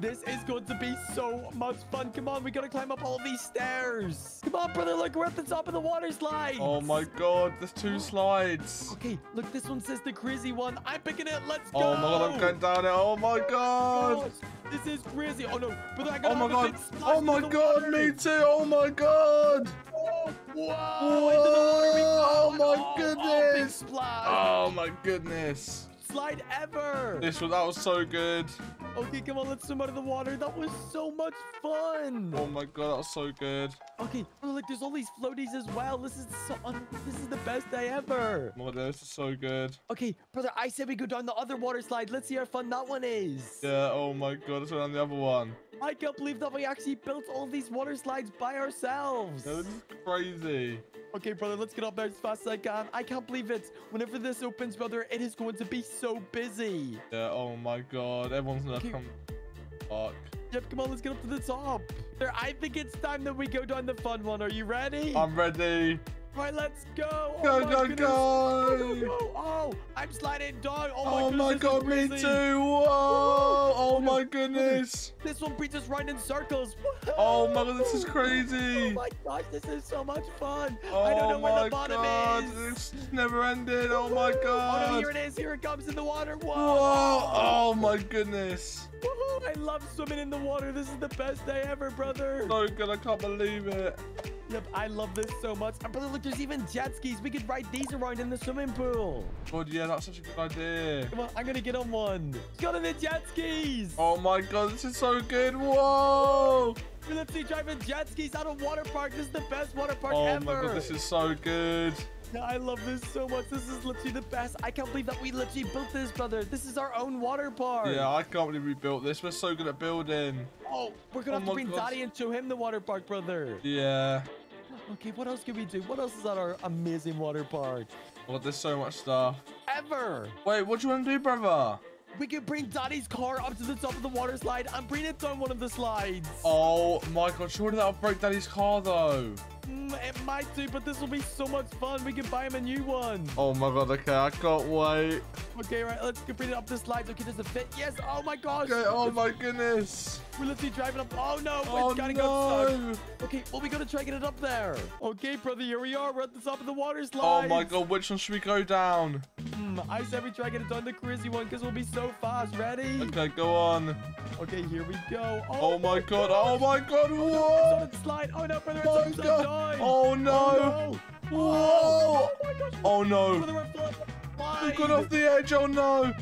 This is going to be so much fun. Come on, we gotta climb up all these stairs. Come on, brother. Look, we're at the top of the water slide. Oh my god, there's two slides. Okay, look, this one says the crazy one. I'm picking it. Let's go. Oh my god, I'm going down it. Oh my god. Gosh, This is crazy. Oh no, brother, I got Oh my god. Oh my god, me too. Oh my god. Oh, whoa, water. Oh my oh, oh, big goodness. splash. Oh my goodness. Slide ever. This was that was so good. Okay, come on, let's swim out of the water. That was so much fun. Oh my god, that was so good. Okay, oh, look, there's all these floaties as well. This is so, this is the best day ever. Oh this is so good. Okay, brother, I said we go down the other water slide. Let's see how fun that one is. Yeah, oh my god, let's go on the other one. I can't believe that we actually built all these water slides by ourselves. That is crazy. Okay, brother, let's get up there as fast as I can. I can't believe it. Whenever this opens, brother, it is going to be so busy. Yeah, oh my god, everyone's gonna Okay. come. Fuck. Yep, come on, let's get up to the top. There, I think it's time that we go down the fun one. Are you ready? I'm ready. Right, let's go. Oh go, oh, my go, goodness. go. Go, go, go. Oh, I'm sliding down. Oh, my, Oh goodness, my god, me too. Whoa. Oh, oh no. my goodness. This one brings us right in circles. Oh my god, this is crazy. Oh my gosh, this is so much fun. Oh I don't know where the bottom god, is. this is never ending. Oh my god. Oh no, here it is. Here it comes in the water. Whoa. Whoa. Oh my goodness. I love swimming in the water. This is the best day ever, brother. So good, I can't believe it. Yep, I love this so much. And brother, look, there's even jet skis. We could ride these around in the swimming pool. God, yeah, that's such a good idea. Come on, I'm gonna get on one. Got on the jet skis. Oh my god, this is so good. Whoa. We're literally driving jet skis out of water park. This is the best water park Oh ever. my god, this is so good. I love this so much. This is literally the best. I can't believe that we literally built this, brother. This is our own water park. Yeah, I can't believe we built this. We're so good at building. Oh, we're gonna Oh have to bring God. Daddy and show him the water park, brother. Yeah. Okay, what else can we do? What else is at our amazing water park? God, there's so much stuff. Ever. Wait, what do you want to do, brother? We could bring Daddy's car up to the top of the water slide and bring it down one of the slides. Oh my god, surely that'll break Daddy's car though. Mm, it might do, but this will be so much fun. We can buy him a new one. Oh my god, okay, I can't wait. Okay, right, let's go bring it up the slides. Okay, does it fit? Yes. Oh my gosh. Okay, oh my goodness. We're literally driving up. Oh no, Oh it's gotta go no. stuck. Okay, well, we gotta try get it up there. Okay, brother, here we are. We're at the top of the water slide. Oh my god, which one should we go down? Hmm, I said we try get it down the crazy one because we'll be so fast. Ready? Okay, go on. Okay, here we go. Oh my god, oh my god, on its slide. Oh no, brother, it's Oh upside god. Down. Oh, oh no. Oh, no. Whoa. Oh my gosh. Oh no. Brother, we're flying. We've gone off the edge, oh no.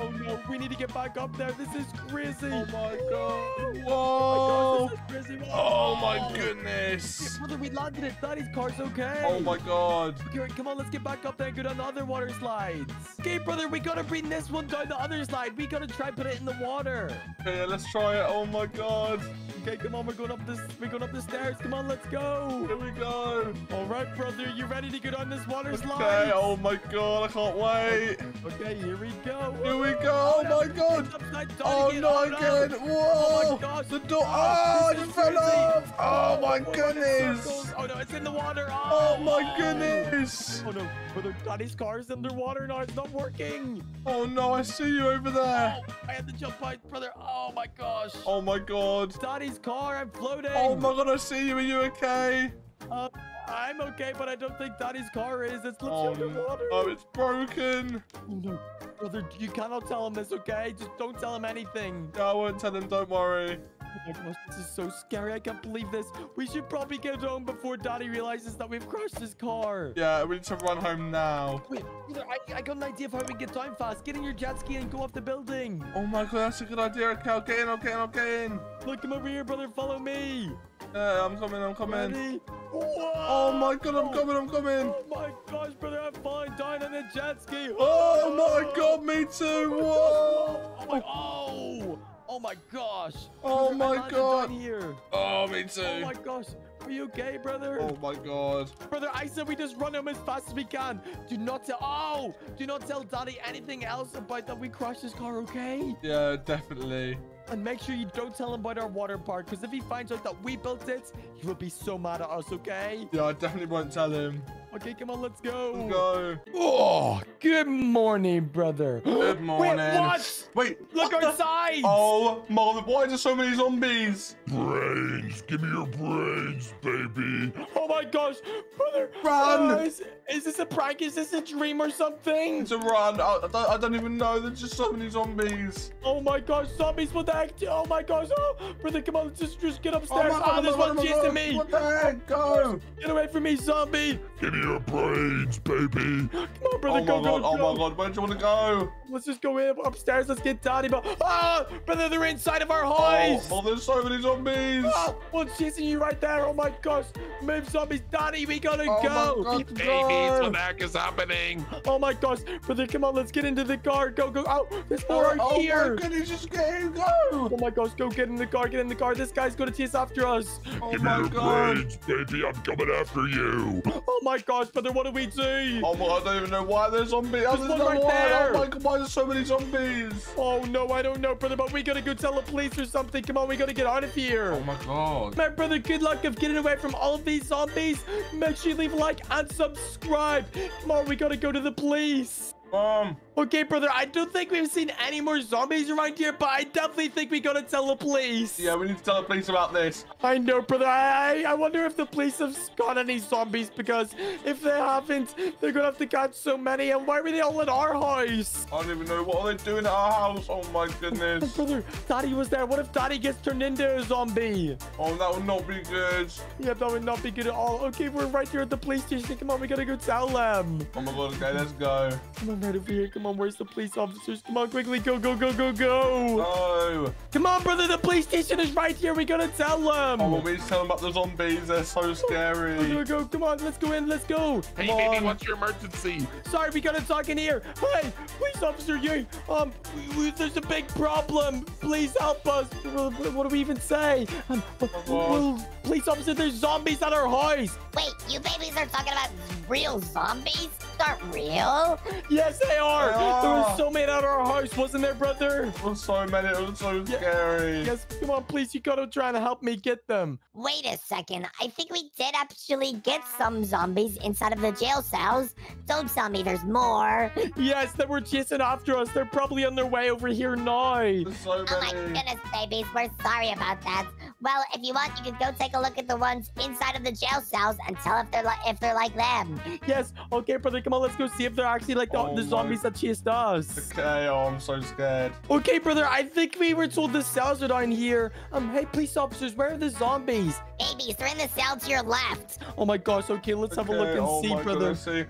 Oh no, we need to get back up there. This is crazy. Oh my god. Oh Whoa. my gosh, this is crazy. Oh my Whoa. Yeah, goodness. brother, we landed it. Daddy's car's okay. Oh my god. Okay, right, come on, let's get back up there and go down the other water slides. Okay, brother, we gotta bring this one down the other slide. We gotta try put it in the water. Okay, yeah, let's try it. Oh my god. Okay, come on, we're going up this. We're going up the stairs. Come on, let's go. Here we go. All right, brother, you ready to go down this water slide? Okay, oh my god, I can't wait. Okay, here we go. Here we go. Oh no, my god. it's upside down Oh again. no, Oh, again. Oh Whoa. my gosh. The door. Oh, Oh, it fell crazy. off. Oh, oh my oh, Going in goodness. Oh no, it's in the water. Oh Oh, my goodness. Oh no, brother, Daddy's car is underwater now. It's not working. Oh no, I see you over there. Oh, I had to jump out, brother. Oh my gosh. Oh my god. Daddy's car, I'm floating. Oh my god, I see you. Are you okay? Uh, I'm okay, but I don't think Daddy's car is. It's Oh literally underwater. no, it's broken. Oh no, brother, you cannot tell him this, okay? Just don't tell him anything. Yeah, I won't tell him, don't worry. Oh my gosh, this is so scary. I can't believe this. We should probably get home before Daddy realizes that we've crashed his car. Yeah, we need to run home now. Wait, I, I got an idea of how we can get down fast. Get in your jet ski and go off the building. Oh my god, that's a good idea. Okay, I'll get in, I'll get in, in. Look, come over here, brother. Follow me. Yeah, I'm coming, I'm coming. Ready? Whoa! Oh my god, I'm coming, I'm coming. Oh my gosh, brother, I'm falling down on the jet ski. Oh my oh. god, me too. Whoa. Oh my, oh! Oh my gosh. Oh Brother, I my God. here. Oh, me too. Oh my gosh. Are you okay, brother? Oh my god. Brother, I said we just run home as fast as we can. Do not tell. Oh, do not tell Daddy anything else about that we crashed his car, okay? Yeah, definitely. And make sure you don't tell him about our water park, because if he finds out that we built it, he will be so mad at us, okay? Yeah, I definitely won't tell him. Okay, come on, let's go. Let's go. Oh, good morning, brother. Good morning. Wait, what? Wait, Look what the- outside. Oh, mother, why are there so many zombies? Brains, give me your brains, baby. Oh my gosh, brother. Run. uh, is, is this a prank? Is this a dream or something? It's a run. I, I, don't, I don't even know. There's just so many zombies. Oh my gosh, zombies, what the heck? Oh my gosh, oh, brother, come on, let's just, just get upstairs. my- Ah, oh there's my one God, chasing oh me. What the heck? Go. Get away from me, zombie. Give me your brains, baby. Come on, brother, Oh go, my go, god. go. Oh my god. Where do you want to go? Let's just go in upstairs. Let's get Daddy. But ah, brother, they're inside of our Oh, house. oh, there's so many zombies. Ah, one's chasing you right there. Oh my gosh, move, zombies, Daddy. We gotta Oh my go. God, Babies, go. what the heck is happening? Oh my gosh, brother, come on, let's get into the car. Go, go. Oh, there's more Oh, out oh here. my goodness, just get in, go. Oh my gosh, go get in the car, get in the car. This guy's gonna chase after us. Oh Give me my your god. brains, baby. I'm coming after you. Oh my gosh, brother, what do we do? Oh my, I don't even know why there's zombies. There's one no right there. Oh my god, why there's so many zombies? Oh no, I don't know, brother, but we gotta go tell the police or something. Come on, we gotta get out of here. Oh my god. My brother, good luck of getting away from all of these zombies. Make sure you leave a like and subscribe. Come on, we gotta go to the police. Mom. Okay, brother, I don't think we've seen any more zombies around here, but I definitely think we gotta tell the police. Yeah, we need to tell the police about this. I know, brother. I, I wonder if the police have caught any zombies because if they haven't, they're gonna have to catch so many. And why were they all in our house? I don't even know what are they doing at our house. Oh my goodness. Brother, Daddy was there. What if Daddy gets turned into a zombie? Oh, that would not be good. Yeah, that would not be good at all. Okay, we're right here at the police station. Come on, we gotta go tell them. Oh my god. Okay, let's go. Come on, right over here. Come on, where's the police officers? Come on, quickly, go, go, go, go, go. No. Come on, brother, the police station is right here. We gotta tell them. Oh, we need to tell them about the zombies. They're so Go, go, scary. go. Come on, let's go in. Let's go. Hey, Come baby, what's your emergency? Sorry, we gotta talk in here. Hey, police officer, you, um, we, we- there's a big problem. Please help us. What, what do we even say? Um, God. well, police officer, there's zombies at our house. Wait, you babies are talking about real zombies? These aren't real. Yes, they are. They There are. Oh. was so many at our house, wasn't there, brother? There were so many. It was so Yeah. scary. Yes, come on, please. You gotta try and help me get them. Wait a second. I think we did actually get some zombies inside of the jail cells. Don't tell me there's more. Yes, they were chasing after us. They're probably on their way over here now. There's so Oh my many. goodness, babies. We're sorry about that. Well, if you want, you can go take a look at the ones inside of the jail cells and tell if they're like if they're like them. Yes, okay, brother, come on, let's go see if they're actually like the, Oh the zombies that chased us. Okay, oh, I'm so scared. Okay, brother, I think we were told the cells are down here. Um, hey, police officers, where are the zombies? Babies, they're in the cell to your left. Oh my gosh, okay, let's have a look and oh see, my brother. goodness, see.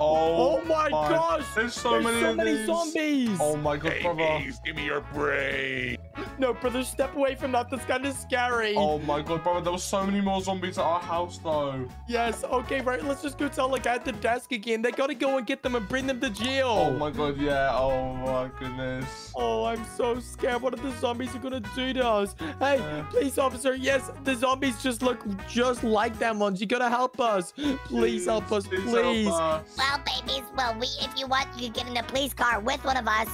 Oh, Oh my gosh, There's so There's many so of many these. zombies. Oh my god, brother. Babies, give me your brain. No, brother, step away from that. That's kind of scary. Oh my god, brother. There were so many more zombies at our house, though. Yes, okay, right. Let's just go tell the guy at the desk again. They gotta go and get them and bring them to jail. Oh my god, yeah. Oh my goodness. Oh, I'm so scared. What are the zombies are gonna do to us? Hey, Uh. police officer, yes, the zombies just look just like them ones. You gotta help us. Please help us, help please. us. Well, babies, well, we if you want, you can get in the police car with one of us,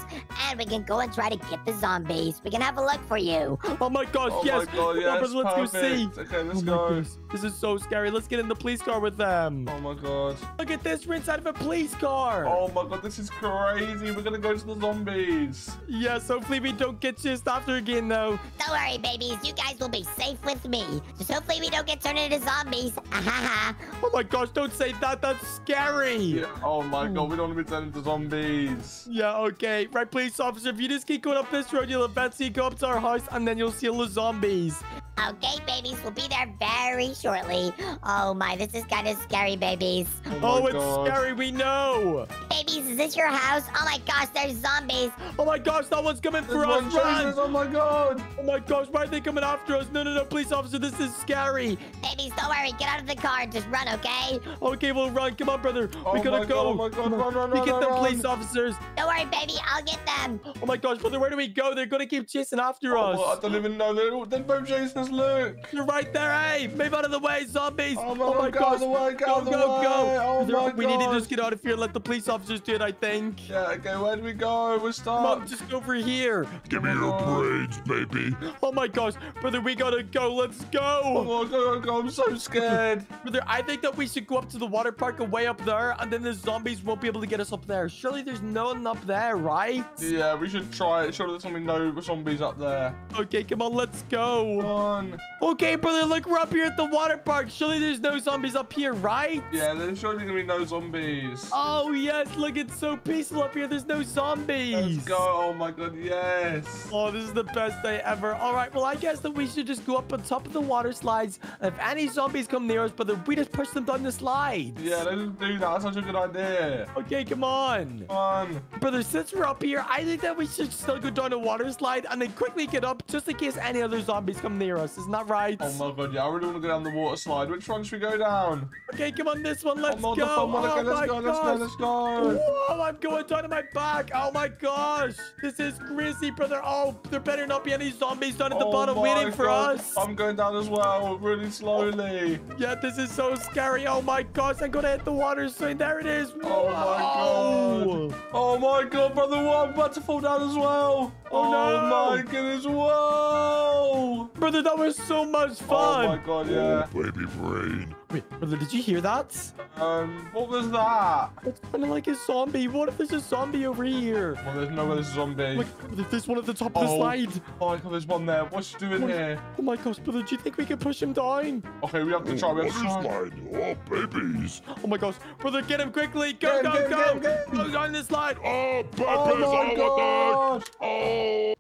and we can go and try to get the zombies. We can have a look for you. Oh my gosh, Oh yes. my god, Come on, yes, let's go see. Okay, let's oh go. goodness. This is so scary. Let's get in the police car with them. Oh my god. Look at this. We're inside of a police car. Oh my god, this is crazy. We're gonna go to the zombies. Yes, hopefully we don't get chased after again, though. Don't worry, babies. You guys will be safe with me. Just hopefully we don't get turned into zombies. Ahaha. Oh my gosh, don't say that. That's scary. Yeah. Oh my god, we don't want to be turned into zombies. Yeah, okay. Right, police officer, if you just keep going up this road, you'll eventually go up to our house and then you'll see all the zombies. Okay, babies, we'll be there very shortly. Oh my, this is kind of scary, babies. Oh, my oh, it's God. scary. We know. Babies, is this your house? Oh my gosh, there's zombies. Oh my gosh, that one's coming for one us. Run. us, Oh my god! Oh my gosh, why are they coming after us? No, no, no, police officer, this is scary. Babies, don't worry. Get out of the car. and Just run, okay? Okay, we'll run. Come on, brother. Oh we gotta my go. God, oh my God, run, run, We run, get run, them police officers. Don't worry, baby. I'll get them. Oh my gosh, brother, where do we go? They're gonna keep chasing after Oh, us. well, I don't even know. They're, they're both chasing us. Look. You're right there. Hey, move out of the way, zombies. Oh my oh God, get out of the way, Go, out of the go, way. go. Oh Brother, my we need to just get out of here and let the police officers do it, I think. Yeah, okay, where do we go? We're Come on, stuck. just go over here. Give Oh me my your God. braids, baby. Oh my gosh, brother, we gotta go. Let's go. Oh my god, oh god, I'm so scared. Brother, I think that we should go up to the water park and way up there, and then the zombies won't be able to get us up there. Surely there's no one up there, right? Yeah, we should try it. Surely there's something no zombies up there. Okay, come on, let's Come go. On. Okay, brother, look, we're up here at the water park. Surely there's no zombies up here, right? Yeah, there's surely gonna be no zombies. Oh, yes, look, it's so peaceful up here. There's no zombies. Let's go. Oh my god, yes. Oh, this is the best day ever. All right, well, I guess that we should just go up on top of the water slides. And if any zombies come near us, brother, we just push them down the slide. Yeah, let's do that. That's such a good idea. Okay, come on. Come on. Brother, since we're up here, I think that we should still go down a water slide and then quickly get up just in case any other zombies come near us. Isn't that right? Oh my god, yeah, I really want to go down the water slide. Which one should we go down? Okay, come on, this one. Let's oh, no, go. the fun one. Okay, oh let's my go, let's go, gosh. let's go. Whoa, I'm going down to my back. Oh my gosh. This is crazy, brother. Oh, there better not be any zombies down at the Oh bottom waiting for us. I'm going down as well, really slowly. Yeah, this is so scary. Oh my gosh, I'm gonna hit the water soon. There it is. Oh my god. Oh my god, brother, what? I'm about to fall down as well. Oh, oh no. my goodness, whoa. Brother, that was so much Oh fun. my god, oh, yeah. Oh, baby brain. Wait, brother, did you hear that? Um, what was that? It's kind of like a zombie. What if there's a zombie over here? Well, there's no other zombie. Look, brother, there's one at the top of the Oh. slide. Oh my god, there's one there. What's she doing What- here? Oh my gosh, brother, do you think we can push him down? Okay, we have to try. We Water have to try. slide. Oh, babies. Oh my gosh, brother, get him quickly. Go, Get him, go, him, go. him, get him. Go down the slide. Oh, babies. Oh my oh, what god. Oh,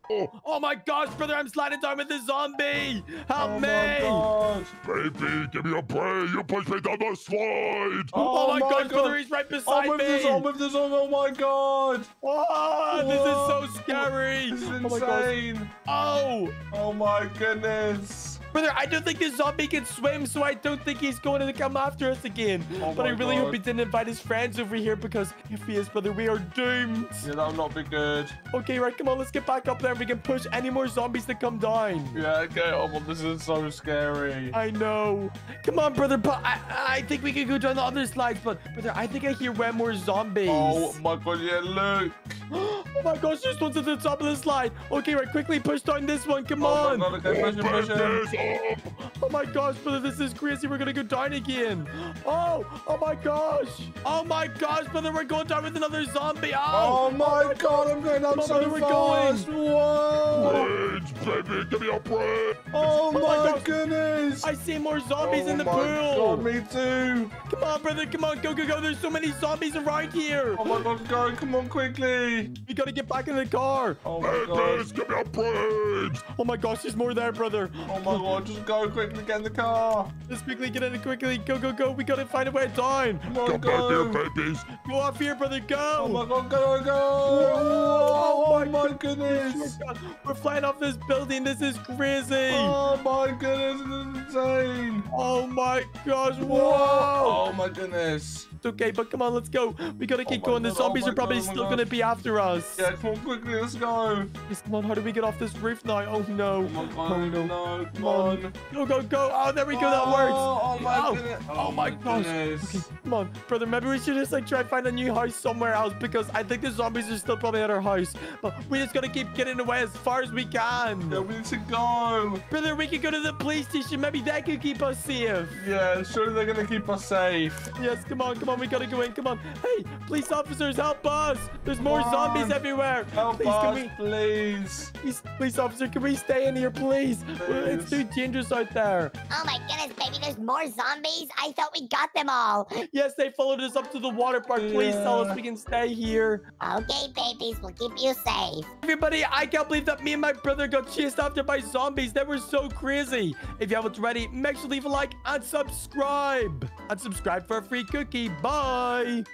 Oh my gosh, brother, I'm sliding down with the zombie. Help Oh me. my god. baby, give me a brain. You pushed me down the slide. Oh, oh my, gosh, god. brother, he's right I'm beside with me. the zombie, with the zombie. Oh my god. Oh, this is so scary. This is Oh my gosh. insane. Oh, Oh my goodness. Brother, I don't think the zombie can swim, so I don't think he's going to come after us again. Oh but I my really hope he didn't invite his friends over here because if he is, brother, we are doomed. Yeah, that'll not be good. Okay, right, come on, let's get back up there. We can push any more zombies to come down. Yeah, okay. Oh, well, this is so scary. I know. Come on, brother, but I, I think we can go down the other slides, but brother, I think I hear way more zombies. Oh my god, yeah, look. oh my gosh, this one's at the top of the slide. Okay, right, quickly push down this one. Come Oh on. god, okay, push him, push him. Babies. Oh, Oh my gosh, brother, this is crazy. We're gonna go down again. Oh, oh my gosh. Oh my gosh, brother, we're going down with another zombie. Oh, Oh, oh my god, I'm going down Come on, so we're going. fast. Whoa. brains, baby. Give me a brain. Oh, oh my my goodness. I see more zombies oh in the pool. Oh my pool. God, me too. Come on, brother, come on, go, go, go. There's so many zombies around here. Oh my god, go, come on, quickly. We gotta get back in the car. Oh my god. Babies, give me a brains. Oh my gosh, there's more there, brother. Oh my god, just go quickly, get in the car. Let's quickly get in it quickly. Go, go, go. We gotta find a way down. Come on, Come back here, go. babies. Go off here, brother. Go. Oh my god, go, go. Whoa, Oh my goodness. Oh my God, We're flying off this building. This is crazy. Oh my goodness, this is insane. Oh my gosh. Whoa. Whoa. Oh my goodness. It's okay, but come on, let's go. We gotta keep oh my going. The God, oh zombies my are probably God, oh still God. gonna be after us. Yeah, come on, quickly, let's go. Yes, come on. How do we get off this roof now? Oh no. Oh my Oh no. no, come Come on. On. Go, go, go. Oh, there we go. That Oh, works. Oh my Oh. goodness. Oh my gosh. goodness. Okay, come on, brother. Maybe we should just like try and find a new house somewhere else because I think the zombies are still probably at our house. But we just gotta keep getting away as far as we can. Yeah, we need to go. Brother, we could go to the police station. Maybe they could keep us safe. Yeah, surely they're gonna keep us safe. Yes, come on, come on. We gotta go in. Come on. Hey, police officers, help us. There's more zombies everywhere. Help please, us, can we? please. Please, police officer, can we stay in here, please? Well, It's too dangerous out there. Oh my goodness, baby, there's more zombies? I thought we got them all. Yes, they followed us up to the water park. Please tell us we can stay here. Okay, babies, we'll keep you safe. Everybody, I can't believe that me and my brother got chased after by zombies. They were so crazy. If you haven't already, make sure to leave a like and subscribe. And subscribe for a free cookie. Bye.